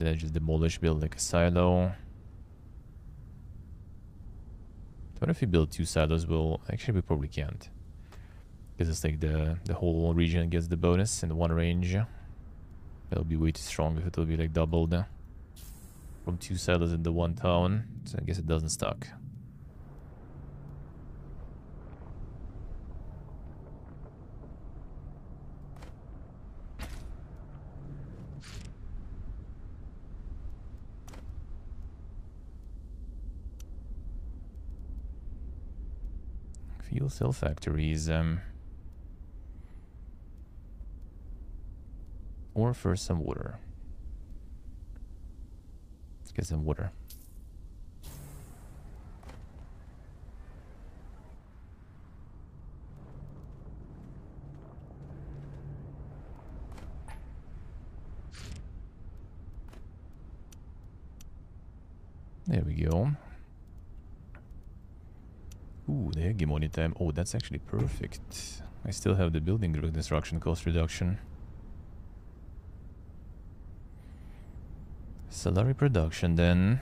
Did I just demolish, build like a silo? Wonder if we build two silos, we'll... Actually, we probably can't. Because it's like the, the whole region gets the bonus in one range. That'll be way too strong if it will be like doubled. Eh, from two silos in the one town. So I guess it doesn't stack. Fuel cell factories. Um, or first some water. Let's get some water. There we go. Ooh, the hegemony time. Oh, that's actually perfect. I still have the building construction cost reduction. Solari production then.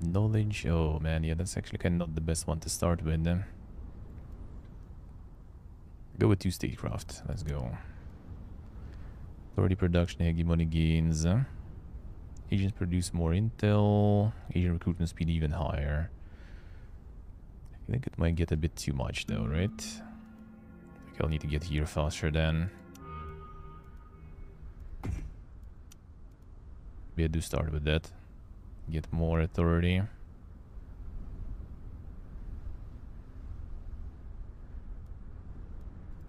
Knowledge. Oh man, yeah, that's actually kind of not the best one to start with then. Go with two statecraft. Let's go. Authority production, hegemony gains. Agents produce more intel. Agent recruitment speed even higher. I think it might get a bit too much though, right? Like I'll need to get here faster then. Maybe I do start with that. Get more authority.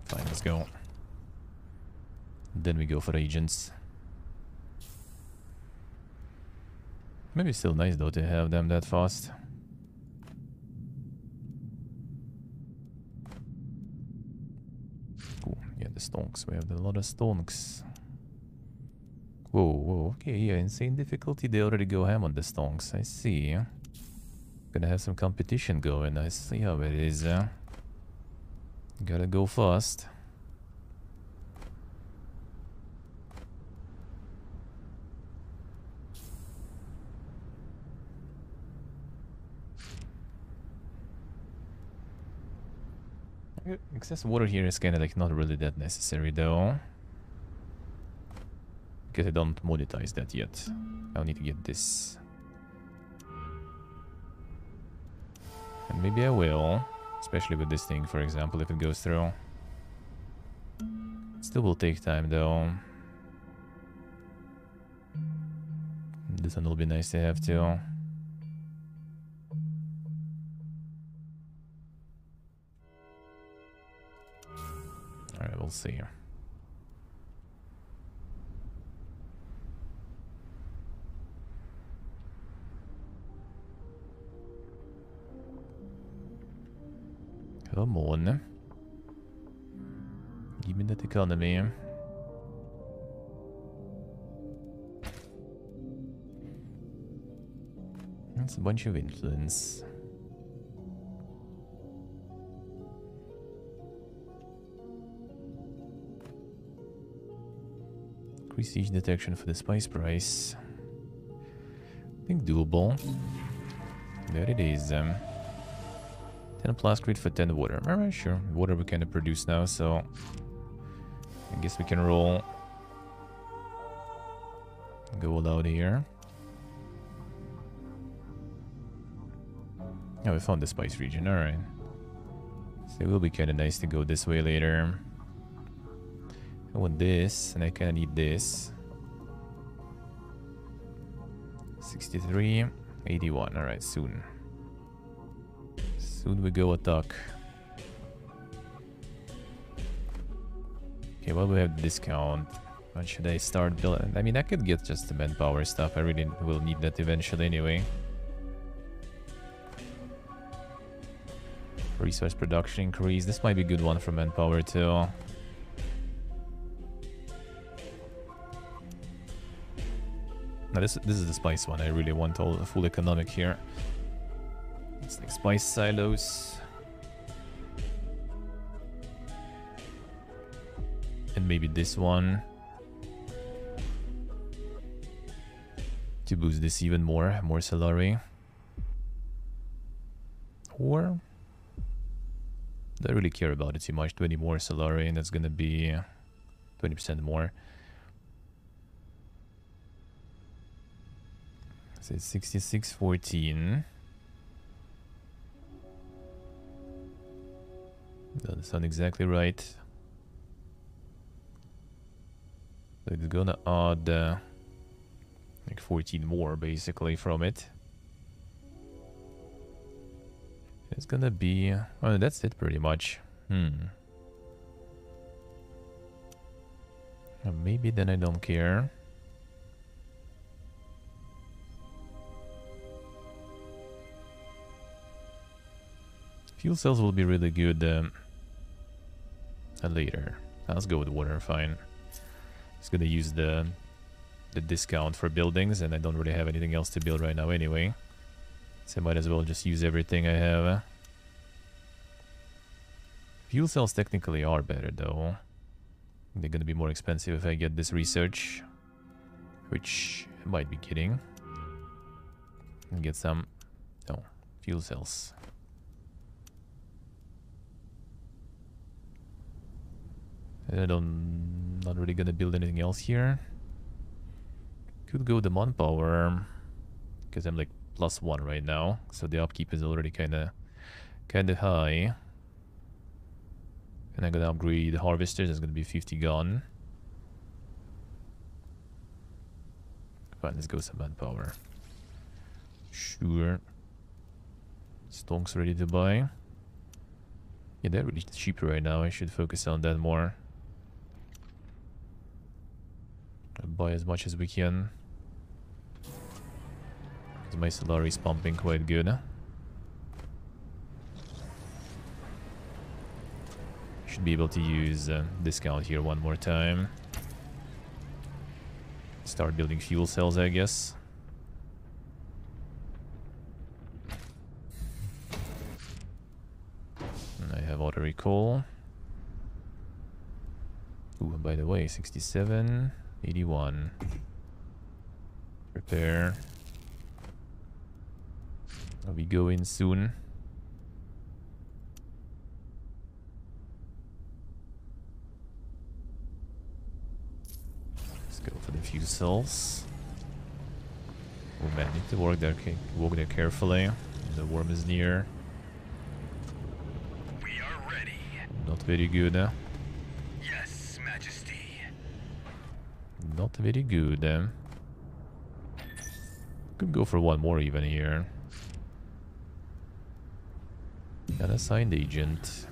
Fine, let's go. Then we go for agents. Maybe still nice though to have them that fast. Cool. Yeah, the stonks. We have a lot of stonks. Whoa, whoa. Okay, yeah, insane difficulty. They already go ham on the stonks. I see. Gonna have some competition going. I see how it is. Uh. Gotta go fast. Excess water here is kind of like not really that necessary though. Because I don't monetize that yet. I'll need to get this. And maybe I will. Especially with this thing, for example, if it goes through. It Still will take time though. This one will be nice to have too. Alright, we'll see. Come on. Give me that economy. That's a bunch of influence. Siege detection for the spice price. I think doable. There it is. Um, 10 plascrete for 10 water. Alright, sure. Water we of produce now, so... I guess we can roll. Go all out here. Oh, we found the spice region. Alright. So it will be kind of nice to go this way later. I want this, and I kind of need this. 63, 81. Alright, soon. Soon we go attack. Okay, well, we have the discount. When should I start building? I mean, I could get just the manpower stuff. I really will need that eventually anyway. Resource production increase. This might be a good one for manpower too. Now this this is the spice one. I really want all the full economic here. It's like spice silos. And maybe this one. To boost this even more, more Solari. Or don't really care about it too much. 20 more Solari and that's gonna be 20% more. So it's 6614. Doesn't sound exactly right. So it's gonna add uh, like 14 more basically from it. It's gonna be... Oh, that's it pretty much. Hmm. Maybe then I don't care. Fuel cells will be really good um, later. Let's go with water, fine. Just gonna use the the discount for buildings, and I don't really have anything else to build right now anyway. So I might as well just use everything I have. Fuel cells technically are better though. They're gonna be more expensive if I get this research. Which I might be getting. Get some... No, fuel cells. I don't... Not really gonna build anything else here. Could go the manpower. Because I'm like plus one right now. So the upkeep is already kinda... Kinda high. And I'm gonna upgrade the harvesters. It's gonna be 50 gone. Fine, let's go some manpower. Sure. Stonks ready to buy. Yeah, they're really cheap right now. I should focus on that more. Buy as much as we can. Because my Solari is pumping quite good. Should be able to use uh, discount here one more time. Start building fuel cells, I guess. And I have auto recall. Ooh, by the way, 67, 81. Prepare. Are we going soon? Let's go for the fuel cells. Oh man, need to walk there, walk there carefully. The worm is near. We are ready. Not very good. uh, Yes, Majesty. Not very good. uh. Could go for one more even here. An assigned agent.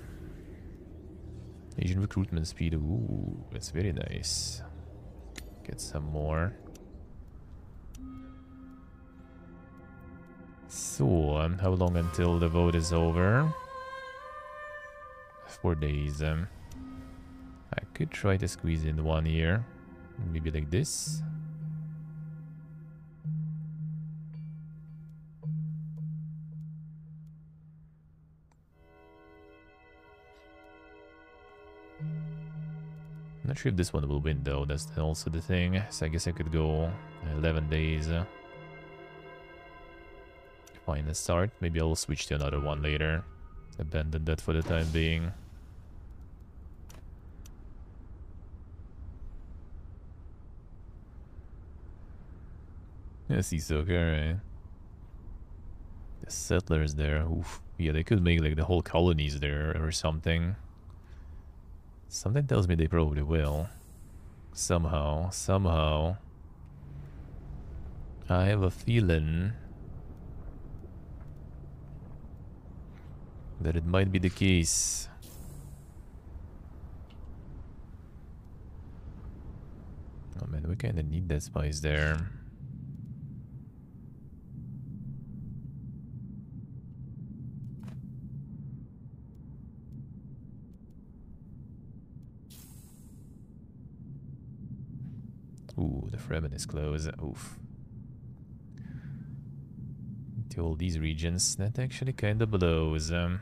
Agent recruitment speed. Ooh, that's very nice. Get some more. So, um, how long until the vote is over? Four days. Um, I could try to squeeze in one here. Maybe like this. Not sure if this one will win though, that's also the thing. So I guess I could go 11 days. Fine, let's start. Maybe I'll switch to another one later. Abandon that for the time being. Yeah, see, so alright. The settlers there, oof. Yeah, they could make like the whole colonies there or something. Something tells me they probably will. Somehow, somehow. I have a feeling that it might be the case. Oh man, we kinda need that spice there. Ooh, the Fremen is close. Oof. To all these regions, that actually kind of blows. Um,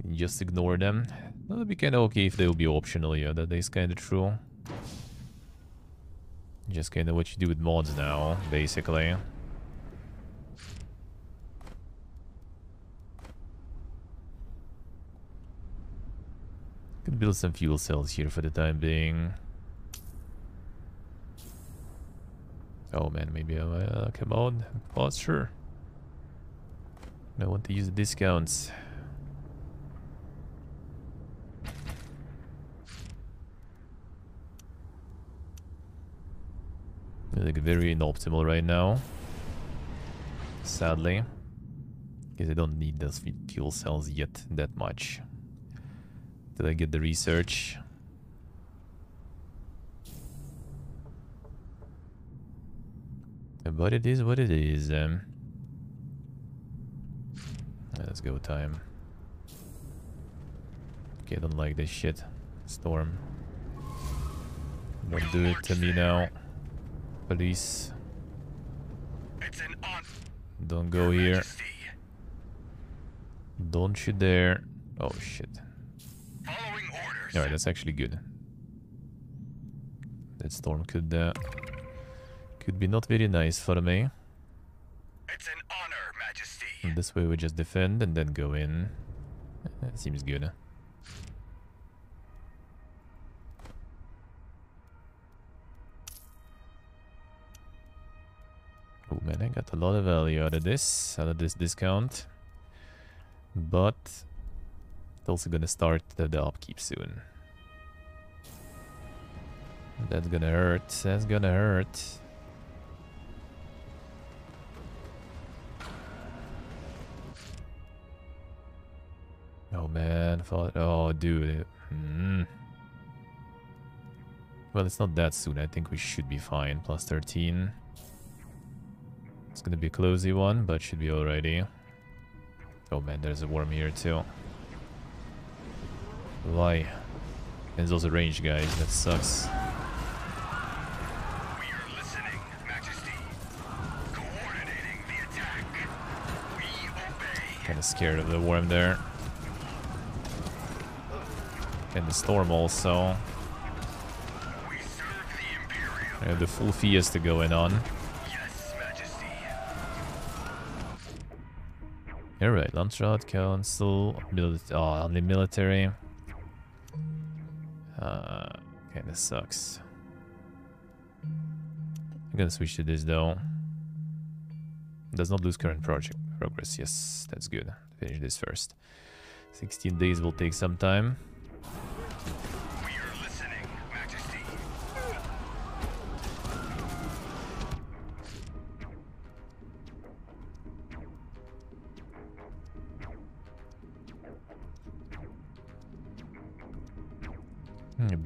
can you just ignore them? That would be kind of okay if they would be optional, yeah, that is kind of true. Just kind of what you do with mods now, basically. Could build some fuel cells here for the time being. Oh man, maybe I'll uh, come on. Oh, sure. I want to use the discounts. Like very inoptimal right now. Sadly. Because I don't need those fuel cells yet that much. Did I get the research? But it is what it is. Um, let's go time. Okay, don't like this shit. Storm. Don't do it to me now. Police. It's an Don't go here. Don't you dare. Oh shit. Alright, that's actually good. That storm could uh, could be not very nice for me. It's an honor, Majesty. And this way we just defend and then go in. That seems good. Oh man, I got a lot of value out of this, out of this discount. But it's also gonna start the, the upkeep soon. That's gonna hurt. That's gonna hurt. Oh man, thought. Oh, dude. Hmm. Well, it's not that soon. I think we should be fine. Plus 13. It's gonna be a closey one, but should be alrighty. Oh man, there's a worm here too. Why? And also range, guys. That sucks. We are listening, Majesty. Coordinating the attack. We obey. Kind of scared of the worm there. And the storm also. We serve the Imperium. I have the full fiesta going on. Yes, Majesty. Alright, Landsraad Council, mili uh, oh, only military. Uh, kinda sucks. I'm gonna switch to this though. Does not lose current project progress. Yes, that's good. Finish this first. 16 days will take some time.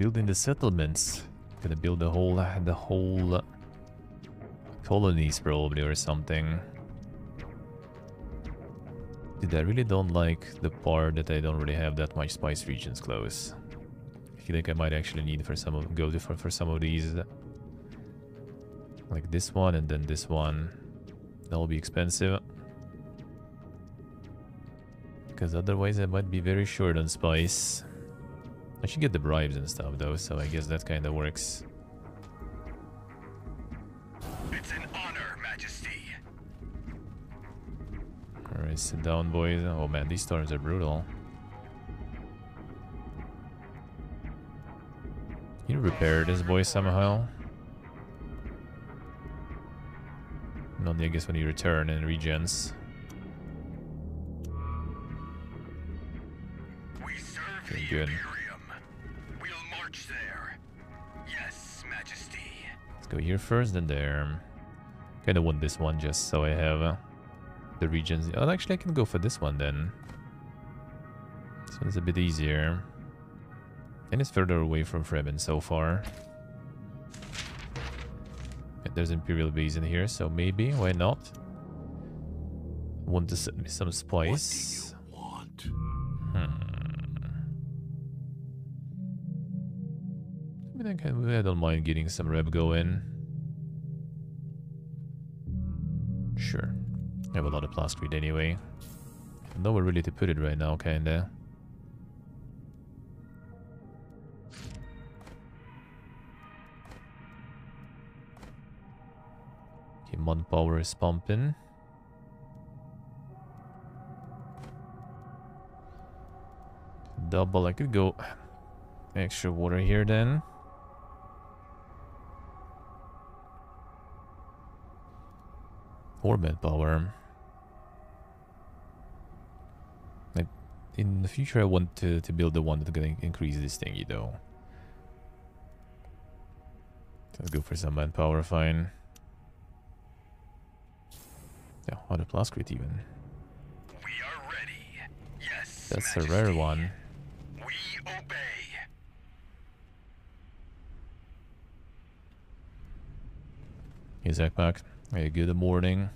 Building the settlements. Gonna build the whole, the whole colonies probably or something. Dude, I really don't like the part that I don't really have that much spice regions close. I feel like I might actually need for some of go to for, for some of these. Like this one and then this one. That'll be expensive. Because otherwise I might be very short on spice. I should get the bribes and stuff though, so I guess that kind of works. It's an honor, Majesty. Alright, sit down, boys. Oh man, these storms are brutal. Can you repair this boy somehow? No, I guess when you return and regens. We serve Okay, the good. Go here first, then there. Kinda want this one just so I have uh, the regions. Oh, actually, I can go for this one then. This one's a bit easier. And it's further away from Fremen so far. Yeah, there's Imperial base in here, so maybe, why not? Want to send me some spice. Want. Hmm. I I, don't mind getting some rep going. Sure. I have a lot of plascrete anyway. Nowhere really to put it right now, kinda. Okay, mod power is pumping. Double, I could go extra water here then. Or manpower. I, in the future, I want to, to build the one that's gonna increase this thingy though. Let's go for some manpower, fine. Yeah, 100 plascrete even. We are ready. Yes. That's a rare one. We obey. Zakpak. Hey, good morning.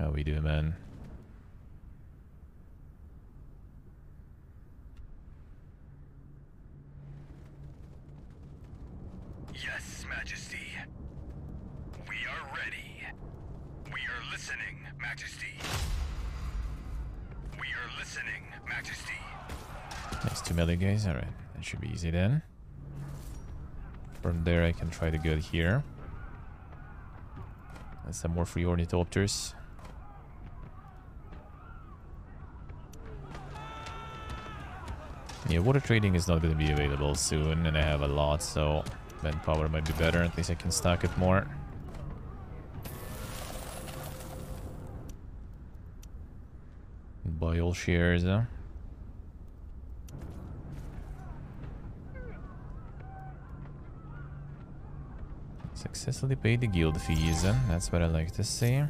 How we doing, man? Yes, Majesty. We are ready. We are listening, Majesty. We are listening, Majesty. Next two melee guys. Alright, that should be easy then. From there, I can try to get here. And some more free ornithopters. Yeah, water trading is not going to be available soon, and I have a lot, so manpower might be better. At least I can stack it more. Buy all shares. Huh? Successfully paid the guild fees. That's what I like to see.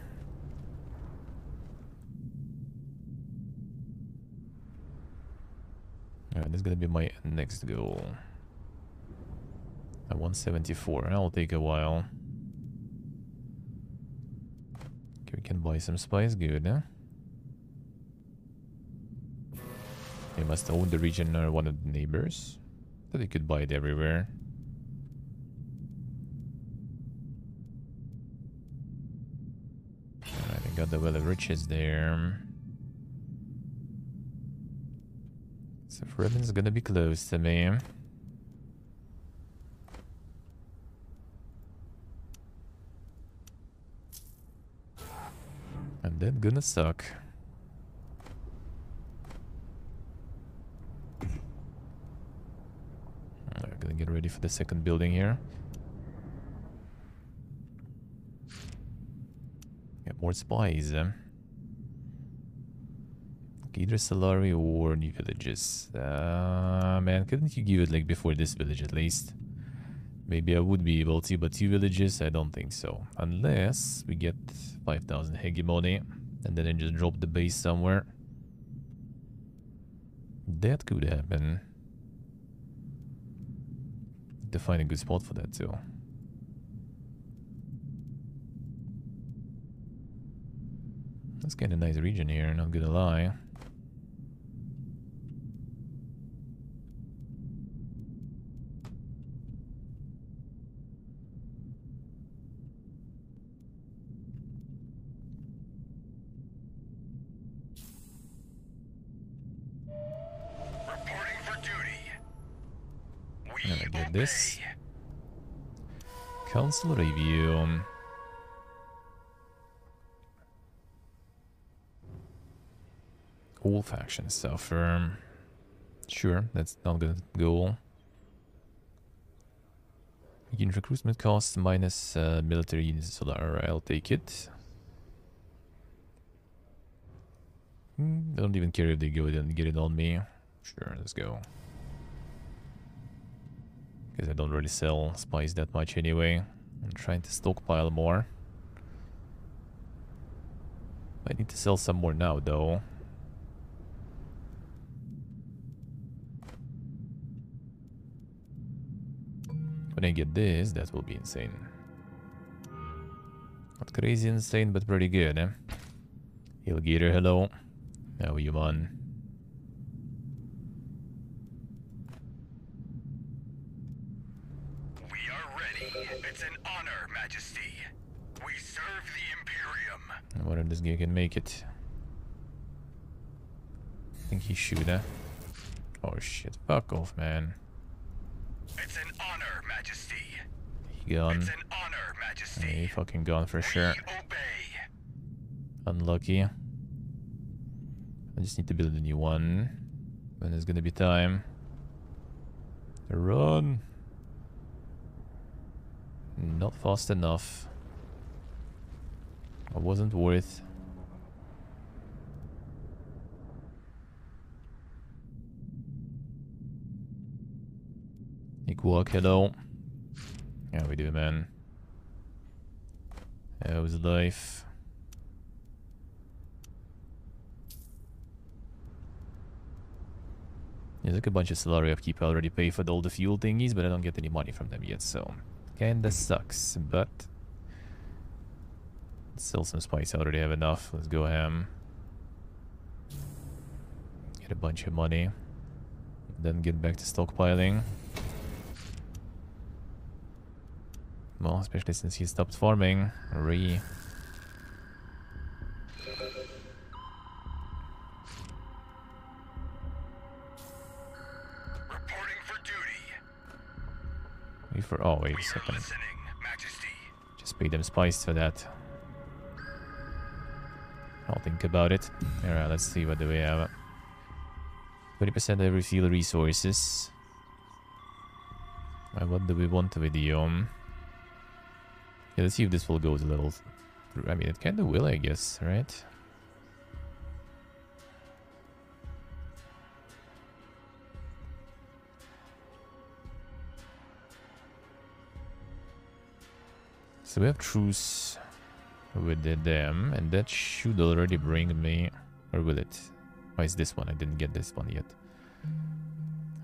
Alright, that's gonna be my next goal. At 174. That'll take a while. Okay, we can buy some spice. Good, huh? They must own the region or one of the neighbors. So they could buy it everywhere. Alright, I got the well of riches there. So Fremen's gonna be close to me. And that's gonna suck. I'm gonna get ready for the second building here. More spies. eh? Either Solari or new villages. Uh, man, couldn't you give it like before this village at least? Maybe I would be able to, but two villages, I don't think so. Unless we get 5,000 hegemony and then I just drop the base somewhere. That could happen. To find a good spot for that too. That's get a nice region here, not gonna lie. Reporting for duty. We get this. Council review. All factions suffer. Sure, that's not gonna go. Unit recruitment cost minus uh, military units solar. I'll take it. Hmm, I don't even care if they go and get it on me. Sure, let's go. Because I don't really sell spice that much anyway. I'm trying to stockpile more. I need to sell some more now though. When I get this, that will be insane. Not crazy insane, but pretty good, eh? Ilgator, hello. How are you, man? We are ready. It's an honor, Majesty. We serve the Imperium. I wonder if this guy can make it. I think he should, eh? Oh shit, fuck off, man. It's an. He gone. It's an honor, Majesty. Yeah, he fucking gone for sure. Unlucky. I just need to build a new one. When there's gonna be time. Run! Not fast enough. I wasn't worth. Equalk, hello. How we do, man? How's life? There's like a bunch of Solari upkeep I already paid for all the fuel thingies, but I don't get any money from them yet, so... Kinda sucks, but... Sell some spice, I already have enough. Let's go ham. Get a bunch of money. Then get back to stockpiling. Well, especially since he stopped farming. Re Reporting for duty. wait for oh wait a second. Just pay them spice for that. I'll think about it. Alright, let's see what do we have. 20% every field resources. Uh, what do we want with the um Yeah, let's see if this will go a little three. I mean it kinda will I guess, right? So we have truce with the them, and that should already bring me, or will it? Why is this one? I didn't get this one yet.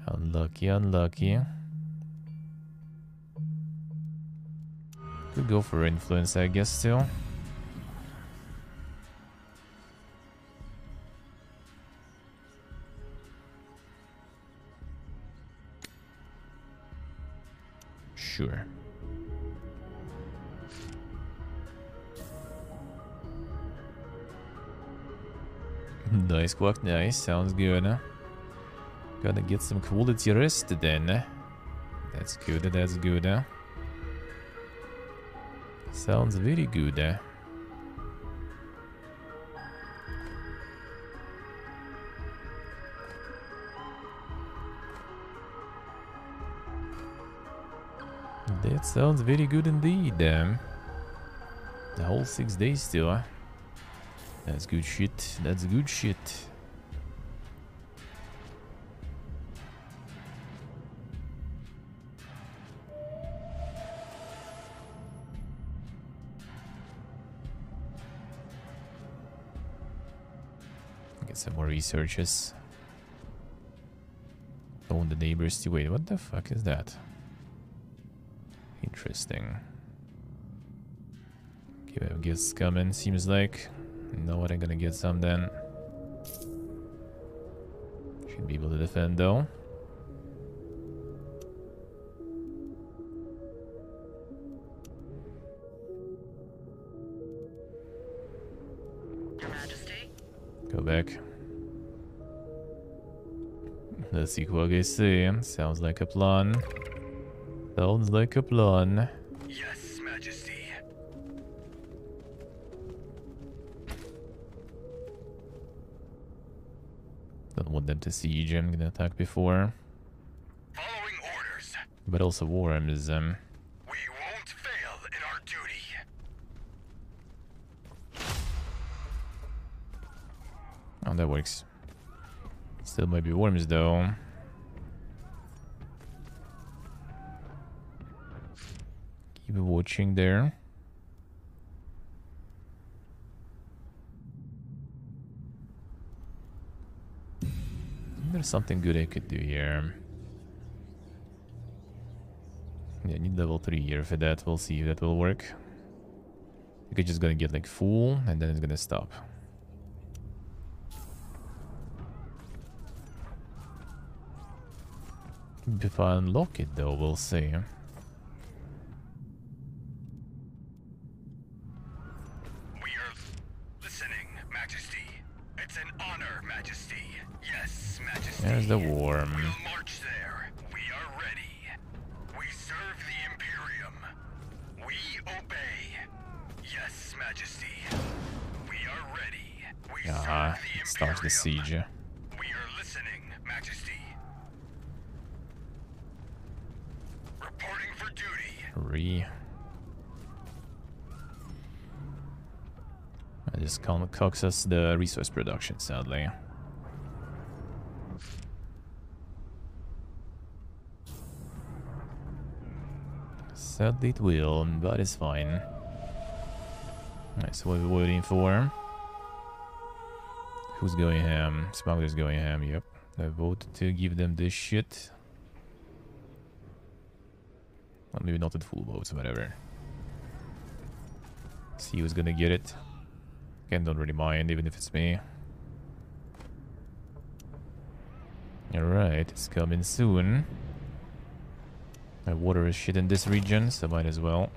Unlucky, unlucky. Could go for influence, I guess, still. Sure. Nice, quack, nice. Sounds good. Gotta get some quality rest then. That's good, that's good. Sounds very good. That sounds very good indeed. Um, the whole six days still. That's good shit. That's good shit. Some more researches. Own the neighbors to wait. What the fuck is that? Interesting. Okay, we have guests coming, seems like. Know what I'm gonna get some then. Should be able to defend though. Your Majesty. Go back. Let's see what I say. Sounds like a plan. Sounds like a plan. Yes, Majesty. Don't want them to siege. I'm gonna attack before. Following orders. But also worms. Um, We won't fail in our duty. oh, that works. Still might be worms though. Keep watching there. There's something good I could do here. Yeah, I need level 3 here for that. We'll see if that will work. I could just gonna get like full and then it's gonna stop. If I unlock it though, we'll see. We are listening, Majesty. It's an honor, Majesty. Yes, Majesty. There's the worm. We'll march there. We are ready. We serve the Imperium. We obey. Yes, Majesty. We are ready. We Ah, serve the Imperium. starts the siege. We are listening, Majesty. Reporting for duty. Re. Just can't us the resource production, sadly. Sadly it will, but it's fine. Alright, so what are waiting for? Who's going ham? Smuggler's going ham, yep. I voted to give them this shit. Well, maybe not at full votes, whatever. See who's gonna get it. Again, don't really mind, even if it's me. Alright, it's coming soon. My water is shit in this region, so might as well.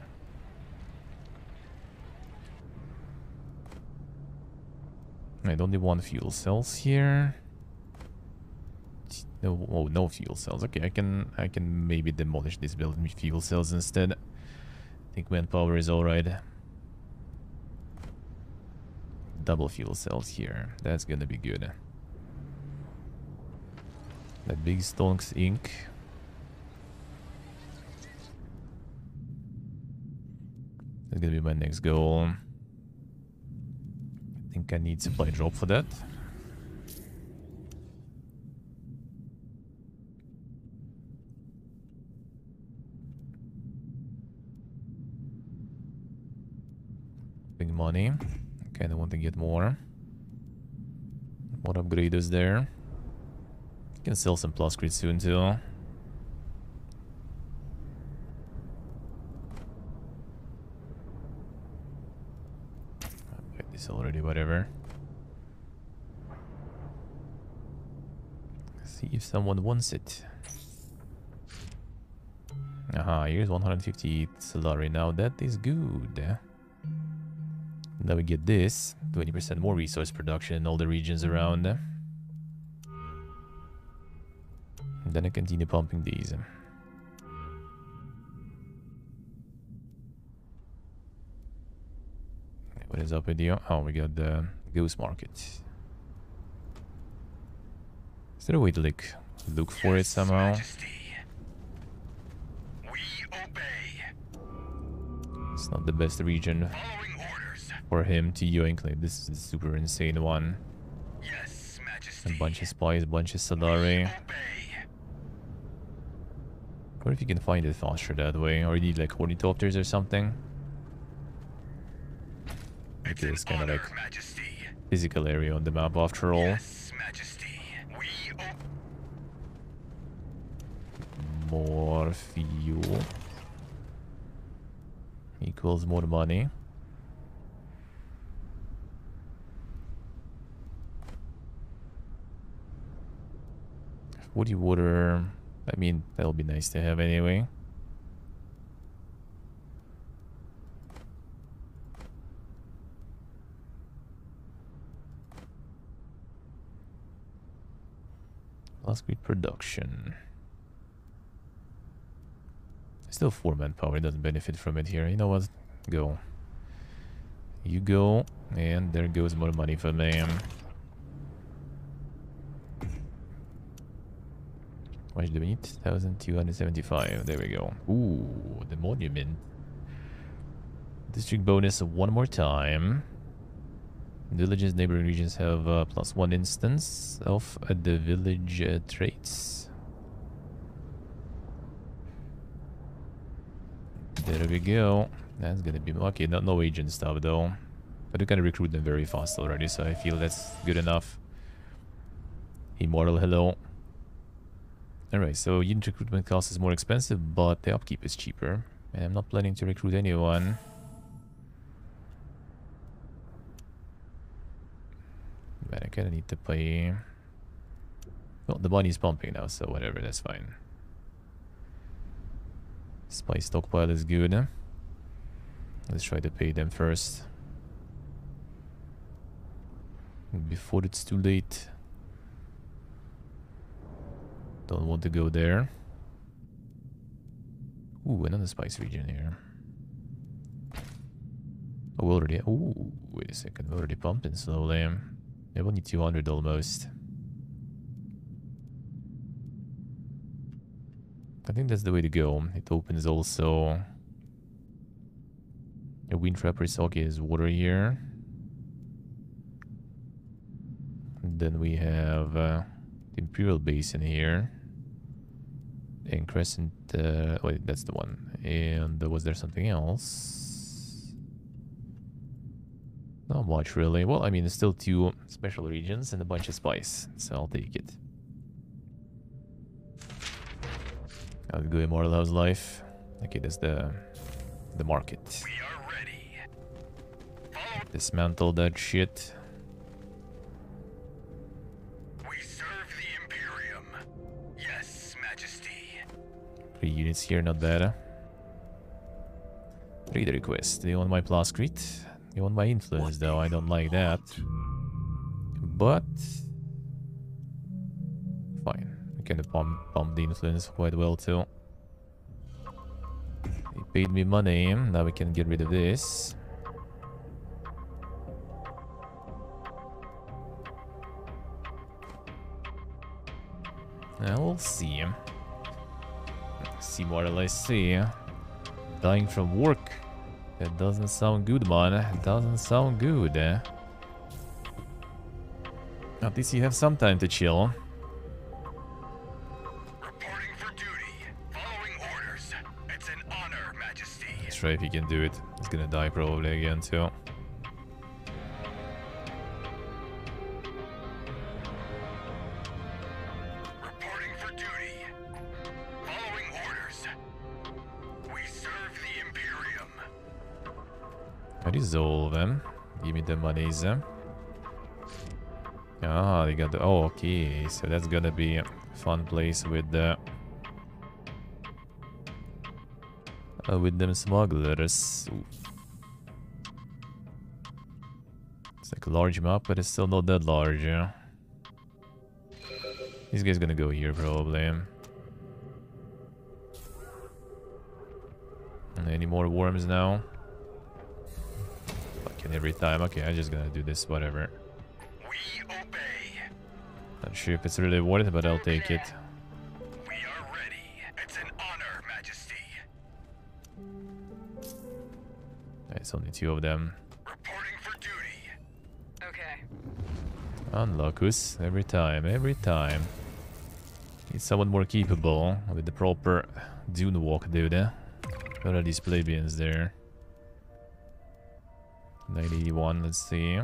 I only one fuel cells here. No, oh, no fuel cells. Okay, I can I can maybe demolish this building with fuel cells instead. I think manpower is alright. Double fuel cells here. That's gonna be good. That big stonks ink. That's gonna be my next goal. I think I need supply drop for that. Big money. Okay, I want to get more. More upgraders there. Can sell some plus plascrete soon too. This already, whatever. See if someone wants it. Aha, here's 150 Solari. Now that is good. Now we get this 20% more resource production in all the regions around. And then I continue pumping these. What is up with you? Oh, we got the goose market. Is there a way to like look for it somehow? Majesty. We obey. It's not the best region Following. For him to yoink. Like this is a super insane one. Yes, Majesty. A bunch of spies, a bunch of We salari. What if you can find it faster that way? Or you need like ornithopters or something? It's Okay, it's kind of like Majesty. physical area on the map after all. Yes, Majesty. We. More fuel equals more money. Woody water. I mean, that'll be nice to have anyway. Plascrete production. Still four manpower, doesn't benefit from it here. You know what? Go. You go, and there goes more money for me. How much do we need? 1,275. There we go. Ooh, the monument. District bonus one more time. Villages, neighboring regions have uh, plus one instance of uh, the village uh, traits. There we go. That's gonna be okay. Not no agent stuff though, but we can recruit them very fast already, so I feel that's good enough. Immortal, hello. Alright, so unit recruitment cost is more expensive, but the upkeep is cheaper. And I'm not planning to recruit anyone. But I kinda need to pay... Well, the money's pumping now, so whatever, that's fine. Spy stockpile is good. Let's try to pay them first. Before it's too late. Don't want to go there. Ooh, another spice region here. Oh, we already... Ooh, wait a second. We're already pumping slowly. Yeah, need 200 almost. I think that's the way to go. It opens also... A wind is okay as water here. Then we have uh, the Imperial Basin here and Crescent, uh, wait, that's the one. And was there something else? Not much, really. Well, I mean, there's still two special regions and a bunch of spice, so I'll take it. I'll go Immortalhouse life. Okay, that's the the market. Dismantle that shit. Three units here, not bad. Read the request. They want my plascrete. They want my influence, though. I don't like that. But... Fine. I can pump, pump the influence quite well, too. They paid me money. Now we can get rid of this. Now we'll see. See what I see. Dying from work. That doesn't sound good, man. It doesn't sound good. Eh? At least you have some time to chill. Reporting for duty. Following orders. It's an honor, Majesty. Let's try if he can do it. He's gonna die probably again too. The monies. Ah, they got the... Oh, okay. So that's gonna be a fun place with the... Uh, with them smugglers. It's like a large map, but it's still not that large, yeah? This guy's gonna go here, probably. Any more worms now? Fucking every time. Okay, I'm just gonna do this, whatever. We obey. Not sure if it's really worth it, but I'll take it. We are ready. It's an honor, Majesty. It's only two of them. Reporting for duty. Okay. Unlocus. Every time, every time. Need someone more capable with the proper dune walk, dude. Eh? What are these plebeians there? 981, let's see.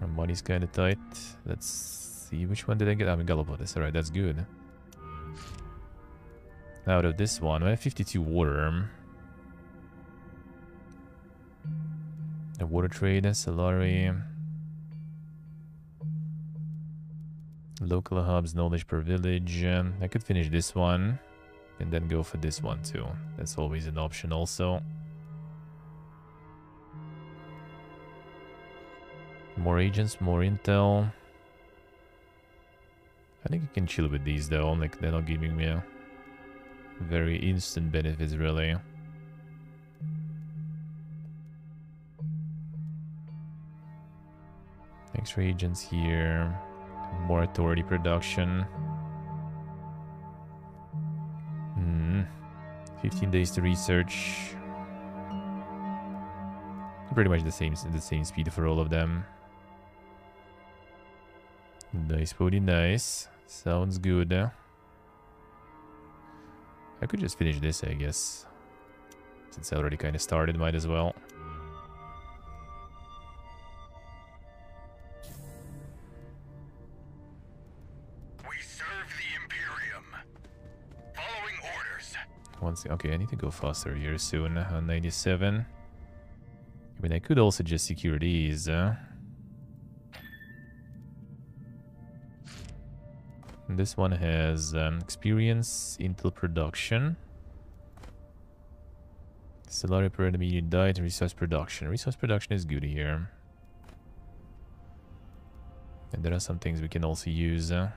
My money's kinda tight. Let's see, which one did I get? I'm Galapagos. Alright, that's good. Out of this one, I have 52 worm. A water trade, Solari. Local hubs, knowledge per village. I could finish this one and then go for this one too. That's always an option also. More agents, more intel. I think I can chill with these though, like they're not giving me a very instant benefits really. Extra agents here. More authority production. 15 days to research. Pretty much the same the same speed for all of them. Nice, pretty nice. Sounds good. I could just finish this, I guess. Since I already kind of started, might as well. Once, okay, I need to go faster here soon. On 97. I mean, I could also just secure these. Uh. This one has um, experience, intel production. Salary per immediate diet, resource production. Resource production is good here. And there are some things we can also use. Uh.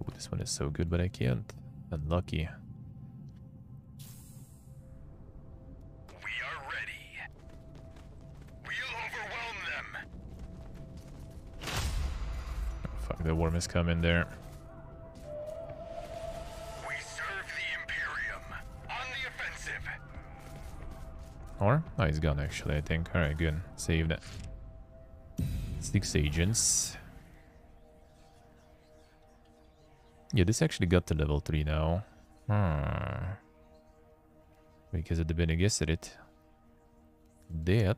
Ooh, this one is so good, but I can't. Unlucky. Fuck, the worm is coming there. We serve the Imperium. On the offensive. Or? Oh, he's gone actually, I think. Alright, good. Saved it. Six agents. Yeah, this actually got to level 3 now. Hmm. Because at the Gesserit. That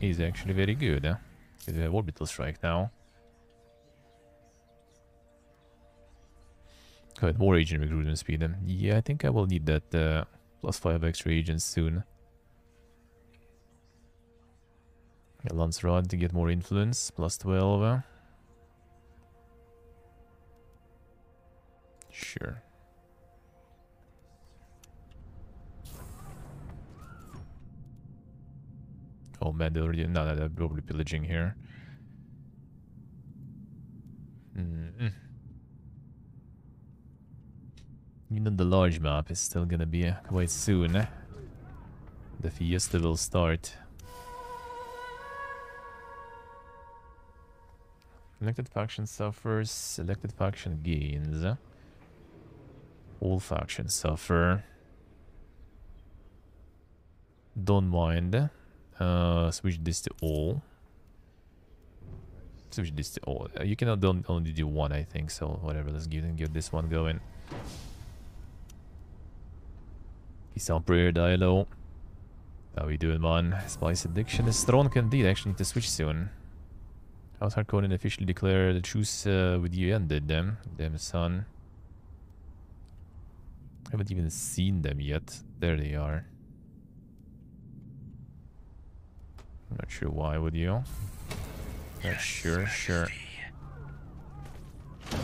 is actually very good. Huh? Because we have Orbital Strike now. Got more agent recruitment speed. Yeah, I think I will need that uh, plus 5 extra agents soon. Landsraad to get more influence, plus 12. uh. Sure. Oh man, they already... No, no, they're probably pillaging here. Mm. Even the large map is still gonna be quite soon. eh? The fiesta will start. Selected faction suffers, selected faction gains. All factions suffer. Don't mind. Uh, switch this to all. Switch this to all. Uh, you cannot only do one, I think. So whatever. Let's give get this one going. Peace out, prayer dialogue. How we doing, man? Spice addiction is strong indeed. I actually need to switch soon. How's Harkonnen officially declared the truce uh, with you ended them? Damn son. Haven't even seen them yet. There they are. I'm not sure why would you. Not sure, sure. The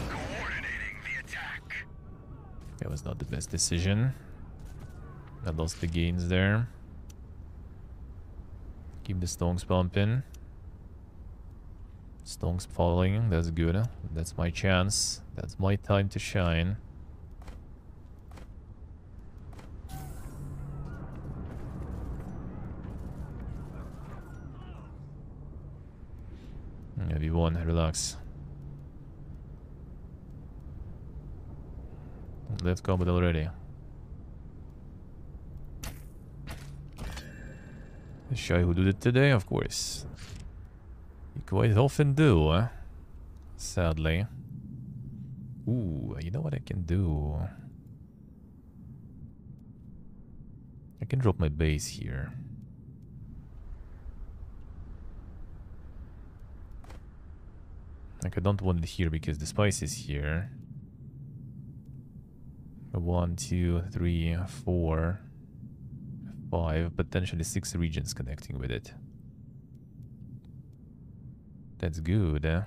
attack. That was not the best decision. I lost the gains there. Keep the stones pumping. Stones falling, that's good. That's my chance. That's my time to shine. Everyone, relax. Let's go, but already. The shy who did it today, of course. You quite often do, eh? Sadly. Ooh, you know what I can do? I can drop my base here. Like, I don't want it here because the spice is here. One, two, three, four, five, potentially six regions connecting with it. That's good, eh?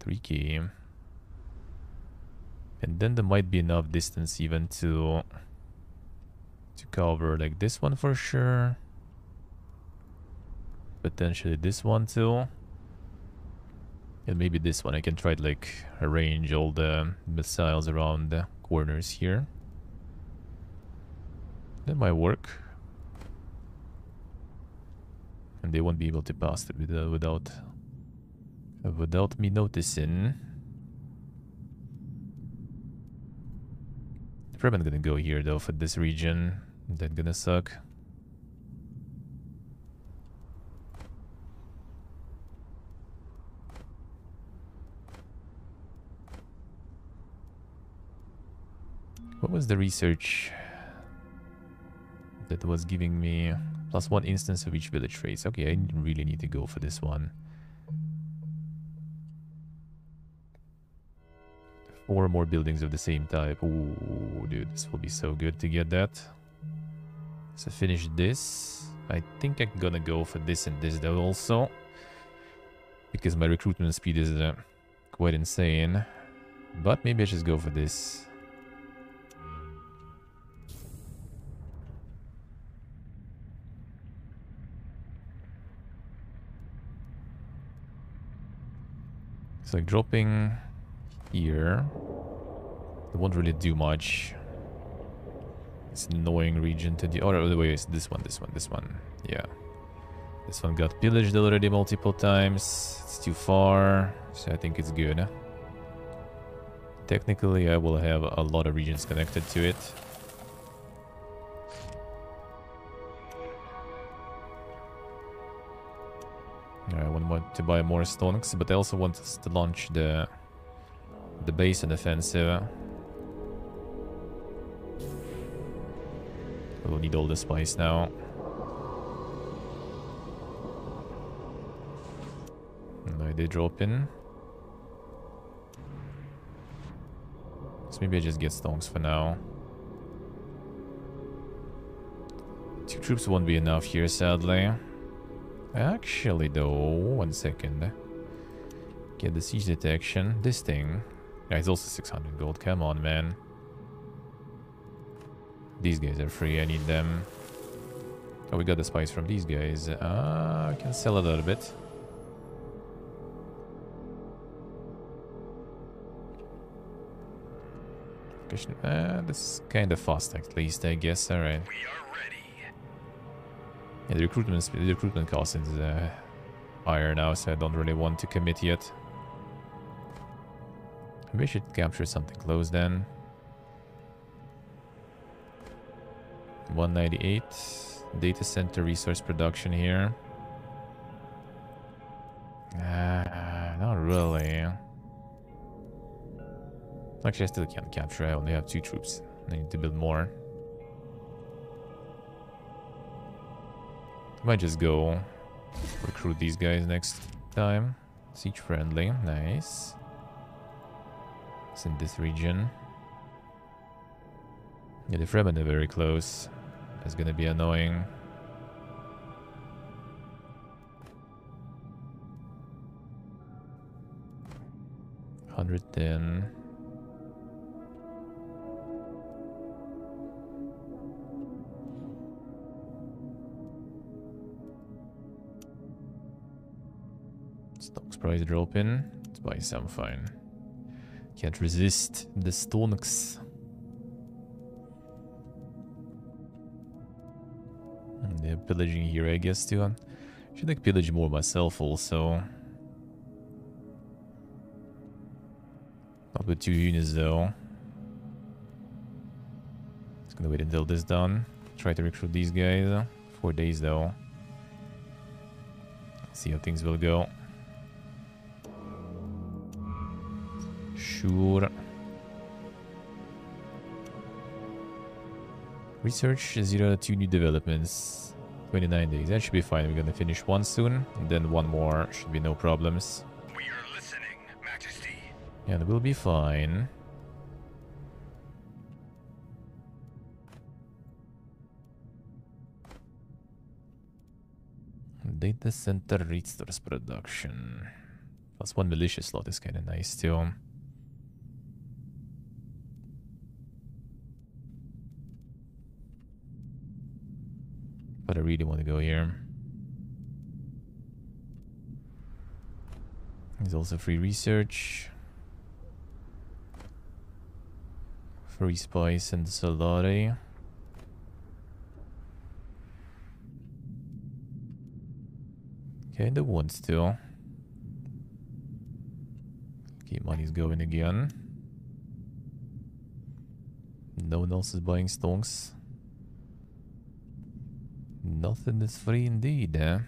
3k. And then there might be enough distance even to to cover like this one for sure. Potentially this one too. And maybe this one. I can try to like arrange all the missiles around the corners here. That might work. And they won't be able to pass it uh, without uh, without me noticing. Probably gonna go here though for this region. That's gonna suck. What was the research that was giving me plus one instance of each village race? Okay, I really need to go for this one. Four more buildings of the same type. Ooh, dude, this will be so good to get that. So finish this. I think I'm gonna go for this and this though also. Because my recruitment speed is uh, quite insane. But maybe I just go for this. Like dropping here. It won't really do much. It's an annoying region to the... Oh, wait, it's this one, this one, this one. Yeah. This one got pillaged already multiple times. It's too far, so I think it's good. Technically, I will have a lot of regions connected to it. Uh, I want to buy more stonks, but I also want to launch the the base and offensive. We'll need all the spice now. And I did drop in. So maybe I just get stonks for now. Two troops won't be enough here, sadly. Actually, though, one second. Get the siege detection. This thing. Yeah, it's also 600 gold. Come on, man. These guys are free. I need them. Oh, we got the spice from these guys. Uh, I can sell a little bit. Uh, this is kind of fast, at least, I guess. Are ready. Yeah, the recruitment, the recruitment cost is uh, higher now, so I don't really want to commit yet. I should capture something close then. 198 data center resource production here. Ah, not really. Actually, I still can't capture. I only have two troops. I need to build more. Might just go recruit these guys next time. Siege friendly. Nice. It's in this region. Yeah, the Fremen are very close. That's gonna be annoying. Hundred ten. Stocks price dropping. Let's buy some fine. Can't resist the stonks. Hmm, they're pillaging here, I guess, too. Should like pillage more myself also. Not with two units though. Just gonna wait until this done. Try to recruit these guys. Four days though. See how things will go. Sure. Research zero to two new developments. 29 days. That should be fine. We're gonna finish one soon, and then one more. Should be no problems. We are listening, Majesty. And we'll be fine. Data center resource production. Plus one militia slot is kind of nice too. But I really want to go here. There's also free research. Free spice and Solari. Okay, the wants to. Okay, money's going again. No one else is buying stonks. Nothing is free indeed, eh?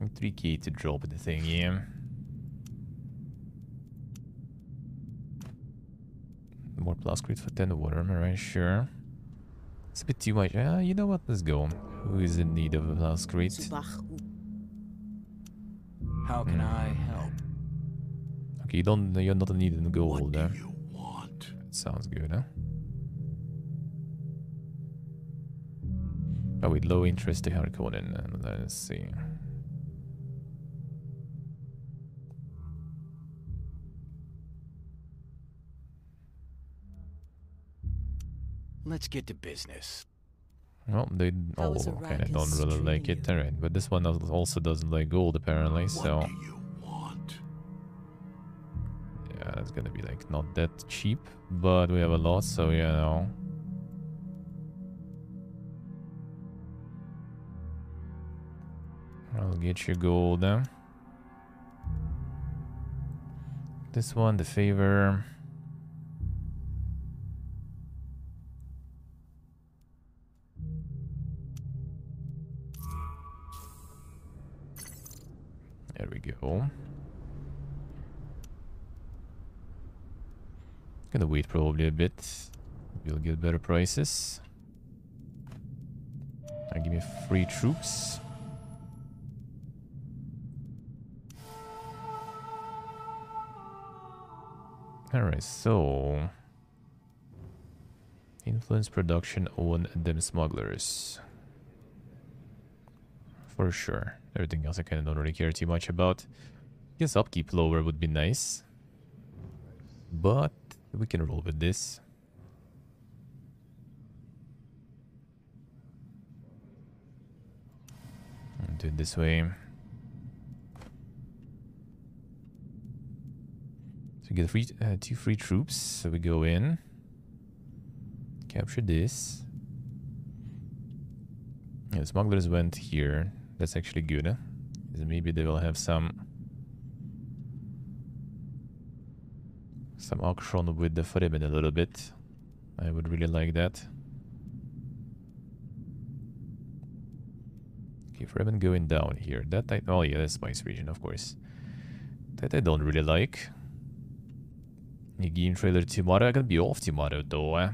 3k to drop the thing, yeah. More plascrete for 10 water, am I right? Sure. It's a bit too much. Ah, you know what? Let's go. Who is in need of a plascrete? How can I help? Okay, you don't. You're not needing gold. What do eh? you want? Sounds good, huh? Oh, with low interest to Harkonnen. and Let's see. Let's get to business. Well, they all kind of don't really like it. you? Alright, but this one also doesn't like gold apparently, so What do you want? yeah, that's gonna be like not that cheap, but we have a lot, so you know. I'll get you gold. This one, the favor. There we go. Gonna wait probably a bit. We'll get better prices. And give me free troops. Alright, so... Influence production on them smugglers. For sure. Everything else I kind of don't really care too much about. Guess upkeep lower would be nice. But we can roll with this. Do it this way. So we get free, uh, two free troops. So we go in. Capture this. Yeah, the smugglers went here. That's actually good. Huh? Maybe they will have some some auction with the Fremen a little bit. I would really like that. Okay, Fremen going down here. That I oh yeah, that's Spice region, of course. That I don't really like. New game trailer tomorrow. I'm gonna be off tomorrow though. Eh?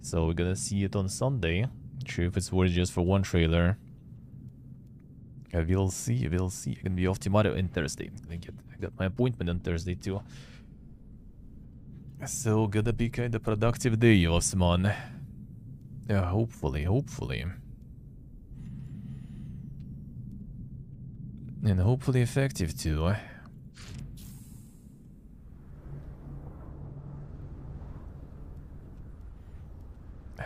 So we're gonna see it on Sunday. Sure if it's worth just for one trailer. I will see, we'll see. I'm gonna be off tomorrow and Thursday. I get I got my appointment on Thursday too. So gonna be kinda productive day, Osman. Yeah, hopefully, hopefully. And hopefully effective too.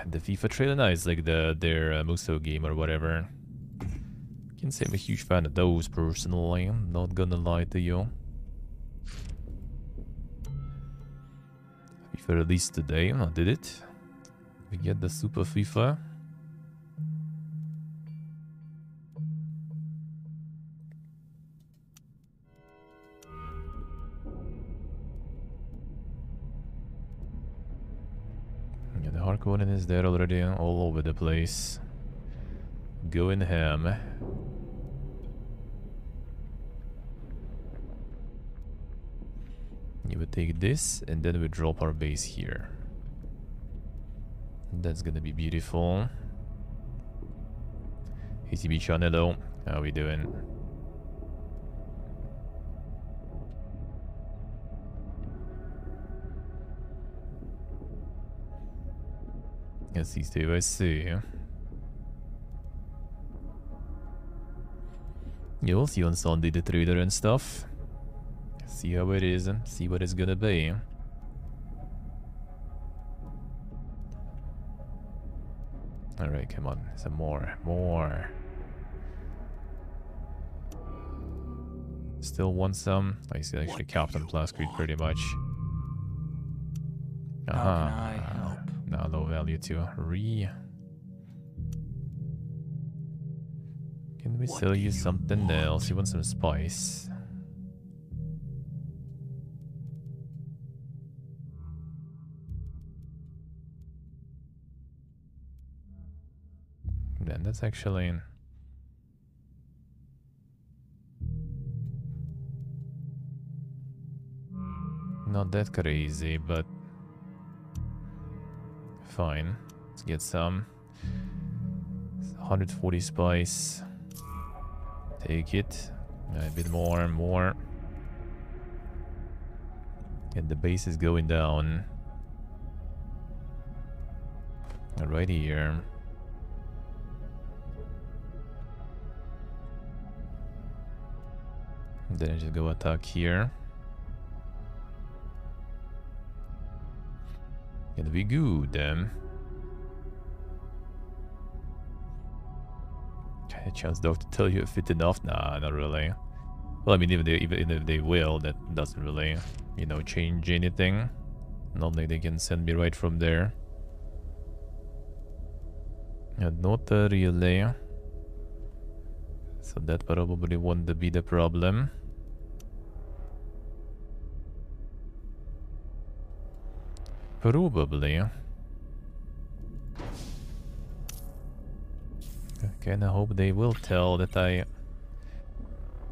The FIFA trailer now is like the their uh, Muso game or whatever. Can say I'm a huge fan of those personally. I'm not gonna lie to you. FIFA released today. I did it. We get the Super FIFA. Harkonnen is there already, all over the place. Going ham. You would take this, and then we drop our base here. That's gonna be beautiful. ATB channel, how we doing? Yes, these two I see. You'll see on Sunday the trailer and stuff. See how it is, and see what it's gonna be. Alright, come on, some more, more. Still want some? I see actually Captain Plascrete pretty much. How can uh-huh. I Aha. help? Now low value to re. Can we What sell you something want? else? You want some spice? Then that's actually not that crazy, but fine. Let's get some. 140 spice. Take it. A bit more, and more. And the base is going down. Right here. Then I just go attack here. And be good. Um, a chance dog to tell you if it's enough? Nah, not really. Well, I mean, even, they, even if they will, that doesn't really, you know, change anything. Like they can send me right from there. Yeah, not really. So that probably won't be the problem. Probably. I kinda hope they will tell that I...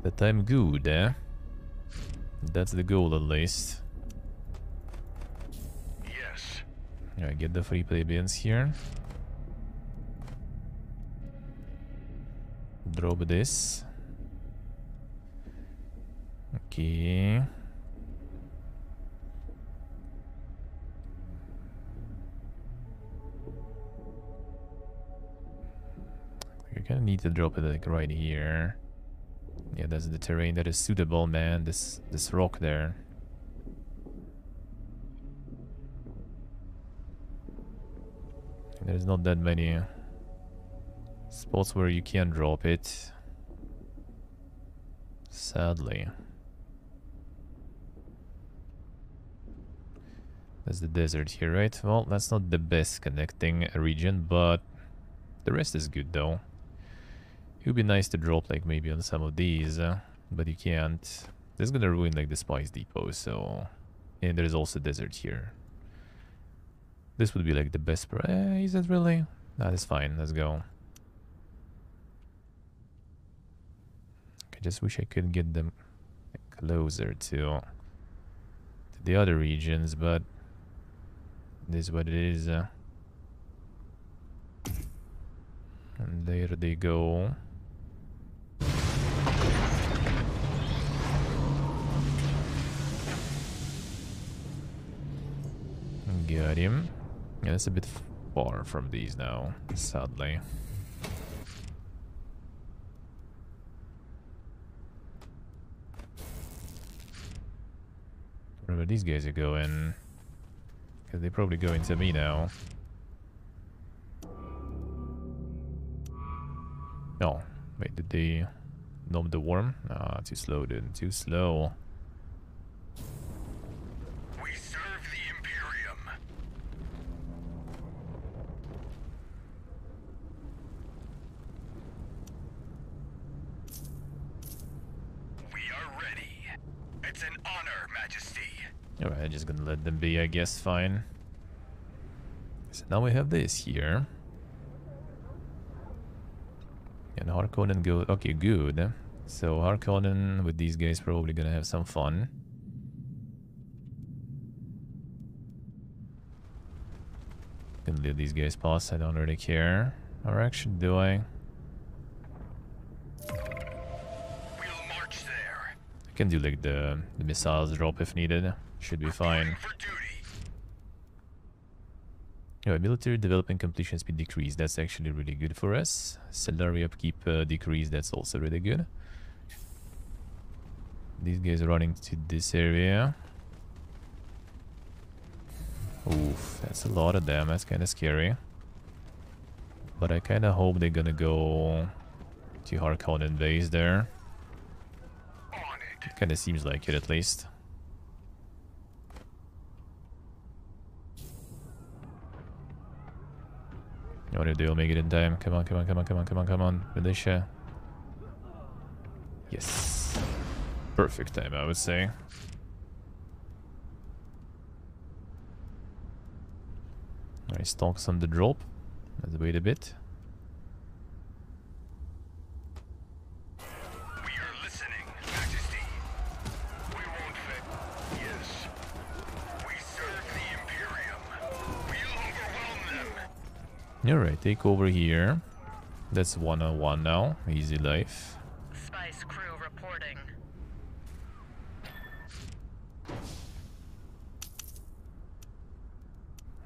That I'm good, eh? That's the goal at least. Yes. I get the free plebeians here. Drop this. Okay. Kind of need to drop it like right here. Yeah, that's the terrain that is suitable, man. This this rock there. There's not that many spots where you can drop it. Sadly. That's the desert here, right? Well, that's not the best connecting region, but the rest is good though. It would be nice to drop like maybe on some of these, uh, but you can't. This is gonna ruin like the spice depot, so... And there's also desert here. This would be like the best... Eh, is it really? That is fine, let's go. I just wish I could get them closer to, to the other regions, but this is what it is. Uh. And there they go. Got. Yeah, it's a bit far from these now, sadly. Wherever these guys are going. Because they're probably go into me now. No. Wait, did they numb the worm? Ah, too slow, dude. Too slow. We serve the Imperium. We are ready. It's an honor, Majesty. Alright, just gonna let them be, I guess, fine. So now we have this here. And Harkonnen go... Okay, good. So Harkonnen with these guys probably gonna have some fun. Gonna leave these guys pass, I don't really care. Or actually, do I? We'll march there. I can do like the, the missiles drop if needed. Should be fine. Yeah, military development completion speed decrease. That's actually really good for us. Solari upkeep uh, decrease. That's also really good. These guys are running to this area. Oof, that's a lot of them. That's kind of scary. But I kind of hope they're gonna go to Harkonnen base there. It. Kind of seems like it at least. You want to do? Make it in time. Come on, come on, come on, come on, come on, come on. Militia. Yes. Perfect time, I would say. Alright, stalks on the drop. Let's wait a bit. Alright, take over here. That's one on one now. Easy life. Spice crew reporting.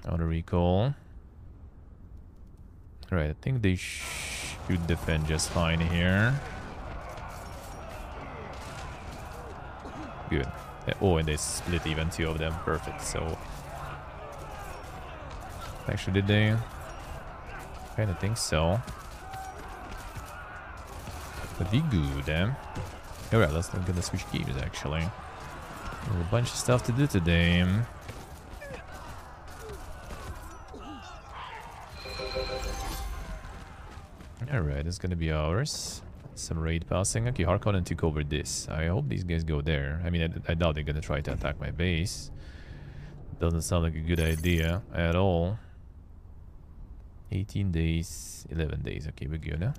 Auto recall. Right, I think they should defend just fine here. Good. Uh, Oh, and they split even two of them. Perfect. So, actually, did they? Kind of think so. But be good, eh? Alright, let's not gonna switch games actually. A bunch of stuff to do today. Alright, it's gonna be ours. Some raid passing. Okay, Harkonnen took over this. I hope these guys go there. I mean, I, I doubt they're gonna try to attack my base. Doesn't sound like a good idea at all. 18 days, 11 days. Okay, we're good, huh?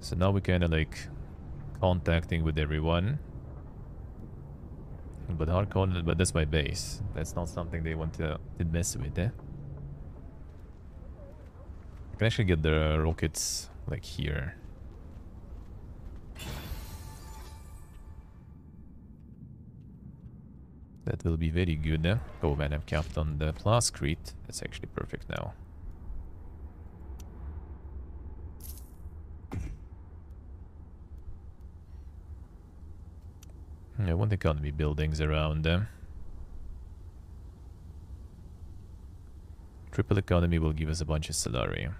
So now we're kind of like contacting with everyone. But hard Harkonnen, but that's my base. That's not something they want to, to mess with, eh? I can actually get the rockets like here. That will be very good. Eh? Oh when I'm capped on the plascrete. That's actually perfect now. Hmm, I want economy buildings around them. Triple economy will give us a bunch of Solari.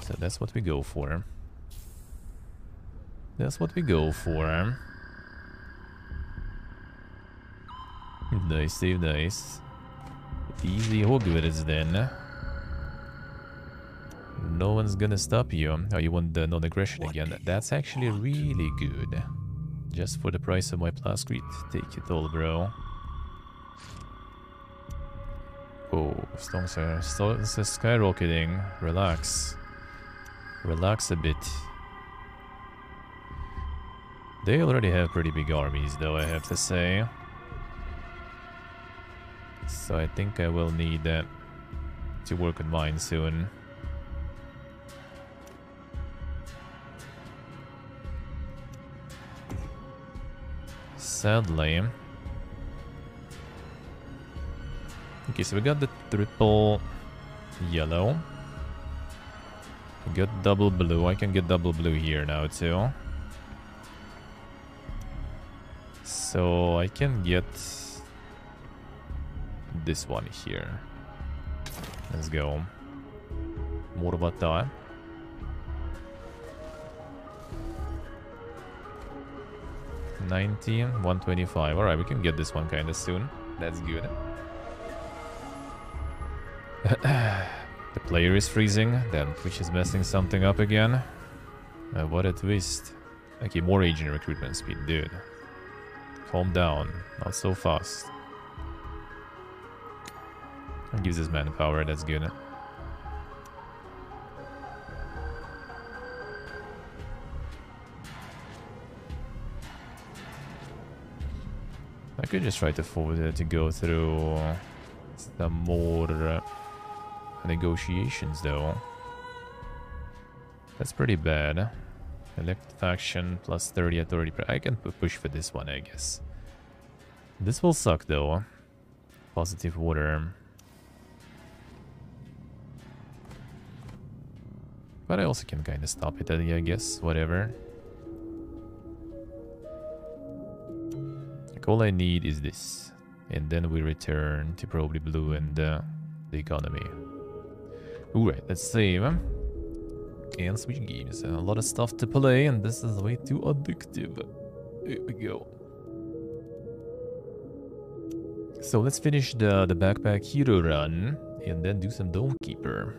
So that's what we go for. That's what we go for. Eh? Nice, save nice. Easy Hogwarts then. No one's gonna stop you. Oh, you want uh, the non-aggression again. That's actually really good. Just for the price of my plascrete. Take it all, bro. Oh, stones are, stones are skyrocketing. Relax. Relax a bit. They already have pretty big armies, though, I have to say. So I think I will need to work on mine soon. Sadly. Okay, so we got the triple yellow. We got double blue. I can get double blue here now too. So I can get this one here. Let's go. Morvata. Nineteen, one twenty-five. All right, we can get this one kind of soon. That's good. the player is freezing. Then Twitch is messing something up again. Uh, what a twist. Okay, more agent recruitment speed, dude. Calm down. Not so fast. It gives us manpower, that's good. I could just try to forward it to go through some more uh, negotiations though. That's pretty bad. Elect faction plus 30 authority. I can push for this one, I guess. This will suck though. Positive water. But I also can kind of stop it, I guess. Whatever. Like all I need is this. And then we return to probably blue and uh, the economy. Alright, let's save. And switch games. A lot of stuff to play and this is way too addictive. Here we go. So let's finish the, the backpack hero run and then do some Dome Keeper.